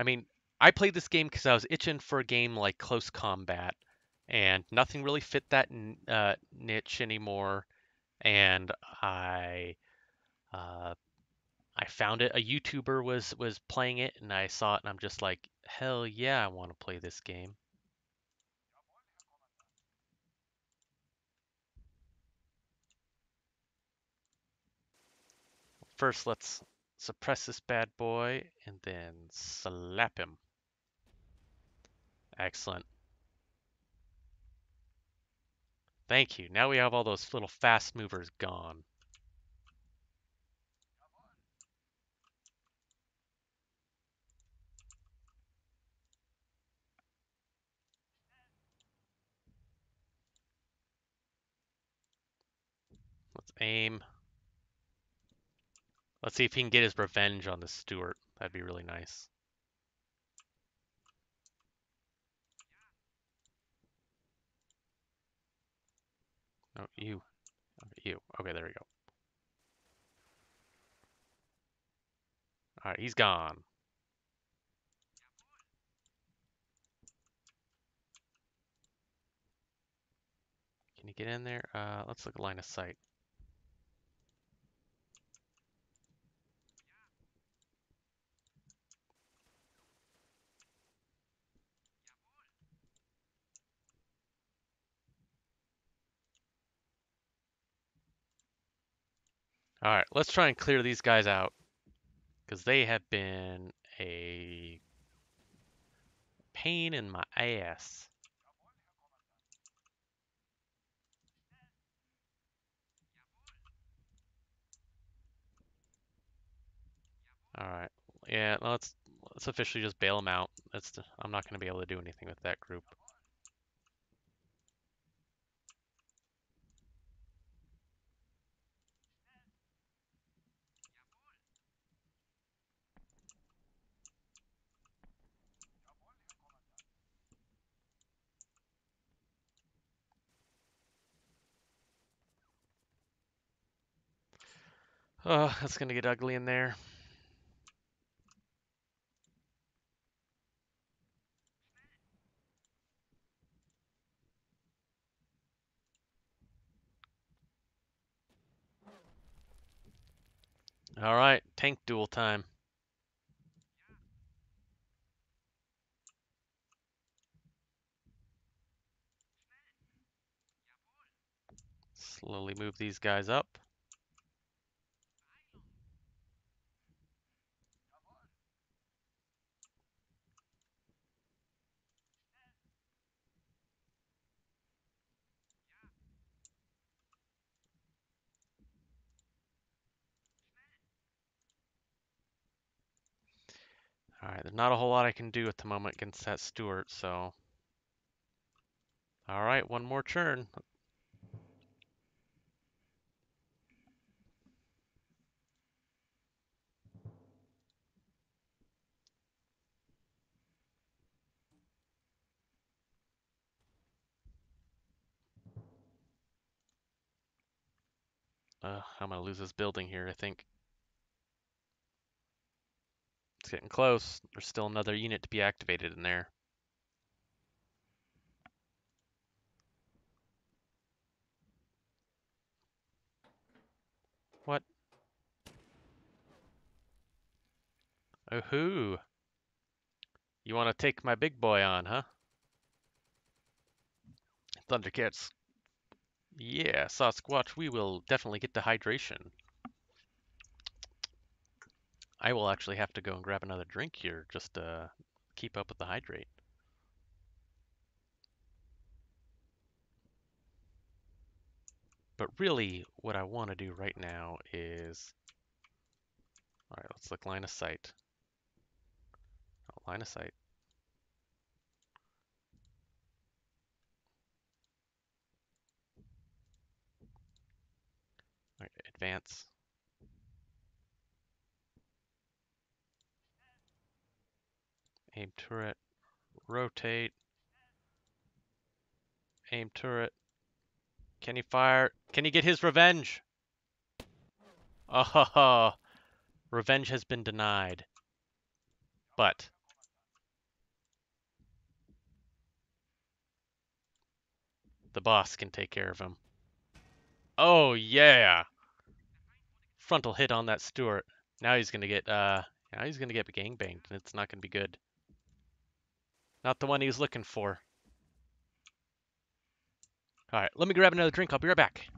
I mean, I played this game because I was itching for a game like Close Combat, and nothing really fit that uh, niche anymore. And I, uh, I found it. A YouTuber was was playing it, and I saw it, and I'm just like, hell yeah, I want to play this game. First, let's suppress this bad boy and then slap him. Excellent. Thank you. Now we have all those little fast movers gone. Let's aim. Let's see if he can get his revenge on the Stuart. That'd be really nice. Oh, you. Oh, you. Okay, there we go. Alright, he's gone. Can you get in there? Uh, let's look at line of sight. All right, let's try and clear these guys out because they have been a pain in my ass. All right, yeah, let's let's officially just bail them out. That's I'm not going to be able to do anything with that group. Oh, that's gonna get ugly in there. All right, tank duel time. Slowly move these guys up. All right, there's not a whole lot I can do at the moment against that Stuart, so. All right, one more turn. Uh, I'm gonna lose this building here, I think. Getting close. There's still another unit to be activated in there. What? Oh hoo! You want to take my big boy on, huh? Thundercats. Yeah, Sasquatch, we will definitely get the hydration. I will actually have to go and grab another drink here just to keep up with the hydrate. But really, what I want to do right now is... Alright, let's look line of sight. Oh, line of sight. Alright, advance. Aim turret. Rotate. Aim turret. Can he fire? Can he get his revenge? Oh, revenge has been denied. But the boss can take care of him. Oh yeah. Frontal hit on that Stuart. Now he's gonna get uh now he's gonna get gangbanged and it's not gonna be good. Not the one he was looking for. Alright, let me grab another drink. I'll be right back.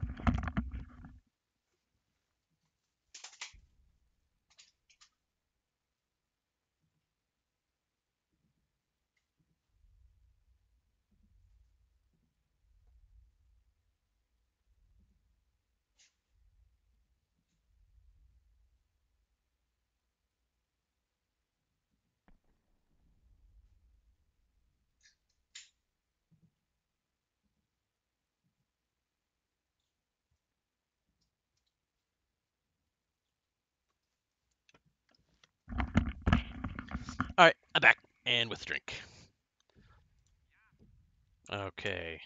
Alright, I'm back. And with drink. Okay.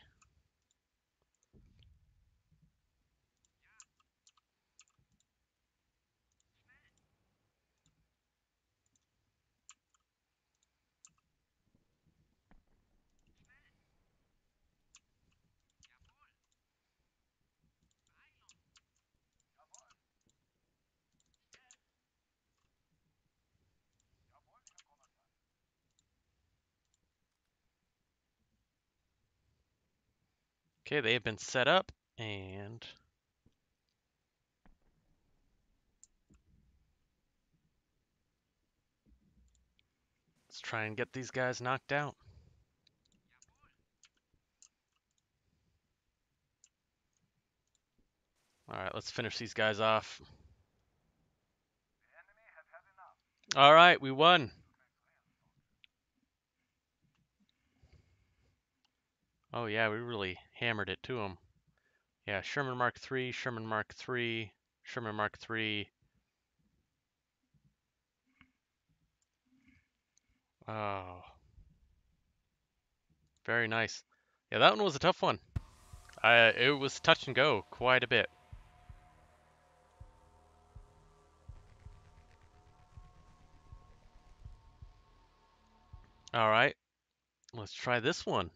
Okay, they have been set up and let's try and get these guys knocked out. All right, let's finish these guys off. All right, we won. Oh yeah, we really hammered it to him. Yeah, Sherman Mark III, Sherman Mark III, Sherman Mark III. Oh. Very nice. Yeah, that one was a tough one. I it was touch and go quite a bit. All right. Let's try this one.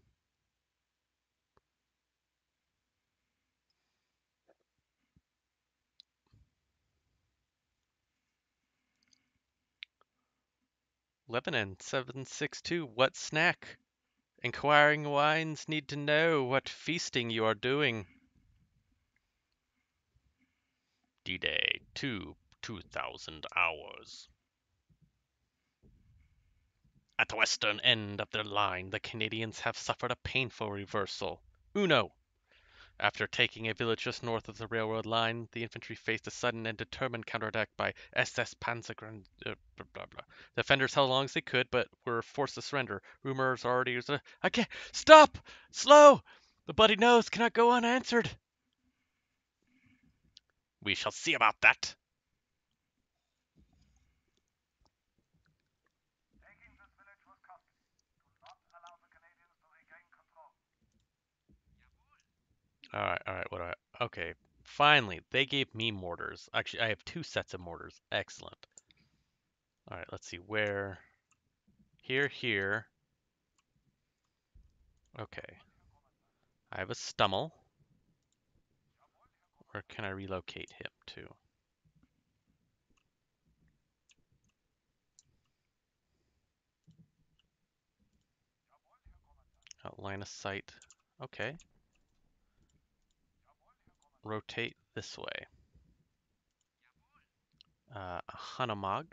Lebanon 762, what snack? Inquiring wines need to know what feasting you are doing. D-Day 2, 2000 hours. At the western end of their line, the Canadians have suffered a painful reversal. Uno. After taking a village just north of the railroad line, the infantry faced a sudden and determined counterattack by SS Panzergren. Uh, blah, blah. The defenders held as long as they could, but were forced to surrender. Rumors already. Uh, I can't. Stop! Slow! The bloody nose cannot go unanswered. We shall see about that. All right, all right. What do I? Okay, finally, they gave me mortars. Actually, I have two sets of mortars. Excellent. All right, let's see where. Here, here. Okay. I have a Stummel. Where can I relocate him to? Line of sight. Okay. Rotate this way. Uh, Hanomag.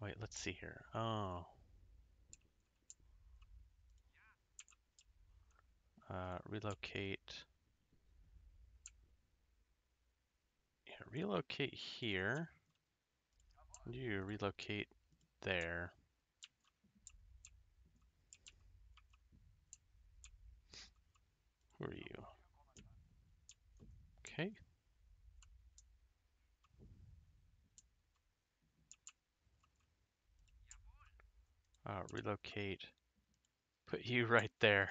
Wait, let's see here. Oh. Uh, relocate. Yeah, relocate here. You relocate there. Who are you? Okay. Uh, relocate. Put you right there.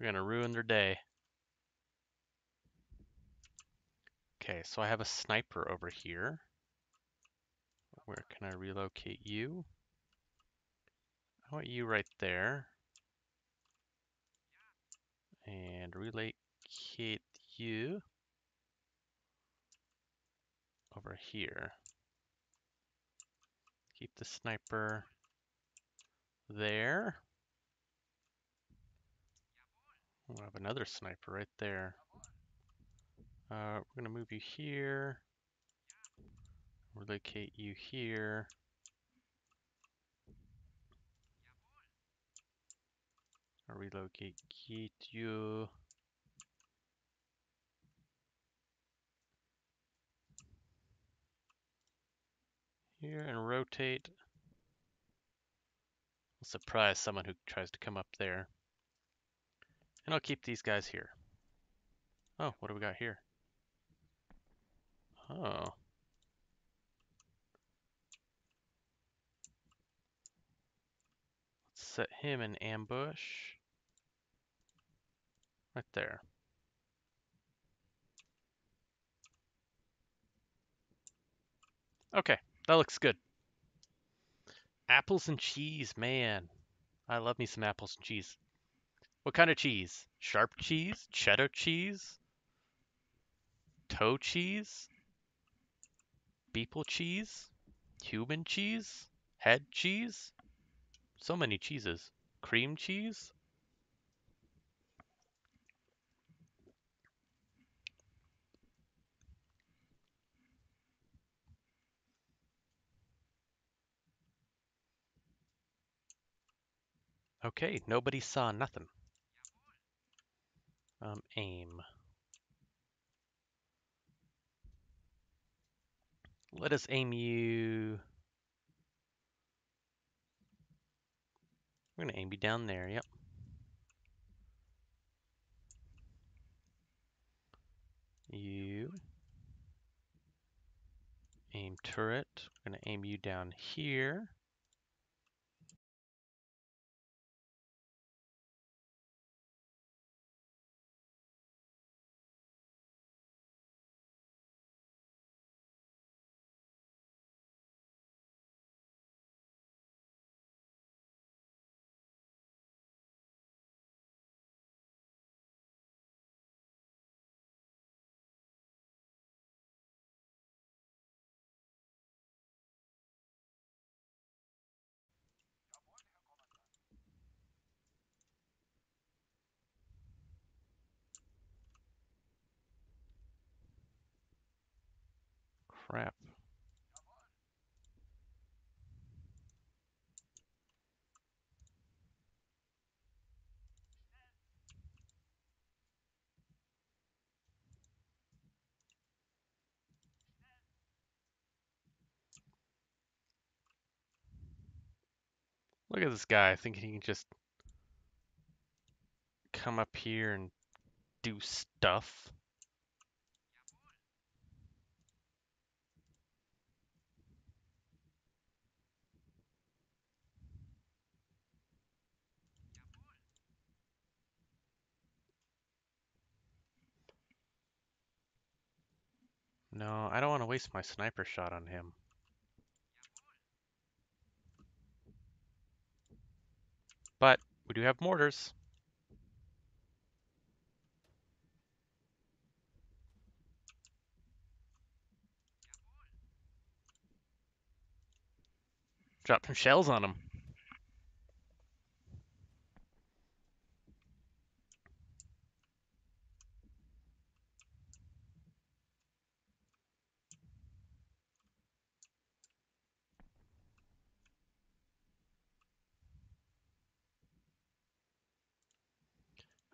We're gonna ruin their day. Okay, so I have a sniper over here. Where can I relocate you? I want you right there. And relocate you over here. Keep the sniper there. We'll have another sniper right there. Uh, we're gonna move you here. Relocate you here. Relocate you. Here and rotate. I'll surprise someone who tries to come up there. And I'll keep these guys here. Oh, what do we got here? Oh. Let's set him in ambush. Right there. Okay, that looks good. Apples and cheese, man. I love me some apples and cheese. What kind of cheese? Sharp cheese? Cheddar cheese? Toe cheese? Beeple cheese? Human cheese? Head cheese? So many cheeses. Cream cheese? Okay, nobody saw nothing. Um, aim. Let us aim you. We're gonna aim you down there, yep. You. Aim turret. We're gonna aim you down here. Crap. Look at this guy thinking he can just come up here and do stuff. No, I don't want to waste my sniper shot on him. But we do have mortars. Drop some shells on him.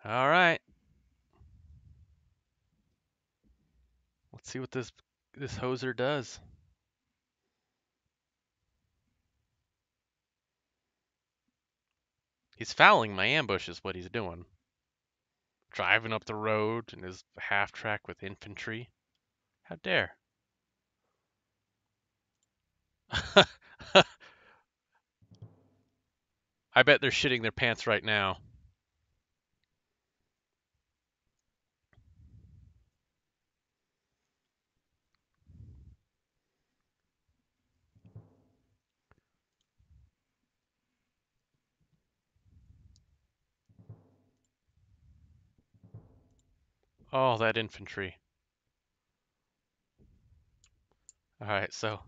All right. Let's see what this this hoser does. He's fouling my ambush is what he's doing. Driving up the road in his half track with infantry. How dare. I bet they're shitting their pants right now. Oh, that infantry. Alright, so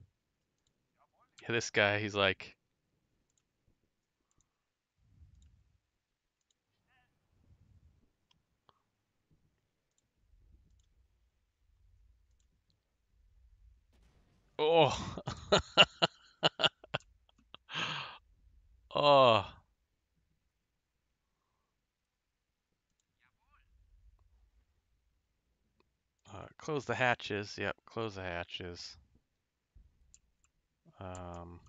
yeah, this guy, he's like Oh. oh. Uh, close the hatches. Yep, close the hatches. Um,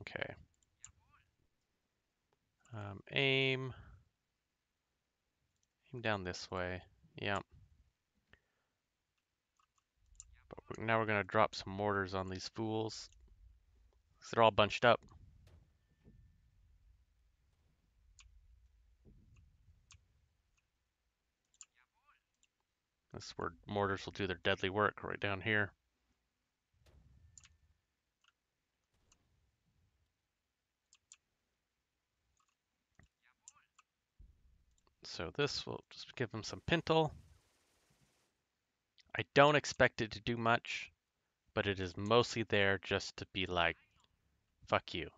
okay. Um, aim. Aim down this way. Yep. But we- now we're gonna drop some mortars on these fools. they're all bunched up. This is where mortars will do their deadly work, right down here. So this will just give them some pintle. I don't expect it to do much, but it is mostly there just to be like, fuck you.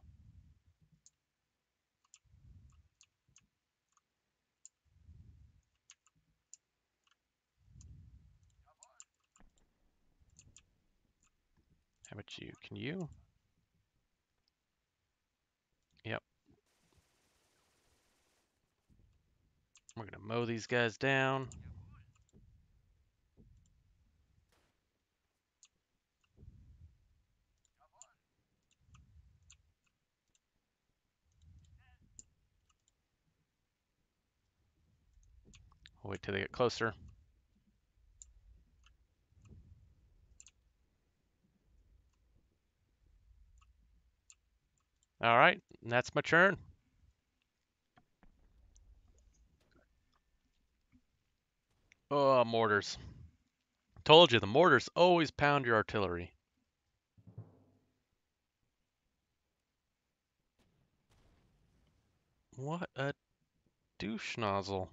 How about you? Can you? Yep. We're gonna mow these guys down. We'll wait till they get closer. All right, that's my turn. Oh, mortars. Told you, the mortars always pound your artillery. What a douche nozzle.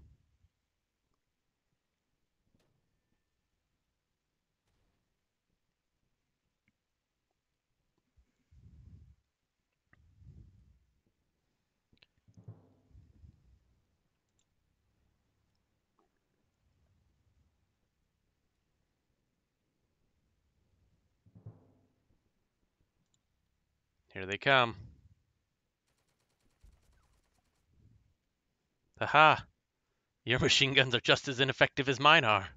Here they come. Aha! Your machine guns are just as ineffective as mine are.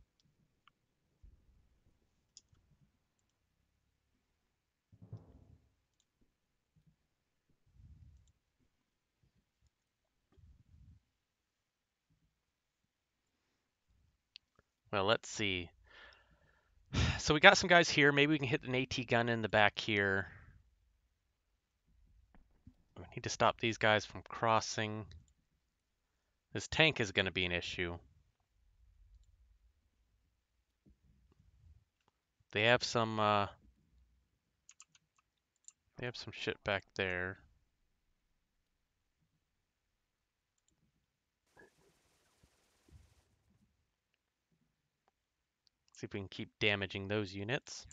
Well, let's see. So we got some guys here. Maybe we can hit an AT gun in the back here. We need to stop these guys from crossing. This tank is going to be an issue. They have some, uh, they have some shit back there. See if we can keep damaging those units.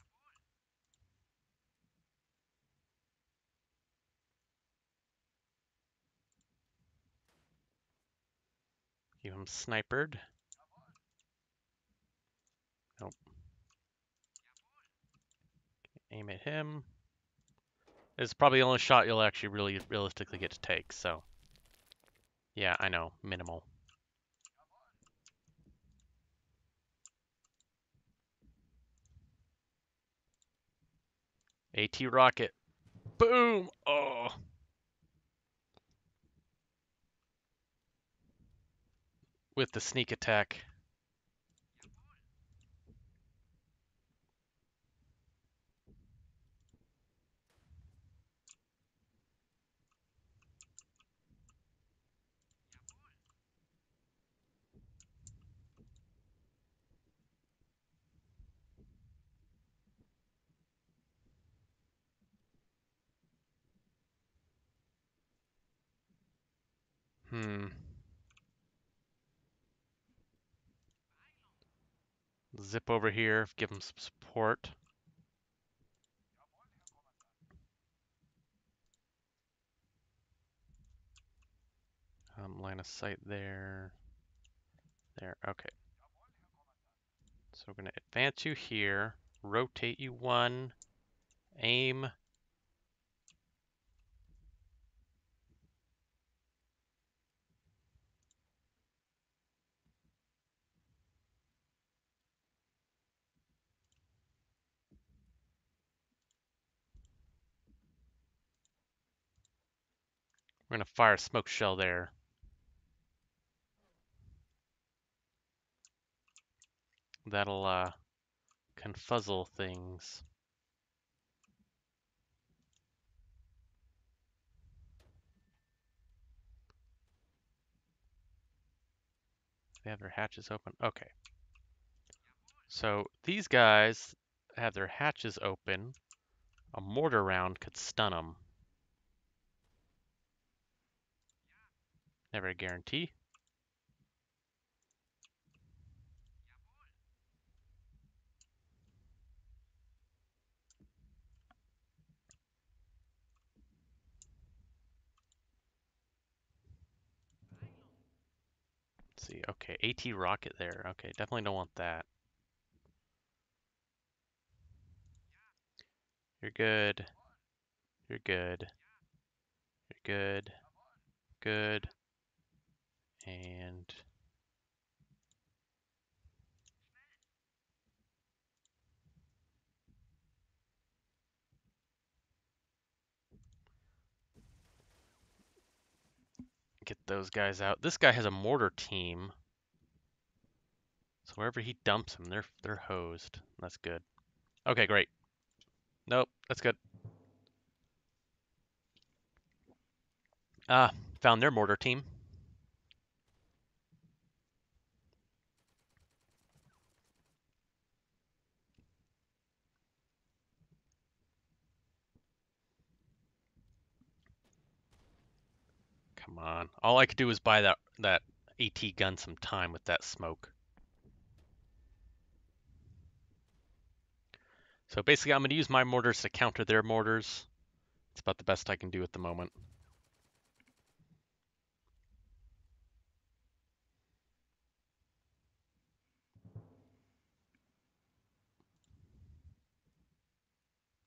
Keep him snipered. Nope. Aim at him. It's probably the only shot you'll actually really realistically get to take, so. Yeah, I know, minimal. AT rocket. Boom! Oh. With the sneak attack. Hmm. Zip over here, give him some support. Um, line of sight there. There, okay. So we're gonna advance you here, rotate you one, aim. We're gonna fire a smoke shell there. That'll uh confuzzle things. They have their hatches open. Okay. So these guys have their hatches open. A mortar round could stun them. Never a guarantee. Let's see, okay, AT rocket there. Okay, definitely don't want that. You're good. You're good. You're good. Good. And get those guys out. This guy has a mortar team. So wherever he dumps them, they're they're hosed. That's good. Okay, great. Nope, that's good. Ah, found their mortar team. Come on. All I could do was buy that that AT gun some time with that smoke. So basically, I'm going to use my mortars to counter their mortars. It's about the best I can do at the moment.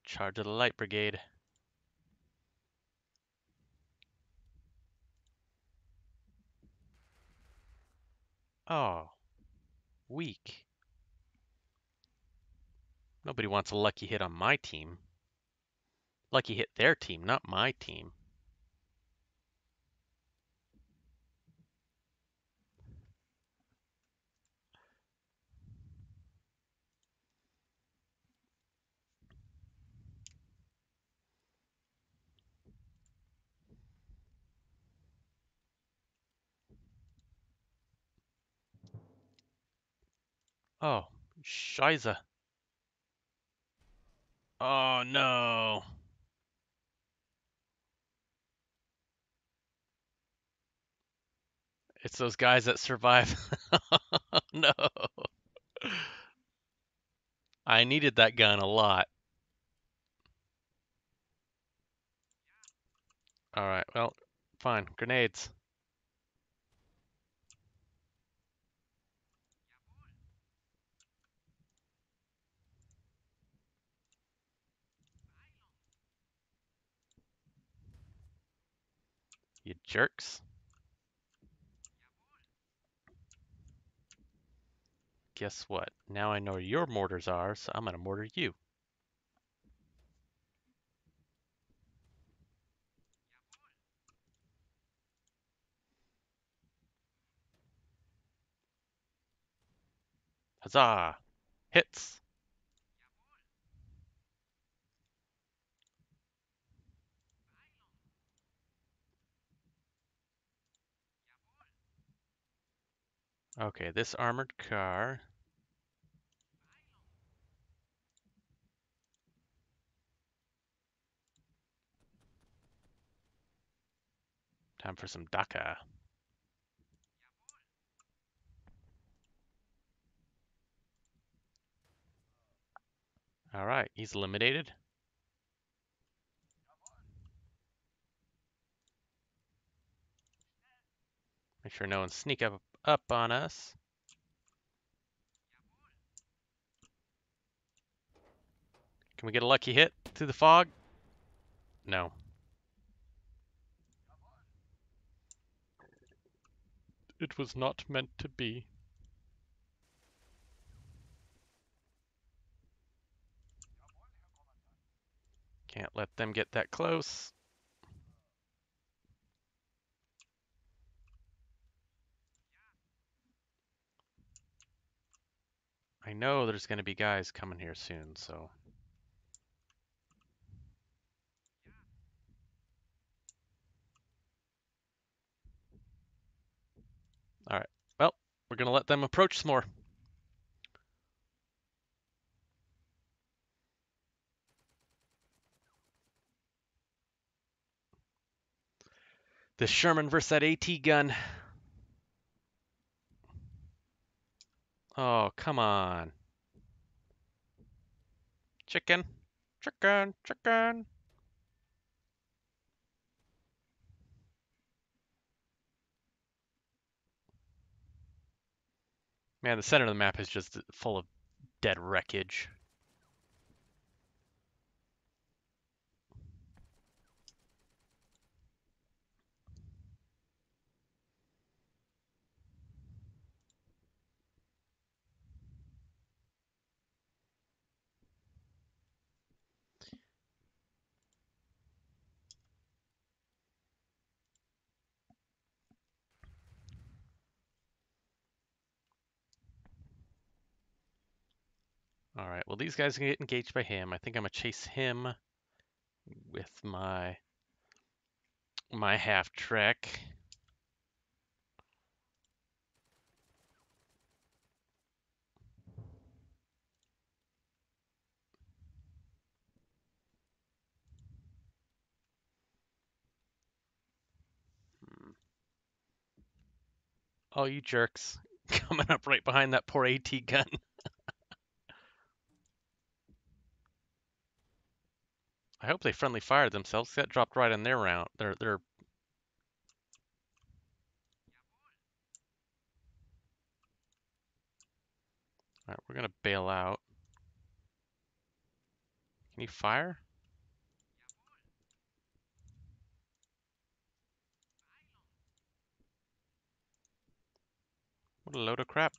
Charge of the Light Brigade. Oh, weak. Nobody wants a lucky hit on my team. Lucky hit their team, not my team. Oh, Shiza. Oh no. It's those guys that survive. no. I needed that gun a lot. Alright, well, fine. Grenades. You jerks. Guess what? Now I know where your mortars are, so I'm gonna mortar you. Huzzah! Hits! Okay, this armored car. Time for some DACA. All right, he's eliminated. Make sure no one sneak up up on us. Can we get a lucky hit through the fog? No. It was not meant to be. Can't let them get that close. I know there's going to be guys coming here soon, so. All right. Well, we're going to let them approach some more. The Sherman versus that AT gun. Oh, come on. Chicken, chicken, chicken. Man, the center of the map is just full of dead wreckage. All right, well, these guys can get engaged by him. I think I'm gonna chase him with my my half track. Hmm. Oh, you jerks. Coming up right behind that poor AT gun. I hope they friendly fired themselves. That dropped right in their round. Their their All right, we're gonna bail out. Can you fire? What a load of crap.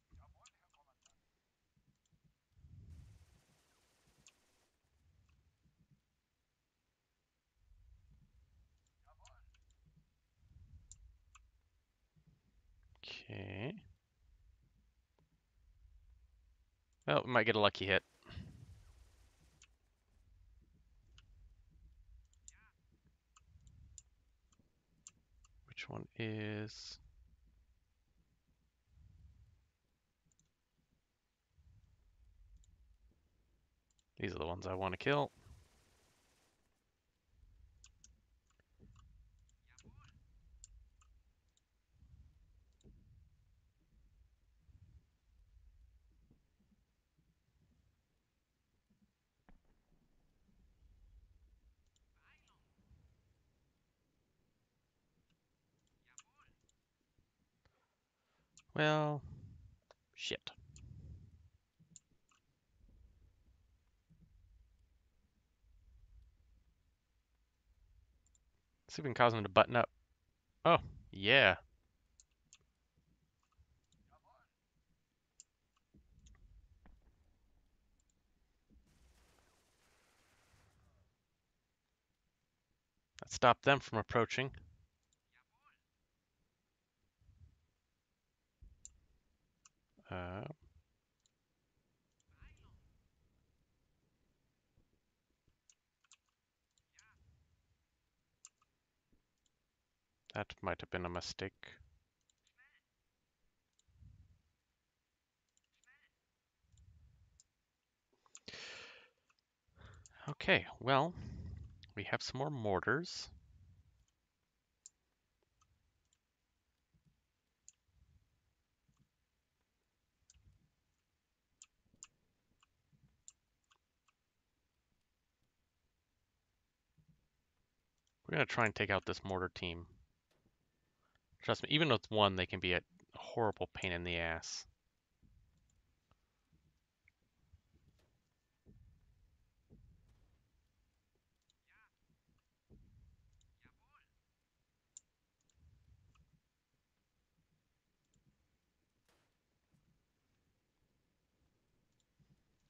Okay. Well, we might get a lucky hit. Which one is... These are the ones I want to kill. Well, shit. See if we can cause them to button up. Oh, yeah. That stopped them from approaching. Uh, that might have been a mistake. Okay, well, we have some more mortars. We're going to try and take out this mortar team. Trust me, even with one, they can be a horrible pain in the ass.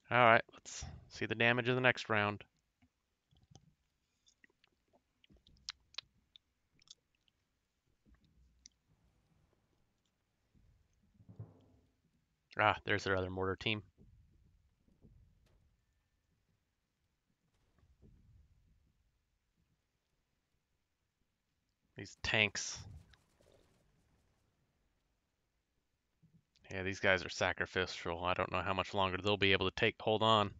All right, let's see the damage of the next round. Ah, there's their other mortar team. These tanks. Yeah, these guys are sacrificial. I don't know how much longer they'll be able to take hold on.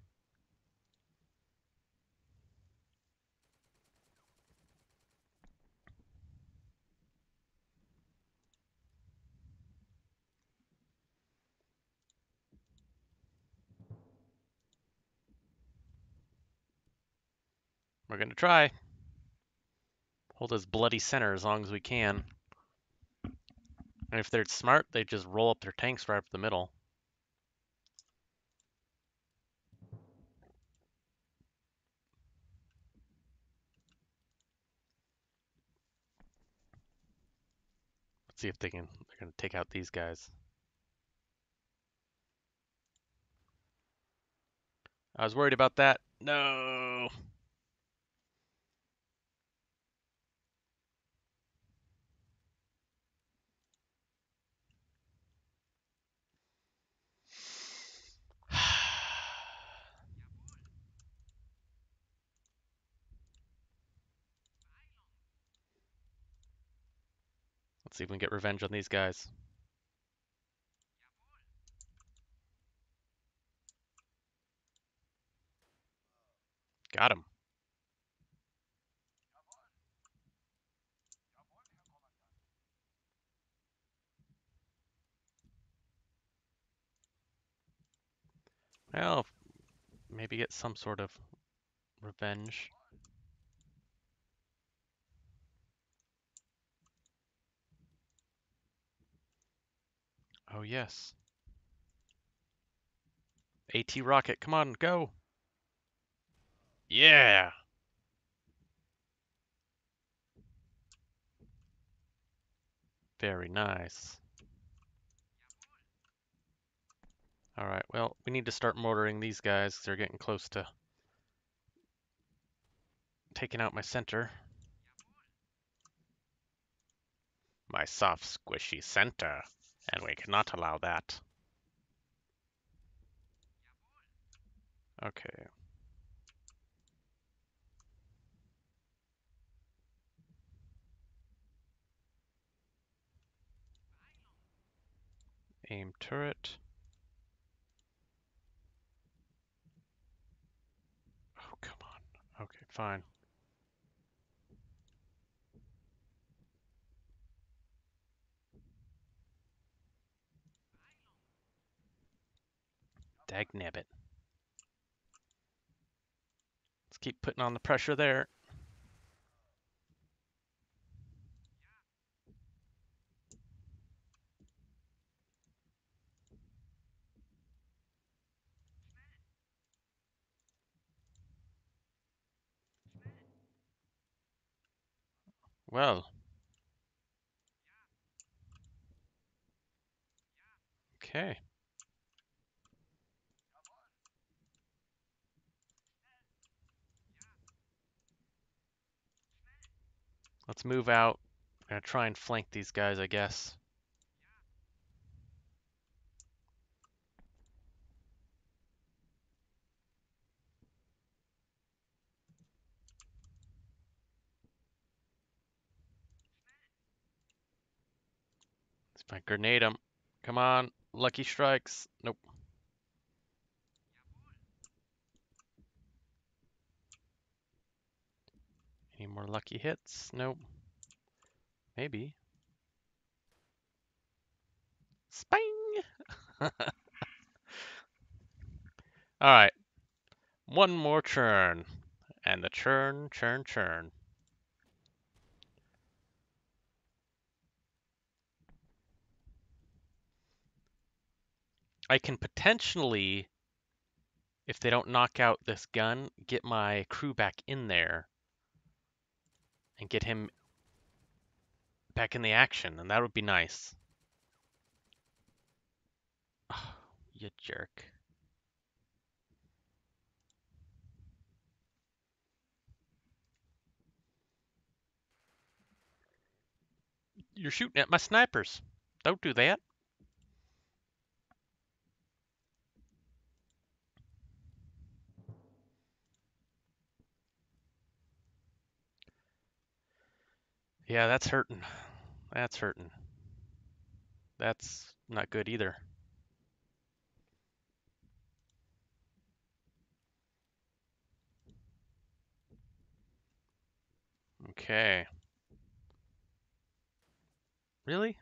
We're going to try. Hold his bloody center as long as we can. And if they're smart, they just roll up their tanks right up the middle. Let's see if they can, they're going to take out these guys. I was worried about that. No! See if we can get revenge on these guys. Got him. Well, maybe get some sort of revenge. Oh, yes. AT rocket, come on, go. Yeah. Very nice. All right, well, we need to start mortaring these guys. they're getting close to taking out my center. My soft, squishy center, and we cannot allow that. Okay. Aim turret. Oh, come on. Okay, fine. Dag nabbit. Let's keep putting on the pressure there. Well. Okay. Let's move out. I'm gonna try and flank these guys, I guess. Let's grenade them. Come on, lucky strikes. Nope. Any more lucky hits? Nope. Maybe. Spang! Alright. One more churn. And the churn, churn, churn. I can potentially, if they don't knock out this gun, get my crew back in there and get him back in the action, and that would be nice. Oh, you jerk. You're shooting at my snipers. Don't do that. Yeah, that's hurting. That's hurting. That's not good either. Okay. Really?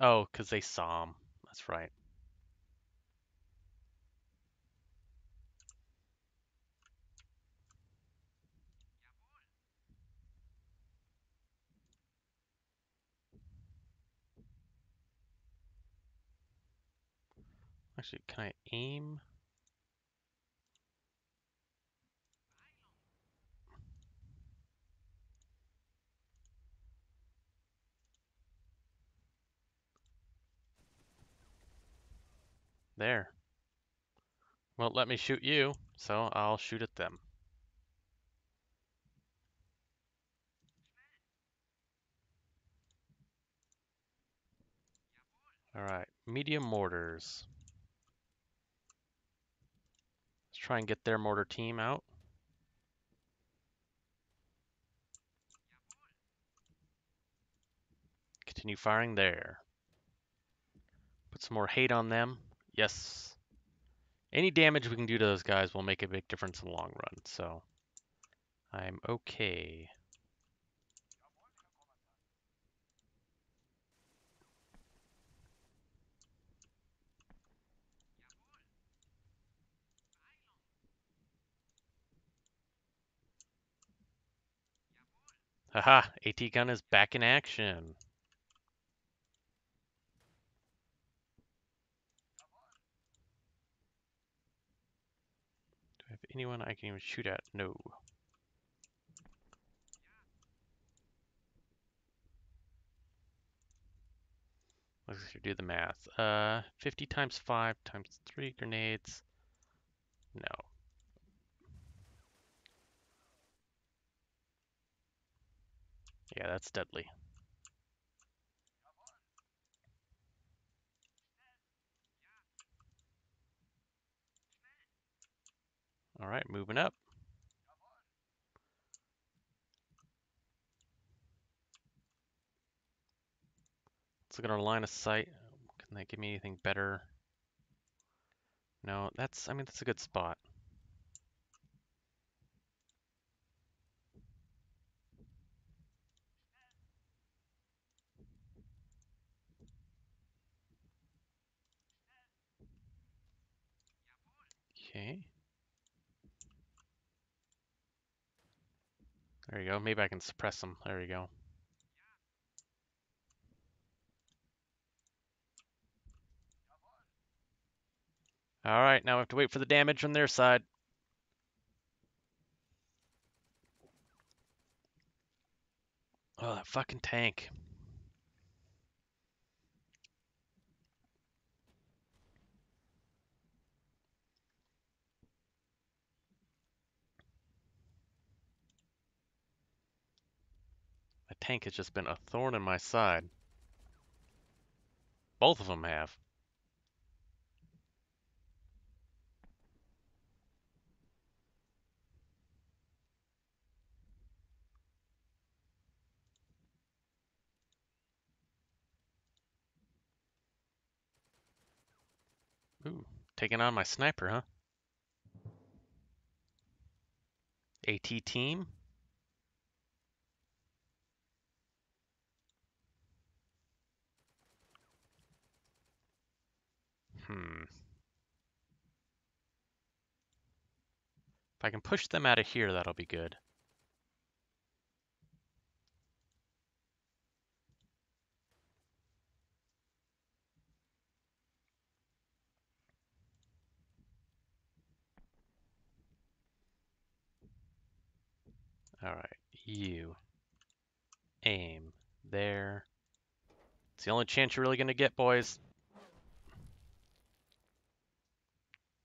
Oh, because they saw him. That's right. Actually, can I aim? There. Well, let me shoot you, so I'll shoot at them. Alright, medium mortars try and get their mortar team out. Continue firing there. Put some more hate on them. Yes. Any damage we can do to those guys will make a big difference in the long run, so I'm okay. Haha, AT gun is back in action. Do I have anyone I can even shoot at? No. Let's do the math. Uh, 50 times 5 times 3 grenades. No. Yeah, that's deadly. All right, moving up. Let's look at our line of sight. Can they give me anything better? No, that's, I mean, that's a good spot. Okay. There you go. Maybe I can suppress them. There you go. All right, now we have to wait for the damage on their side. Oh, that fucking tank. Tank has just been a thorn in my side. Both of them have. Ooh, taking on my sniper, huh? AT team. Hmm. If I can push them out of here, that'll be good. All right, you aim there. It's the only chance you're really going to get, boys.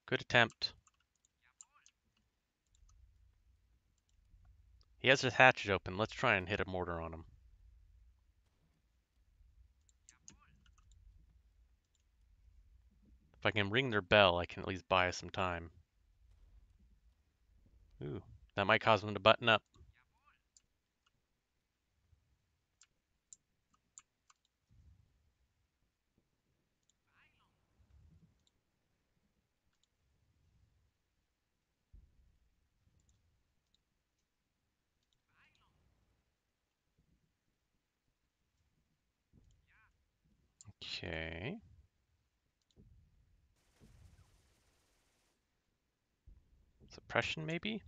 Good attempt. He has his hatches open. Let's try and hit a mortar on him. If I can ring their bell, I can at least buy us some time. Ooh, that might cause them to button up. Okay. Suppression, maybe?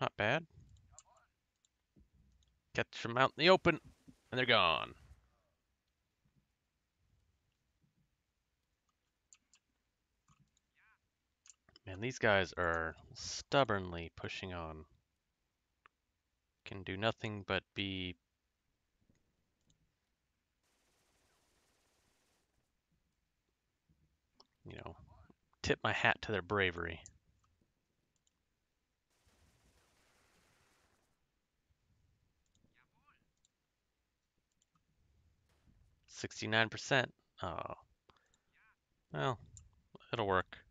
Not bad. Catch them out in the open, and they're gone. Man, these guys are stubbornly pushing on. Can do nothing but be you know, tip my hat to their bravery. Sixty-nine percent. Oh, well, it'll work.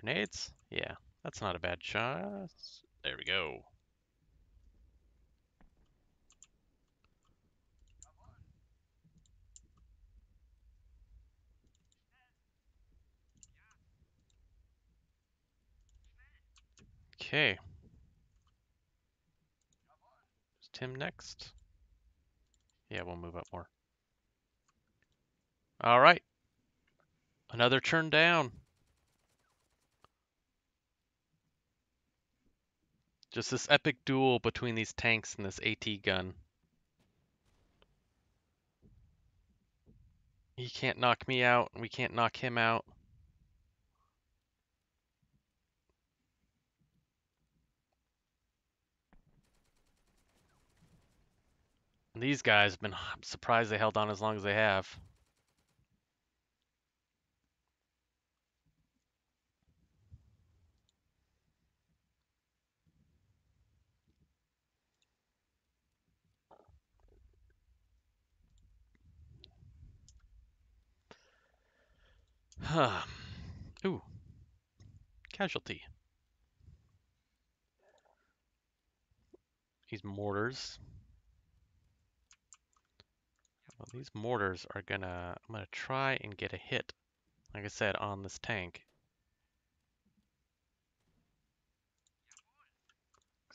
Grenades? Yeah, that's not a bad shot. There we go. Okay. Is Tim next? Yeah, we'll move up more. All right. Another turn down. Just this epic duel between these tanks and this AT gun. He can't knock me out, and we can't knock him out. And these guys have been I'm surprised they held on as long as they have. Huh. Ooh. Casualty. These mortars. Well, these mortars are gonna, I'm gonna try and get a hit, like I said, on this tank.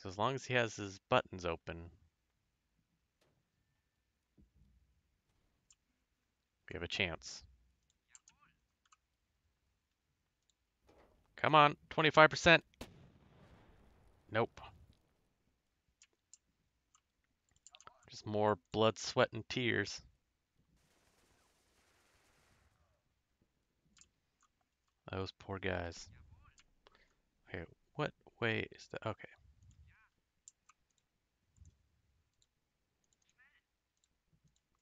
As long as he has his buttons open, we have a chance. Come on, 25%. Nope. Just more blood, sweat, and tears. Those poor guys. Okay, what way is that? Okay.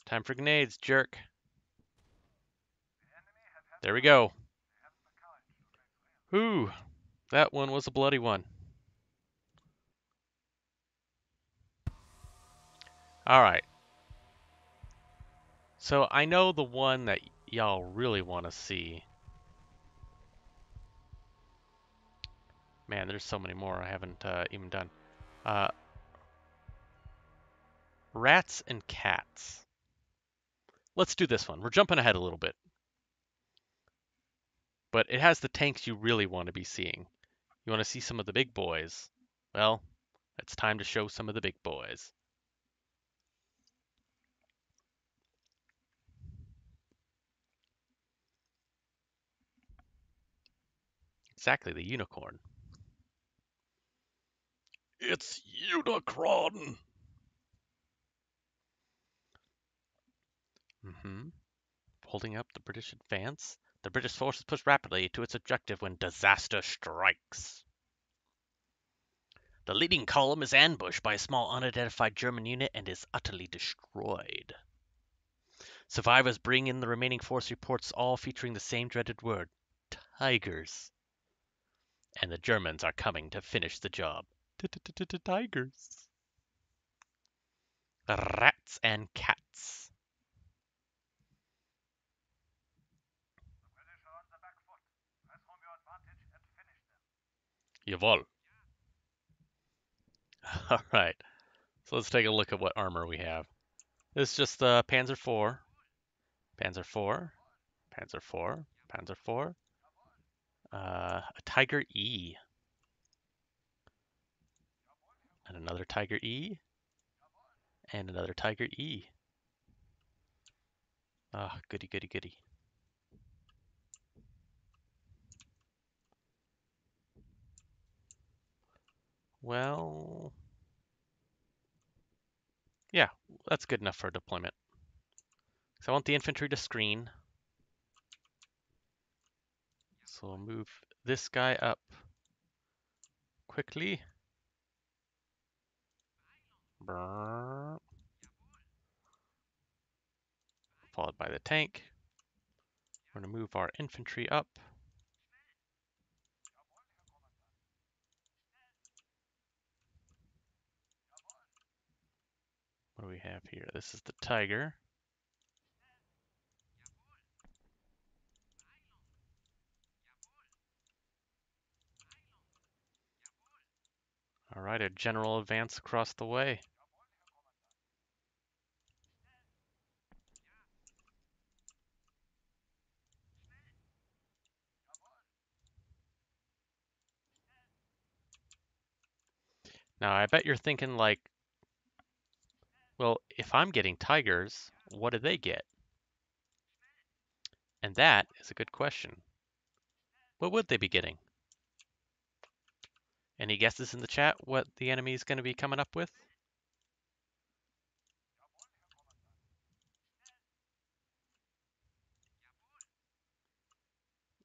Time for grenades, jerk. There we go. Ooh, that one was a bloody one. All right. So I know the one that y'all really want to see. Man, there's so many more I haven't uh, even done. Uh, rats and cats. Let's do this one. We're jumping ahead a little bit. But it has the tanks you really want to be seeing. You want to see some of the big boys. Well, it's time to show some of the big boys. Exactly, the unicorn. It's Unicron! Mm-hmm. Holding up the British advance. The British forces push rapidly to its objective when disaster strikes. The leading column is ambushed by a small unidentified German unit and is utterly destroyed. Survivors bring in the remaining force reports, all featuring the same dreaded word tigers. And the Germans are coming to finish the job. Tigers. Rats and cats. Jawohl. All right. So let's take a look at what armor we have. This is just uh, Panzer IV, Panzer IV, Panzer IV, Panzer IV, uh, a Tiger E, and another Tiger E, and another Tiger E. Ah, oh, goody, goody, goody. Well, yeah, that's good enough for deployment. So I want the infantry to screen. So we'll move this guy up quickly. Followed by the tank. We're going to move our infantry up. What do we have here? This is the Tiger. All right, a general advance across the way. Now, I bet you're thinking like, well, if I'm getting tigers, what do they get? And that is a good question. What would they be getting? Any guesses in the chat what the enemy is going to be coming up with?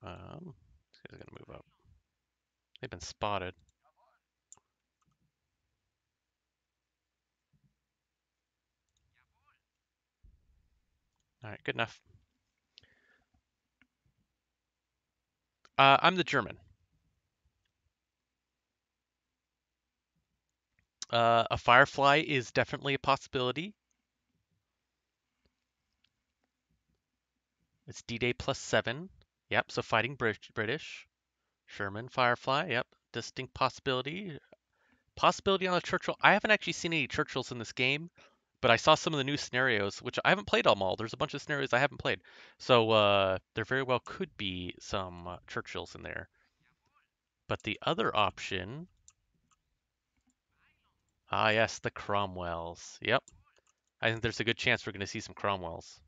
Um, this guy's going to move up. They've been spotted. All right, good enough. Uh, I'm the German. Uh, a Firefly is definitely a possibility. It's D-Day plus seven. Yep, so fighting Brit- British. Sherman, Firefly, yep, distinct possibility. Possibility on the Churchill. I haven't actually seen any Churchills in this game, but I saw some of the new scenarios, which I haven't played them all. There's a bunch of scenarios I haven't played. So uh, there very well could be some uh, Churchills in there. But the other option... Ah, yes, the Cromwells. Yep. I think there's a good chance we're going to see some Cromwells.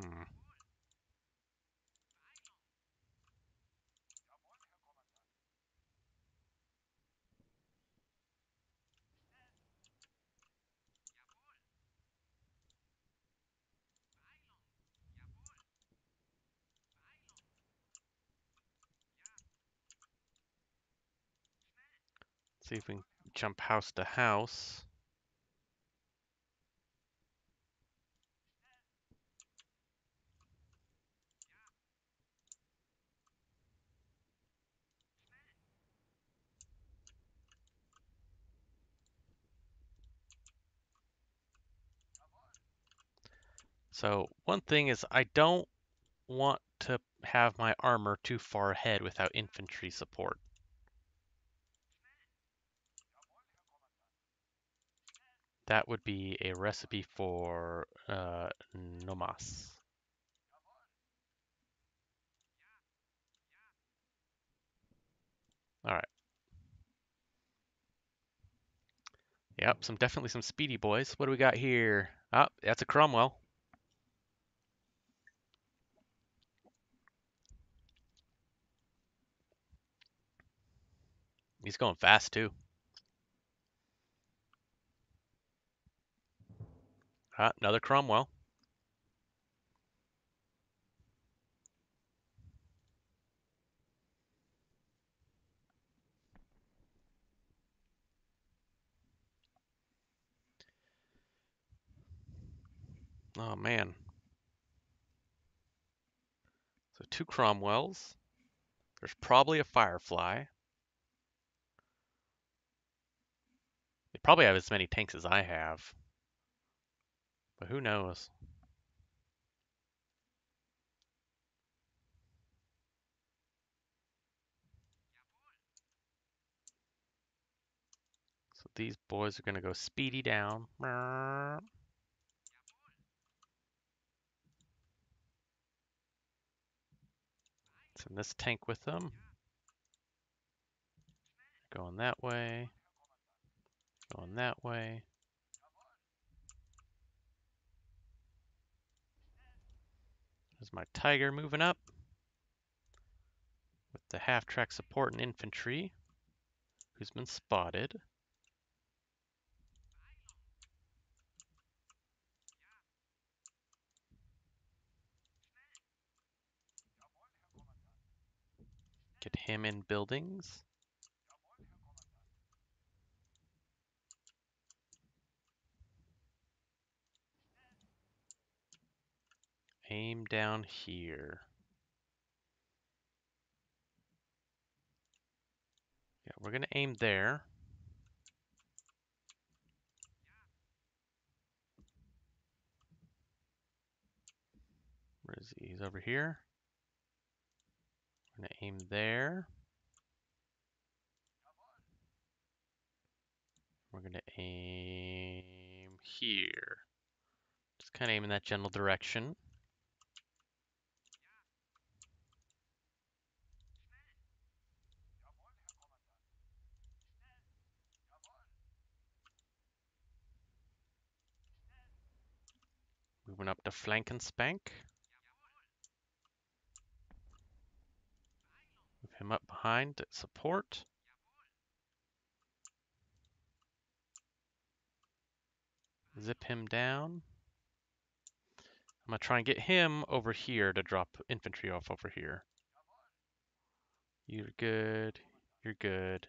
Hmm. See if we can jump house to house. So one thing is I don't want to have my armor too far ahead without infantry support. That would be a recipe for uh, nomas. All right. Yep, some definitely some speedy boys. What do we got here? Ah, that's a Cromwell. He's going fast too. Ah, another Cromwell. Oh man. So two Cromwells. There's probably a Firefly. They probably have as many tanks as I have. But who knows? So these boys are going to go speedy down. Send this tank with them. Going that way. Going that way. There's my Tiger moving up. With the half-track support and infantry. Who's been spotted. Get him in buildings. Aim down here. Yeah, we're gonna aim there. Where is he? He's over here. We're gonna aim there. We're gonna aim here. Just kind of aim in that general direction. Moving up to spank. Move him up behind support. Zip him down. I'm gonna try and get him over here to drop infantry off over here. You're good. You're good.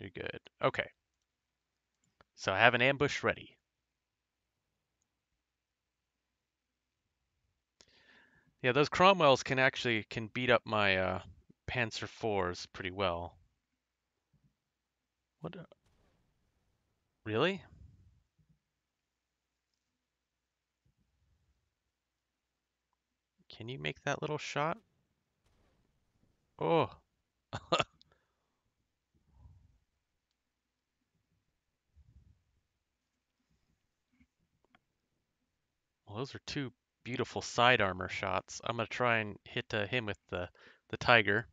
You're good. Okay. So I have an ambush ready. Yeah, those Cromwells can actually can beat up my uh, Panzer IVs pretty well. What? Really? Can you make that little shot? Oh. Well, those are two beautiful side armor shots. I'm gonna try and hit uh, him with the the tiger.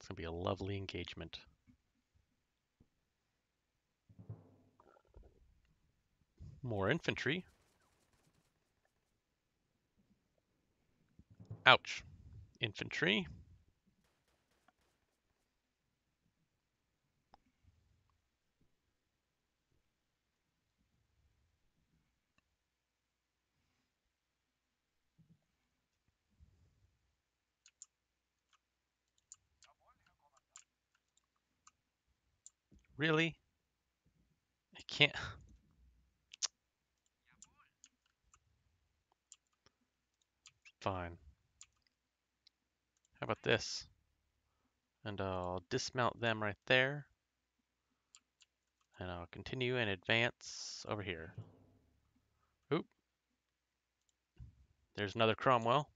It's gonna be a lovely engagement. More infantry. Ouch. Infantry. Really? I can't. Fine. How about this? And I'll dismount them right there. And I'll continue and advance over here. Oop. There's another Cromwell.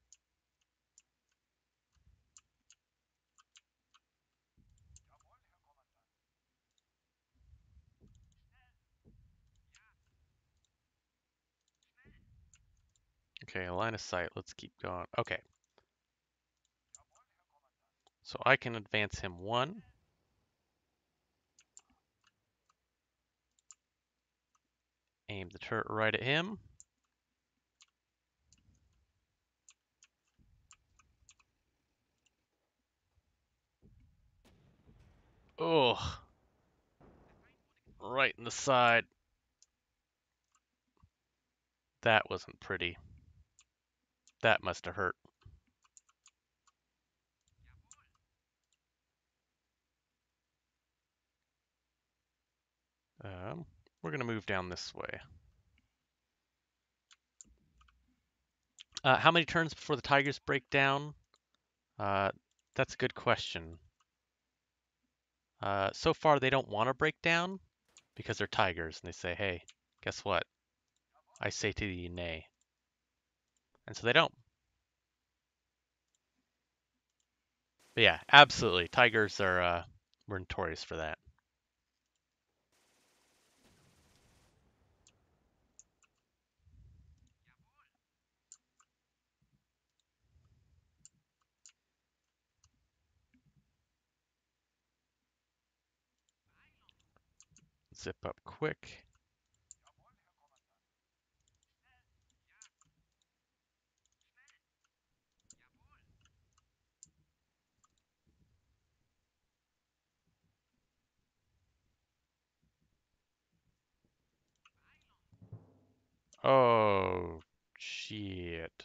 Okay, line of sight. Let's keep going. Okay. So I can advance him one. Aim the turret right at him. Oh, right in the side. That wasn't pretty. That must have hurt. Um, we're going to move down this way. Uh, how many turns before the Tigers break down? Uh, that's a good question. Uh, so far, they don't want to break down because they're Tigers, and they say, hey, guess what? I say to thee, nay. And so they don't. But yeah, absolutely. Tigers are uh, are notorious for that. zip up quick. Oh, shit.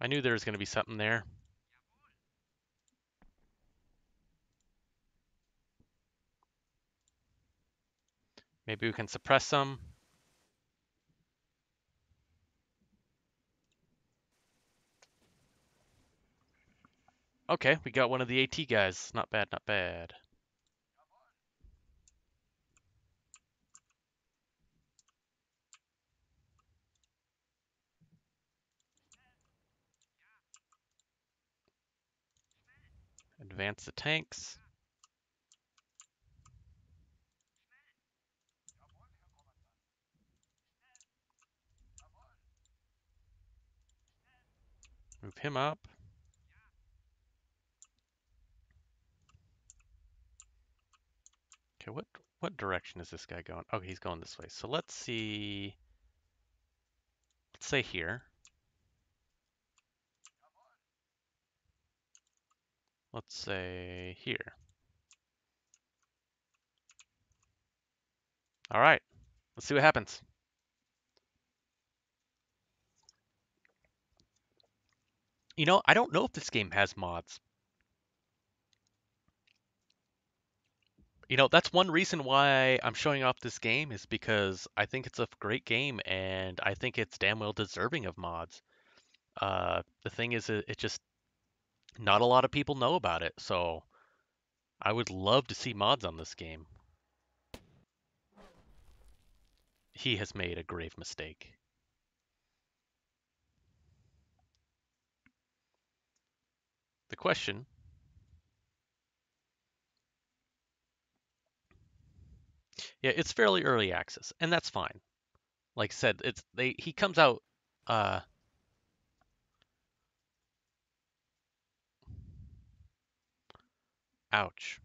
I knew there was going to be something there. Maybe we can suppress some. Okay, we got one of the AT guys. Not bad, not bad. Advance the tanks. Move him up. Okay, what what direction is this guy going? Oh, he's going this way. So let's see. Let's say here. Let's say here. All right, let's see what happens. You know, I don't know if this game has mods. You know, that's one reason why I'm showing off this game is because I think it's a great game and I think it's damn well deserving of mods. Uh, the thing is, it, it just not a lot of people know about it, so I would love to see mods on this game. He has made a grave mistake. The question Yeah, it's fairly early access, and that's fine. Like I said, it's they he comes out uh ouch.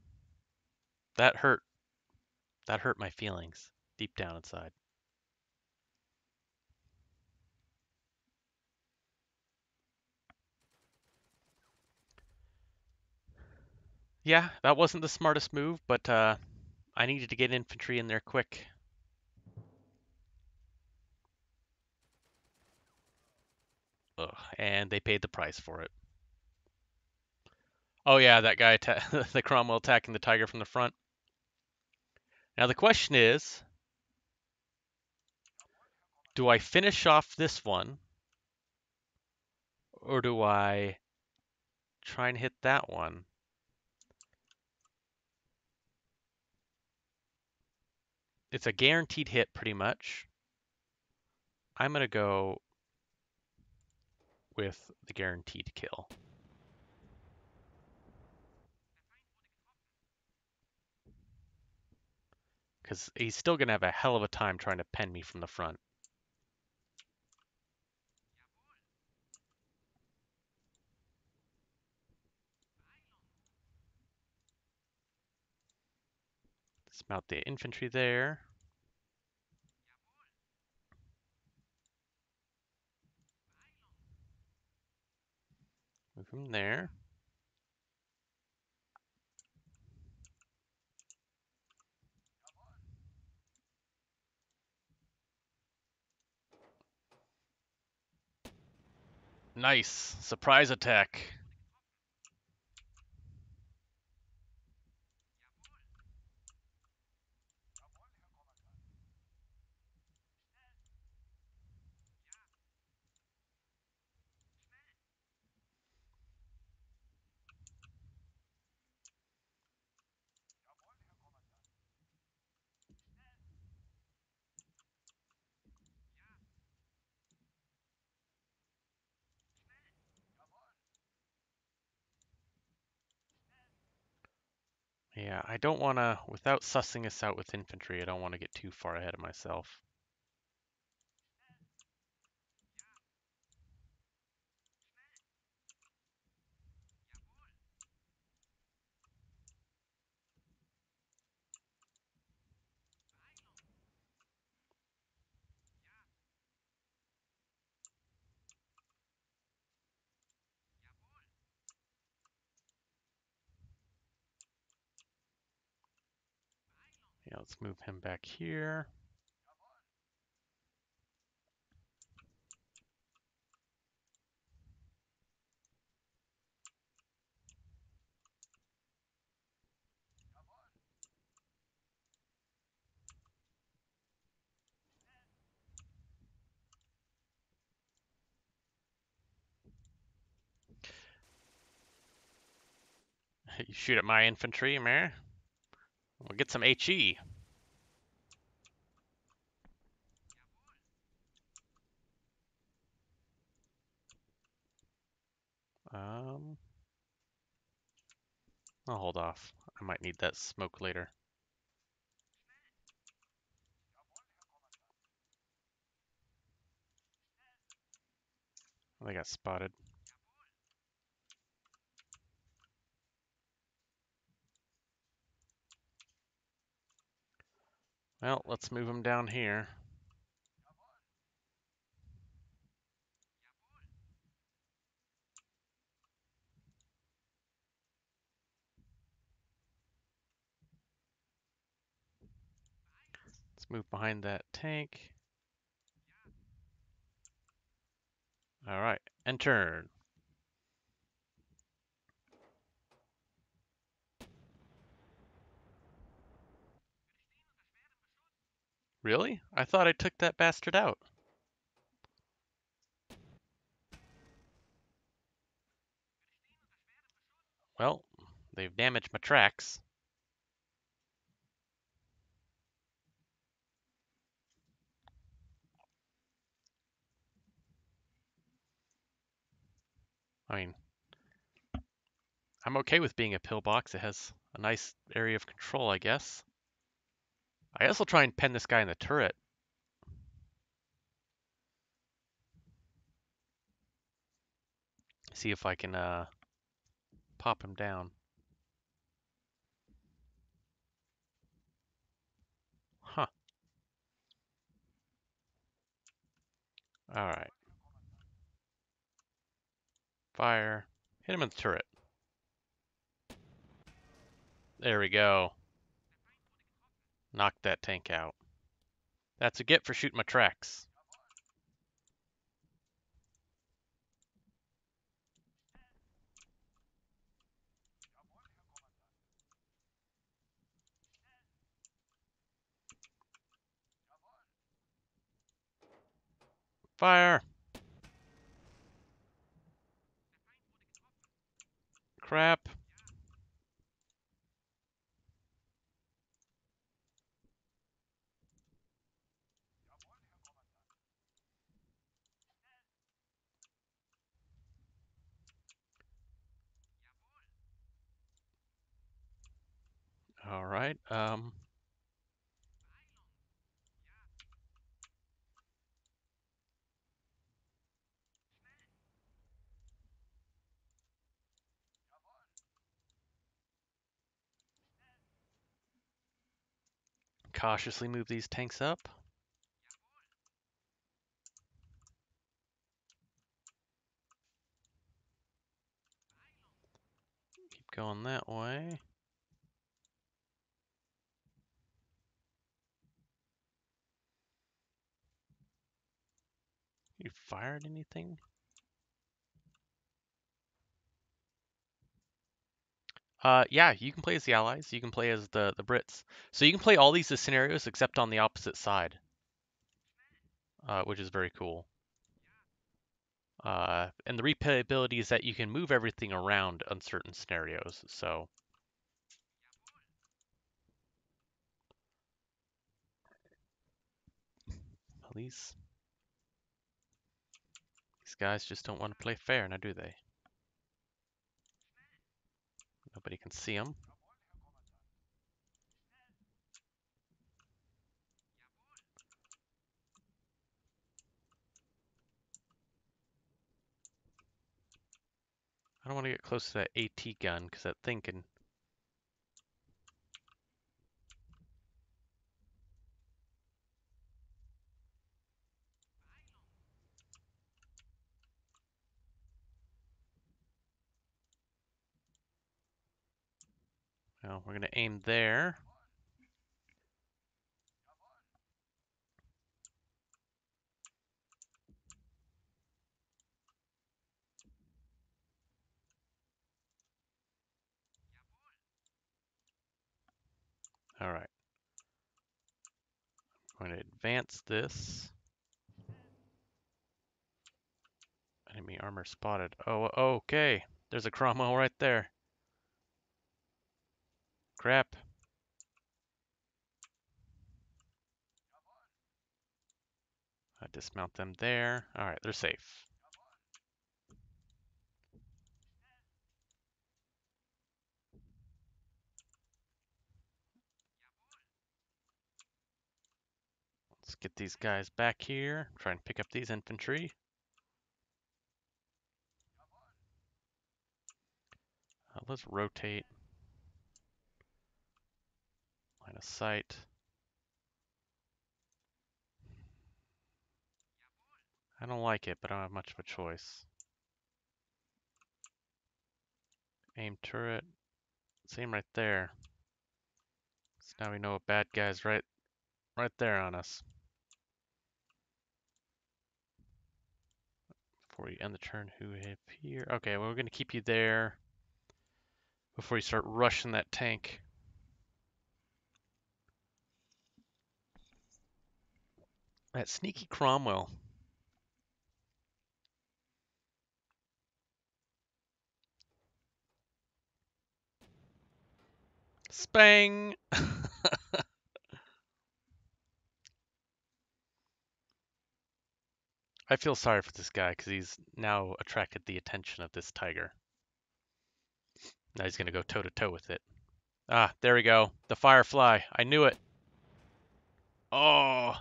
That hurt. That hurt my feelings deep down inside. Yeah, that wasn't the smartest move, but uh I needed to get infantry in there quick. Ugh, and they paid the price for it. Oh yeah, that guy, the Cromwell attacking the tiger from the front. Now the question is, do I finish off this one, or do I try and hit that one? It's a guaranteed hit pretty much. I'm going to go with the guaranteed kill. Because he's still going to have a hell of a time trying to pen me from the front. Mount the infantry there. Move him there. Nice. Surprise attack. I don't want to, without sussing us out with infantry, I don't want to get too far ahead of myself. Let's move him back here. You shoot at my infantry, man. We'll get some HE. Um, I'll hold off. I might need that smoke later. They got spotted. Well, let's move them down here. Let's move behind that tank. All right, and turn. Really? I thought I took that bastard out. Well, they've damaged my tracks. I mean, I'm okay with being a pillbox. It has a nice area of control, I guess. I guess I'll try and pen this guy in the turret. See if I can uh, pop him down. Huh. All right. Fire. Hit him in the turret. There we go. Knock that tank out. That's a get for shooting my tracks. Fire! Crap. All right. Um. Cautiously move these tanks up. Keep going that way. You fired anything? Uh, yeah, you can play as the Allies. You can play as the the Brits. So you can play all these as scenarios except on the opposite side, uh, which is very cool. Uh, and the replayability is that you can move everything around on certain scenarios. So these guys just don't want to play fair, now do they? Nobody can see them. I don't want to get close to that AT gun because that thing can. So we're going to aim there. All right. I'm going to advance this. Enemy armor spotted. Oh, okay. There's a Cromwell right there. Crap. I dismount them there. All right, they're safe. Let's get these guys back here. Try and pick up these infantry. Uh, let's rotate. Line of sight. I don't like it, but I don't have much of a choice. Aim turret. Same right there. So now we know a bad guy's right right there on us. Before you end the turn, who have here? Okay, well, we're gonna keep you there before you start rushing that tank. That sneaky Cromwell. Spang! I feel sorry for this guy because he's now attracted the attention of this tiger. Now he's going to go toe to toe with it. Ah, there we go. The firefly. I knew it. Oh.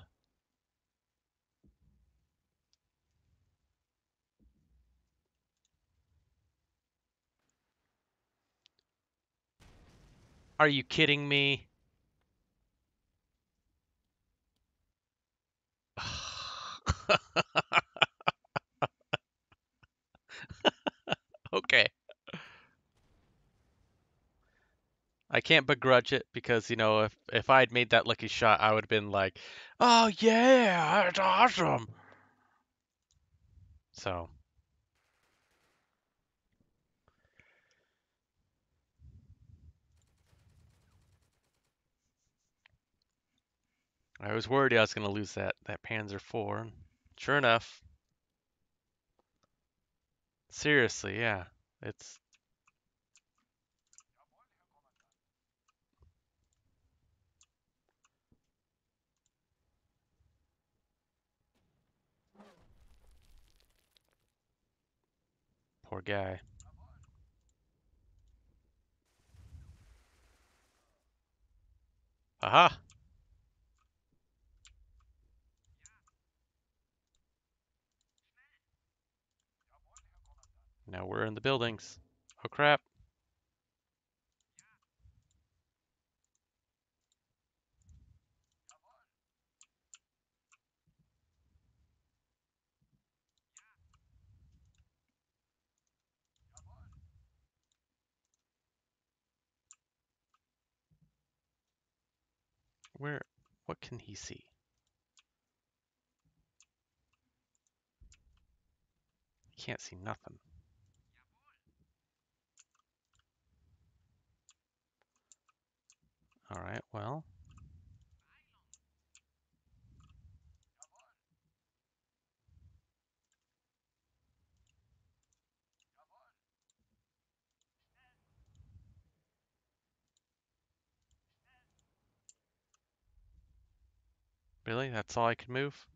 Are you kidding me? okay. I can't begrudge it because, you know, if if I'd made that lucky shot, I would have been like, "Oh yeah, that's awesome." So, I was worried I was going to lose that that Panzer IV. Sure enough. Seriously, yeah. It's poor guy. Aha! Now we're in the buildings. Oh crap. Where, what can he see? He can't see nothing. All right, well. Really? That's all I can move?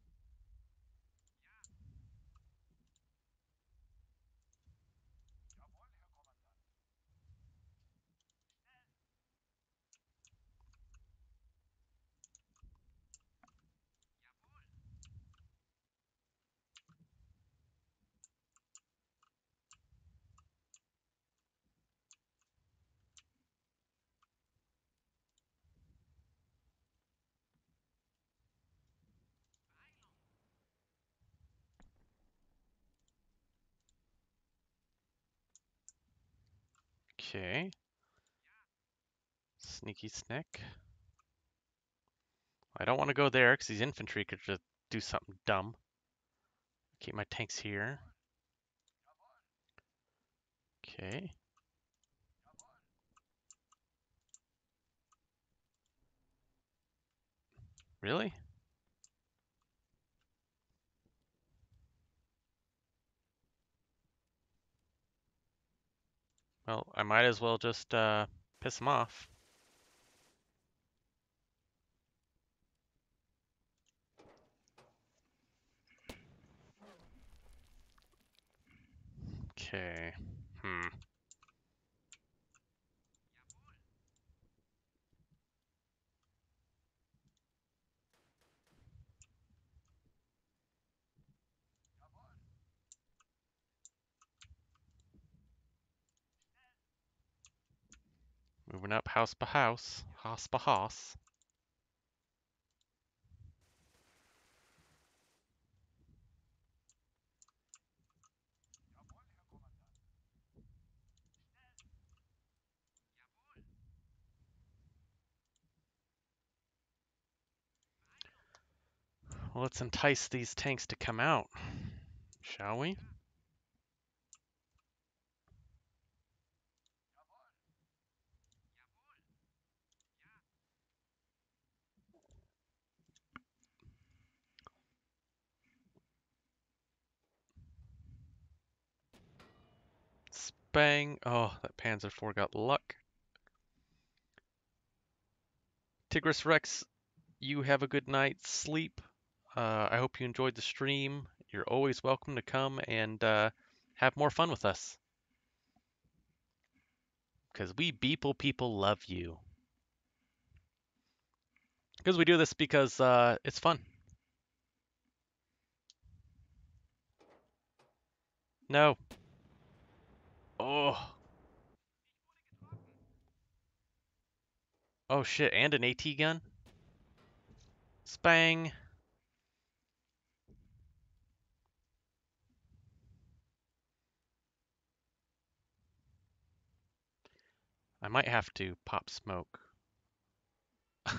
Okay. Sneaky Snick. I don't want to go there because these infantry could just do something dumb. Keep my tanks here. Okay. Really? Well, I might as well just uh, piss him off. Okay. Hmm. Moving up house by house, house by house. Well, let's entice these tanks to come out, shall we? Spang. Oh, that Panzer IV got luck. Tigris Rex, you have a good night's sleep. Uh, I hope you enjoyed the stream. You're always welcome to come and uh, have more fun with us. Because we Beeple people love you. Because we do this because uh, it's fun. No. Oh. Oh shit, and an AT gun? Spang. I might have to pop smoke.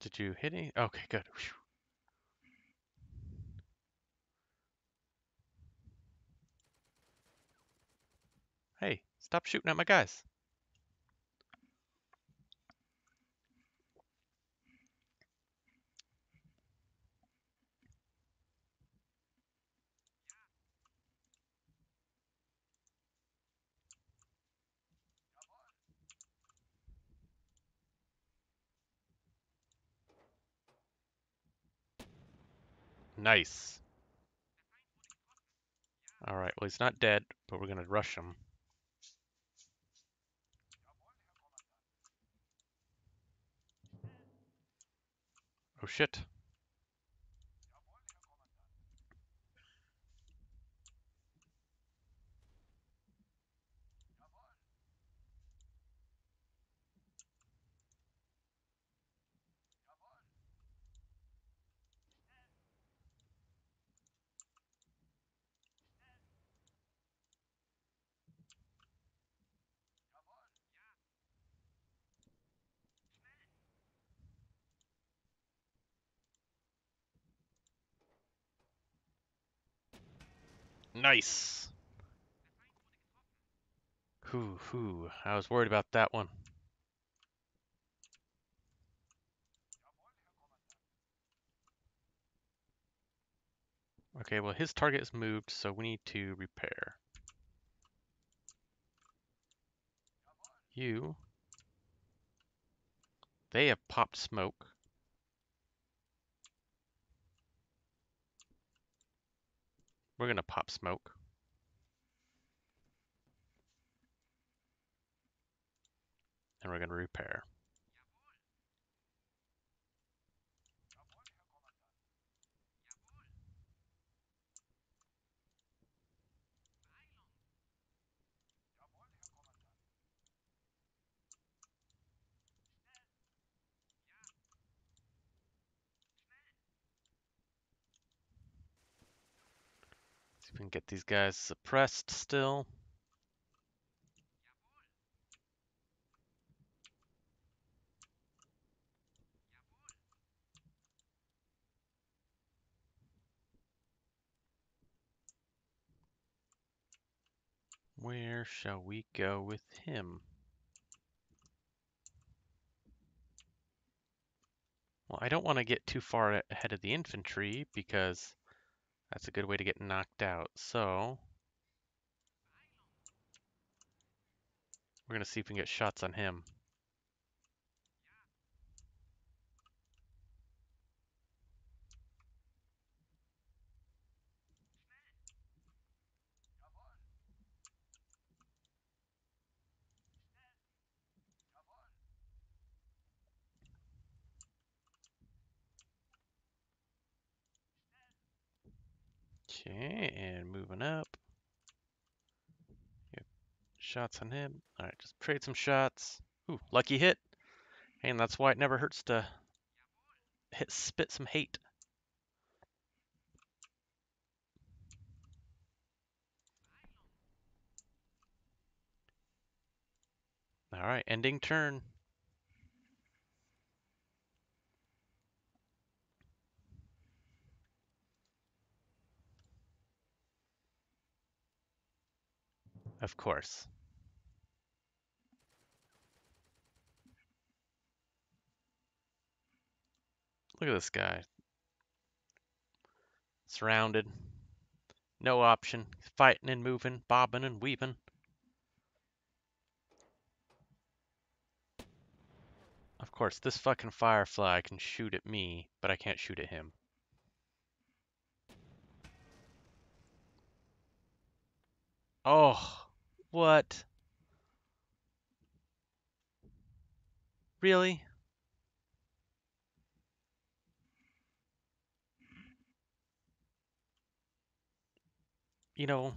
Did you hit any? Okay, good. Whew. Hey, stop shooting at my guys. Nice. Alright, well he's not dead, but we're gonna rush him. Oh shit. Nice. Whew, whew. I was worried about that one. Okay, well his target is moved, so we need to repair. You. They have popped smoke. We're gonna pop smoke. And we're gonna repair. we can get these guys suppressed still. Where shall we go with him? Well, I don't want to get too far ahead of the infantry because that's a good way to get knocked out. So we're gonna see if we can get shots on him. Okay, and moving up. Shots on him. All right, just trade some shots. Ooh, lucky hit. And that's why it never hurts to hit spit some hate. All right, ending turn. Of course. Look at this guy. Surrounded. No option. Fighting and moving, bobbing and weaving. Of course, this fucking firefly can shoot at me, but I can't shoot at him. Oh, what? Really? You know,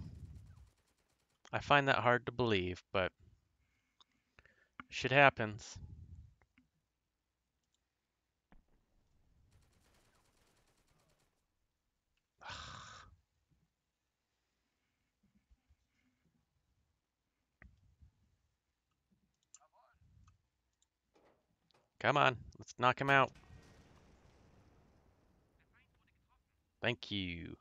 I find that hard to believe, but shit happens. Come on, let's knock him out. Thank you.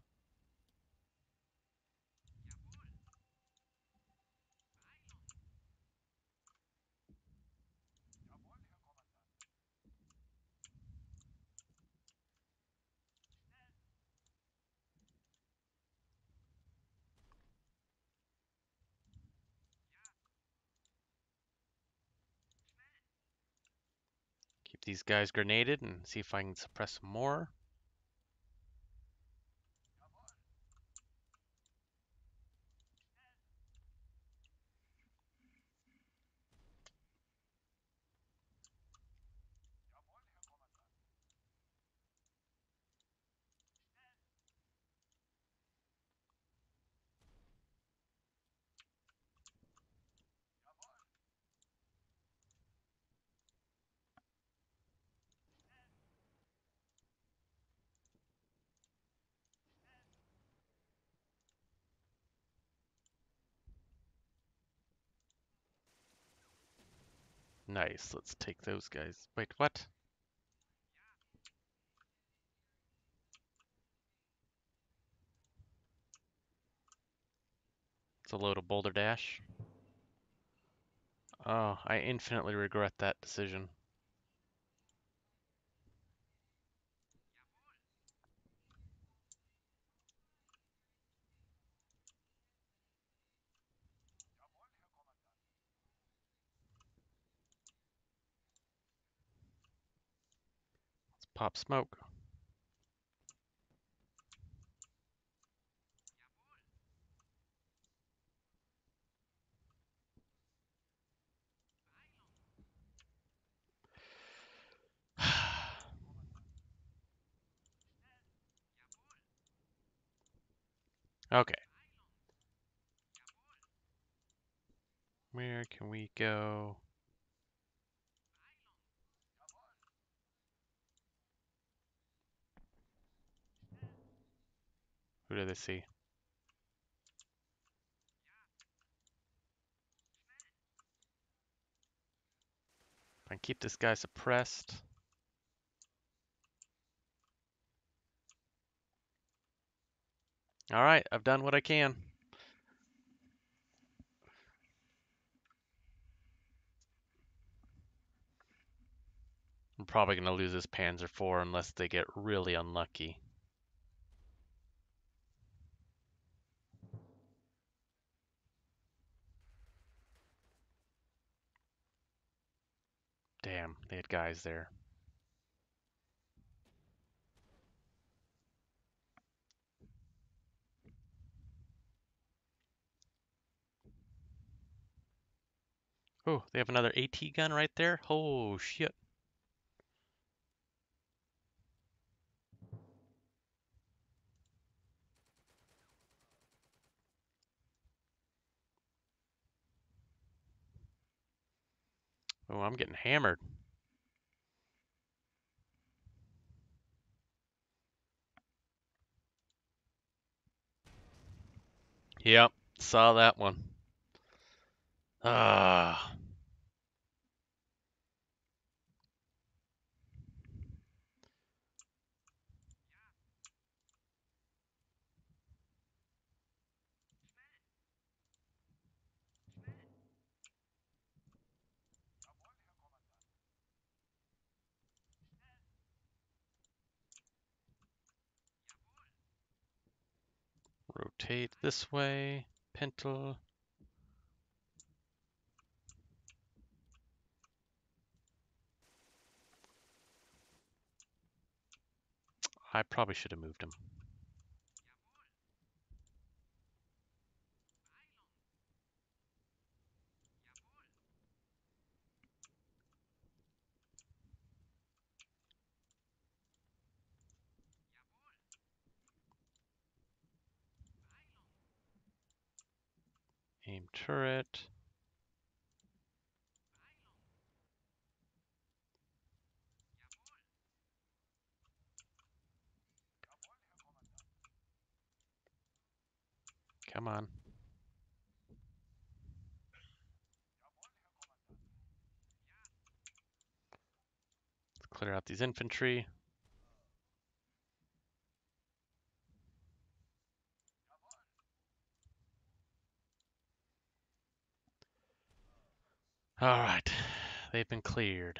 These guys grenaded and see if I can suppress some more. Nice, let's take those guys. Wait, what? It's a load of Boulder Dash. Oh, I infinitely regret that decision. Pop smoke. okay. Where can we go? Who do they see? I can keep this guy suppressed. All right, I've done what I can. I'm probably going to lose this Panzer IV unless they get really unlucky. Damn, they had guys there. Oh, they have another AT gun right there? Oh, shit. Oh, I'm getting hammered. Yep, saw that one. Ah. Rotate this way, Pintle. I probably should have moved him. Aim turret. Come on. Let's clear out these infantry. All right, they've been cleared.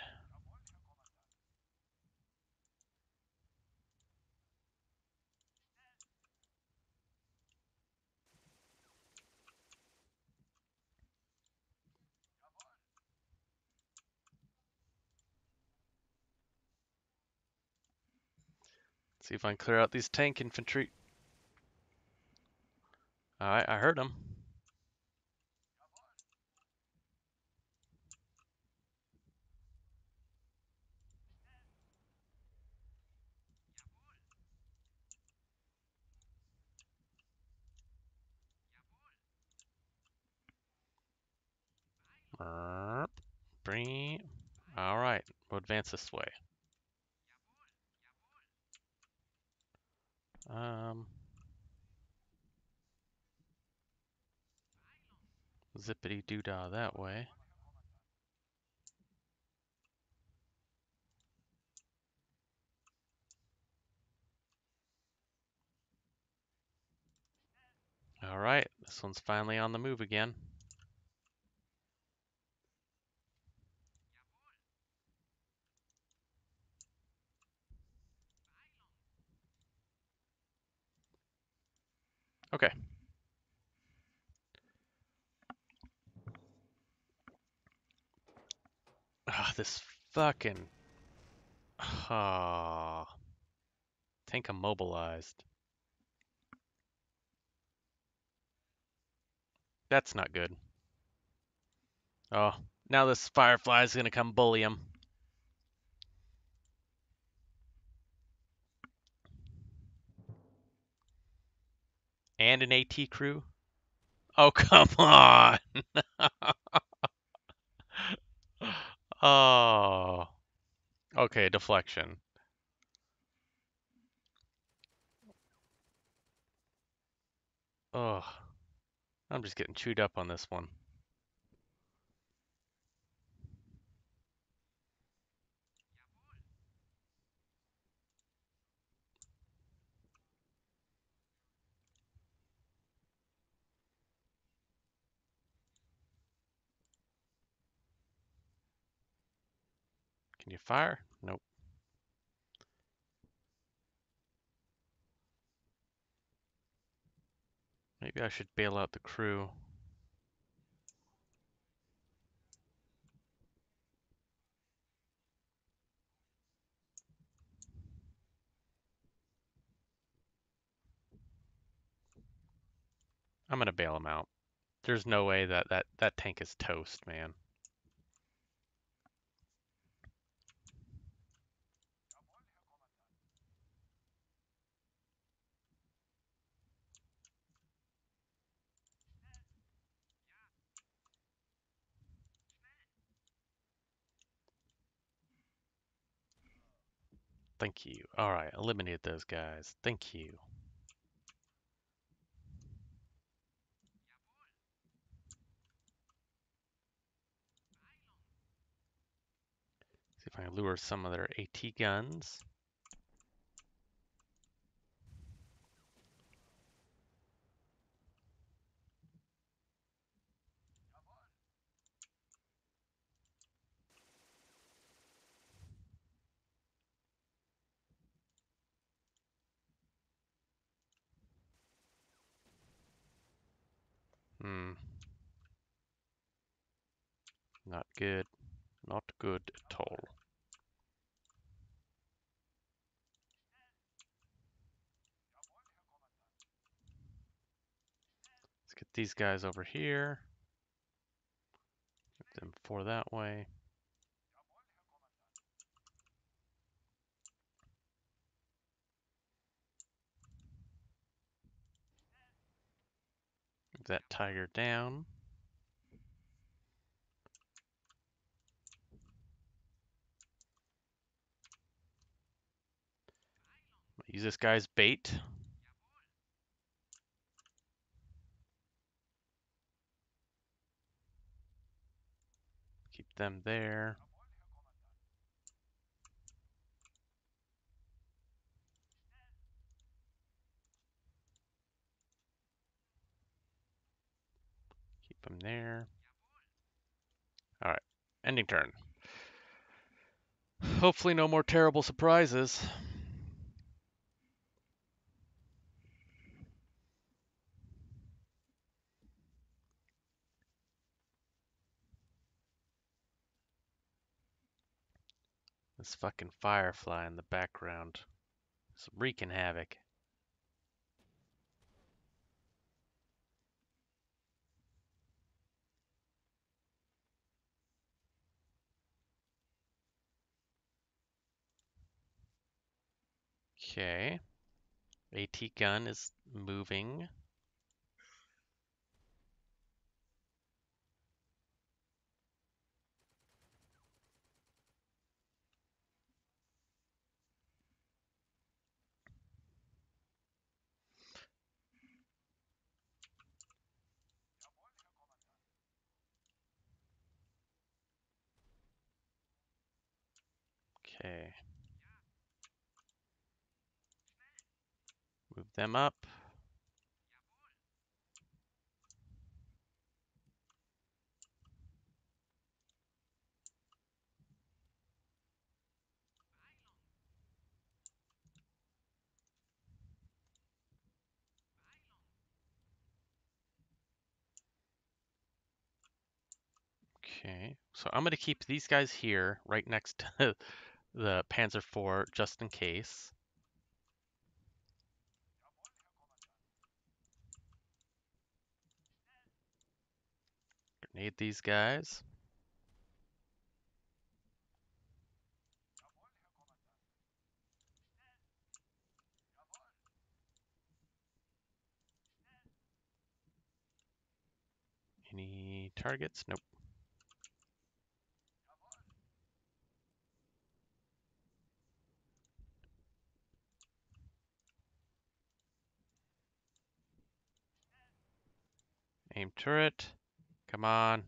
See if I can clear out these tank infantry. Alright, I heard them. All right, we'll advance this way. Um. Zippity doo dah that way. All right, this one's finally on the move again. Okay. Ah, this fucking ah tank immobilized. That's not good. Oh, now this firefly is gonna come bully him. And an AT crew? Oh, come on. oh. Okay, deflection. Oh. I'm just getting chewed up on this one. Can you fire? Nope. Maybe I should bail out the crew. I'm gonna bail him out. There's no way that that, that tank is toast, man. Thank you. All right, eliminate those guys. Thank you. See if I can lure some of their AT guns. Hmm. Not good. Not good at all. Let's get these guys over here. Get them four that way. That tiger down. Use this guy's bait. Keep them there. Them there. All right, ending turn. Hopefully no more terrible surprises. This fucking firefly in the background. is wreaking havoc. Okay. AT gun is moving. Okay. Move them up. Okay, so I'm going to keep these guys here right next to the Panzer IV just in case. Grenade these guys. Any targets? Nope. Aim turret. Come on.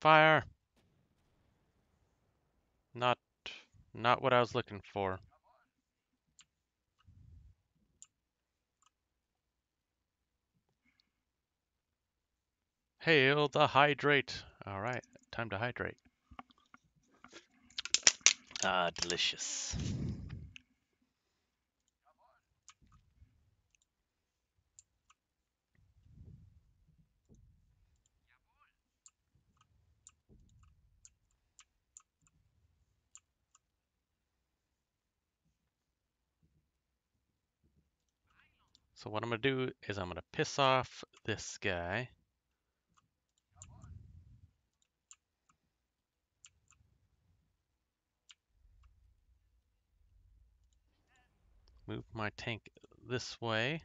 Fire. Not not what I was looking for. Hail the hydrate. All right, time to hydrate. Ah, delicious. So what I'm gonna do is I'm gonna piss off this guy. Move my tank this way.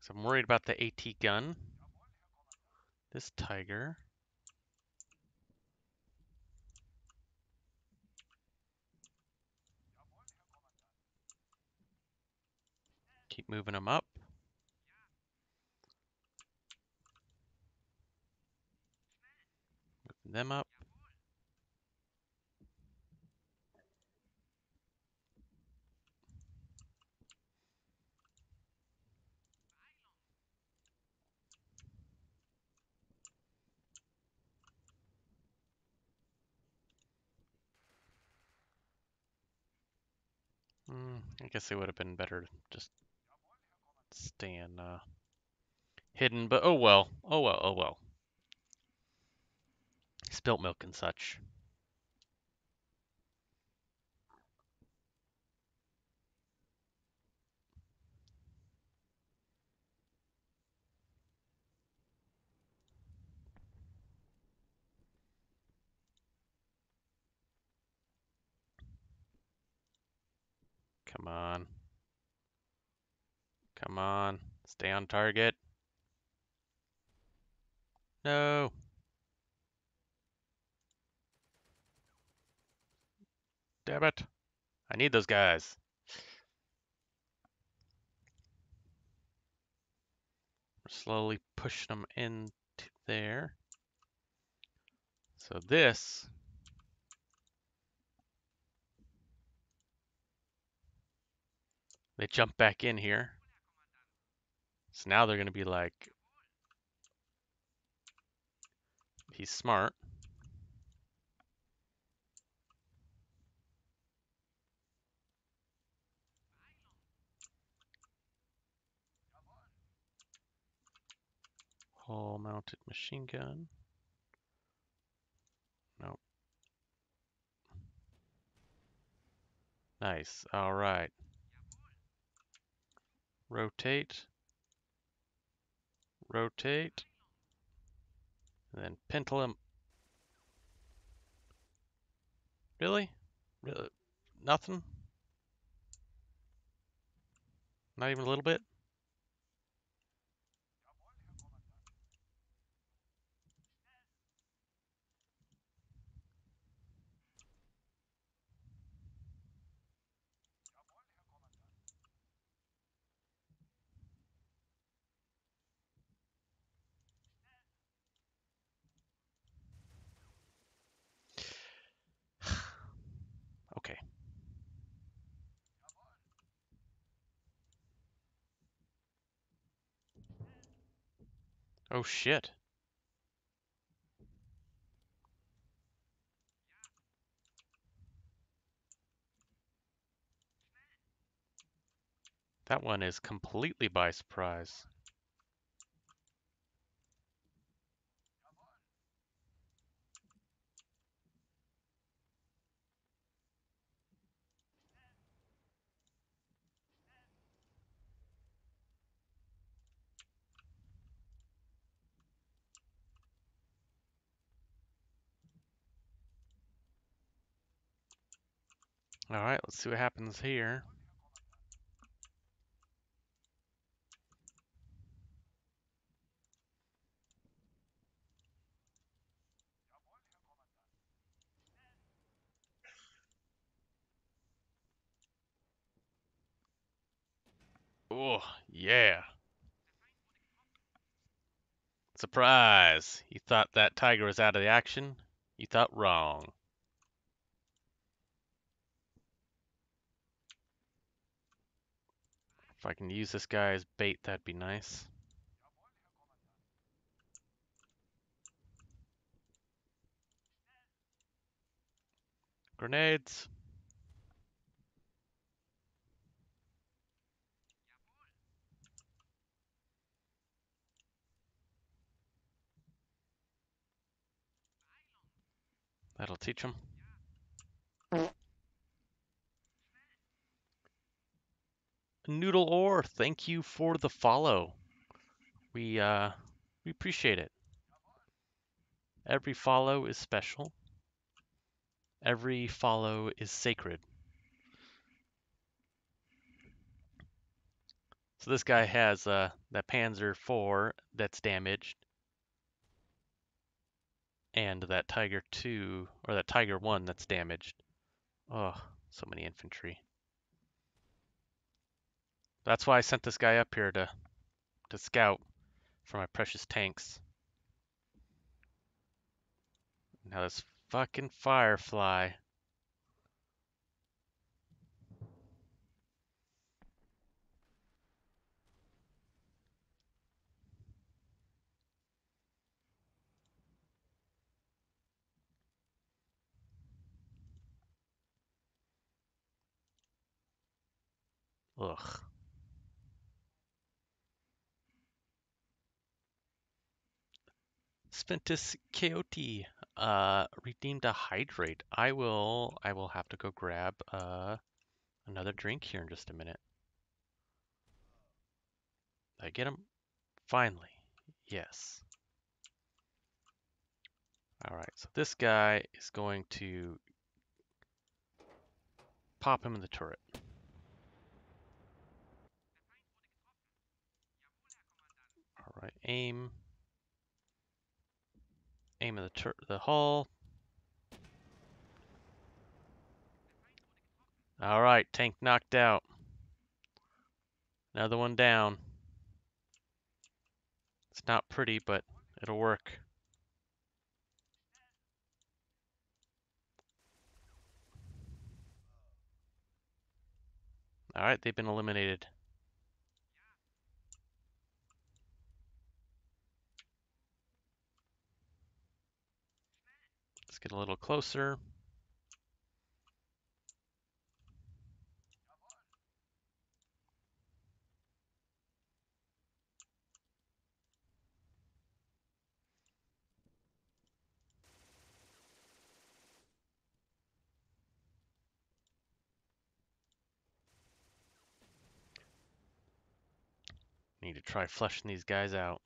So I'm worried about the AT gun. This tiger. Keep moving them up. Moving them up. Mm, I guess it would have been better just staying uh, hidden, but oh well. Oh well, oh well. Spilt milk and such. Come on. Come on. Stay on target. No. Damn it. I need those guys. We're slowly pushing them into there. So this they jump back in here. So now they're going to be like he's smart. Hull mounted machine gun. Nope. Nice. All right. Rotate. Rotate. And then him. Really? Really? Nothing? Not even a little bit? Okay. Oh shit. That one is completely by surprise. All right, let's see what happens here. Oh, yeah. Surprise! You thought that tiger was out of the action? You thought wrong. If I can use this guy as bait, that'd be nice. grenades. That'll teach them. Noodle Ore, thank you for the follow. We uh we appreciate it. Every follow is special. Every follow is sacred. So this guy has uh that Panzer IV that's damaged. And that Tiger 2 or that Tiger 1 that's damaged. Oh, so many infantry. That's why I sent this guy up here to to scout for my precious tanks. Now this fucking firefly. Ugh. Sventus Coyote uh redeemed a hydrate. I will I will have to go grab uh another drink here in just a minute. I get him? Finally. Yes. Alright, so this guy is going to pop him in the turret. Alright, aim. Aim of the the hull. All right, tank knocked out. Another one down. It's not pretty, but it'll work. All right, they've been eliminated. Let's get a little closer. Need to try flushing these guys out.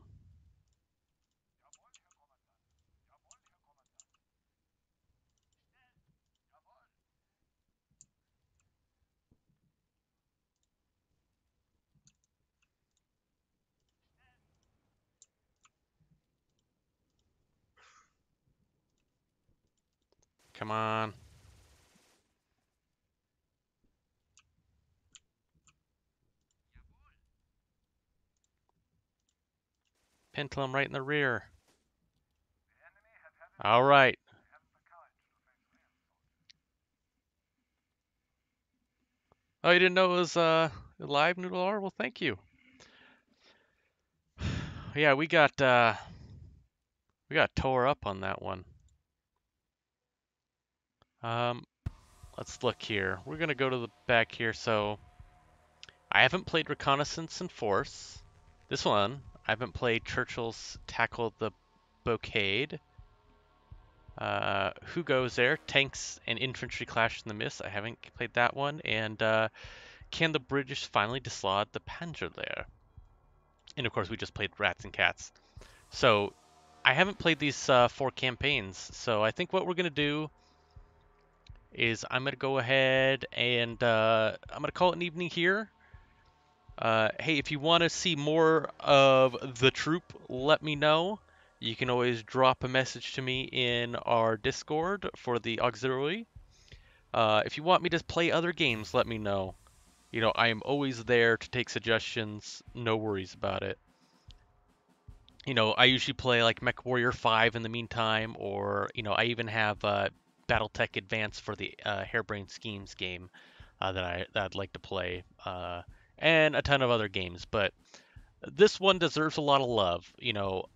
Come on. Pendulum right in the rear. All right. Oh, you didn't know it was uh, live Noodle R? Well, thank you. yeah, we got uh, we got tore up on that one. Um, let's look here. We're gonna go to the back here. So, I haven't played Reconnaissance and Force. This one, I haven't played Churchill's Tackle the Bocage. Uh, who goes there? Tanks and Infantry Clash in the Mist. I haven't played that one. And uh, Can the British finally dislodge the Panzer there? And of course, we just played Rats and Cats. So I haven't played these uh, four campaigns. So I think what we're gonna do is I'm gonna go ahead and uh, I'm gonna call it an evening here. Uh, hey, if you want to see more of the troop, let me know. You can always drop a message to me in our Discord for the auxiliary. Uh, if you want me to play other games, let me know. You know, I am always there to take suggestions. No worries about it. You know, I usually play like Mech Warrior 5 in the meantime, or, you know, I even have uh, Battletech Advance for the uh, Harebrained Schemes game uh, that, I, that I'd like to play. Uh, and a ton of other games, but this one deserves a lot of love. You know,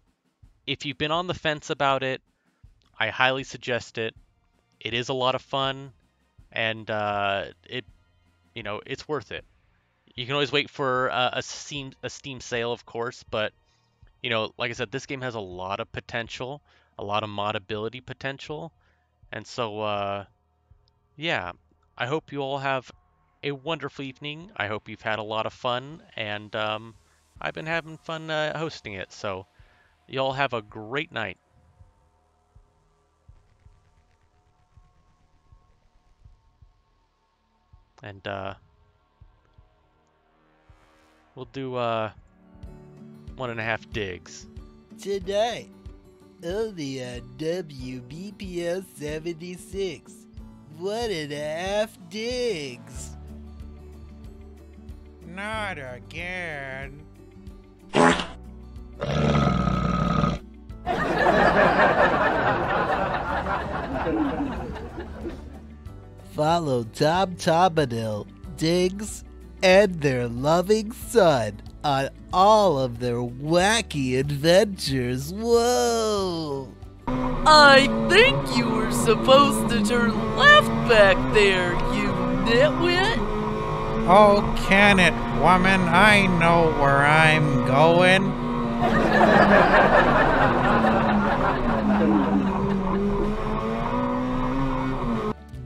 if you've been on the fence about it, I highly suggest it. It is a lot of fun. and uh, it, you know, it's worth it. You can always wait for uh, a Steam a Steam sale, of course, but you know, like I said, this game has a lot of potential, a lot of modability potential, and so uh, yeah, I hope you all have a wonderful evening. I hope you've had a lot of fun, and um, I've been having fun uh, hosting it. So, y'all have a great night. And uh, we'll do uh, one and a half digs. Tonight, only on WBPL 76. One and a half digs. Not again. Follow Tom Tomadil, Diggs, and their loving son on all of their wacky adventures. Whoa! I think you were supposed to turn left back there, you nitwit. Oh, can it, woman? I know where I'm going.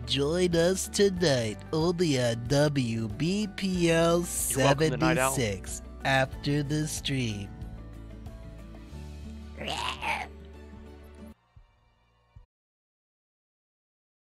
Join us tonight only on WBPL You're welcome to Night Owl. 76 after the stream.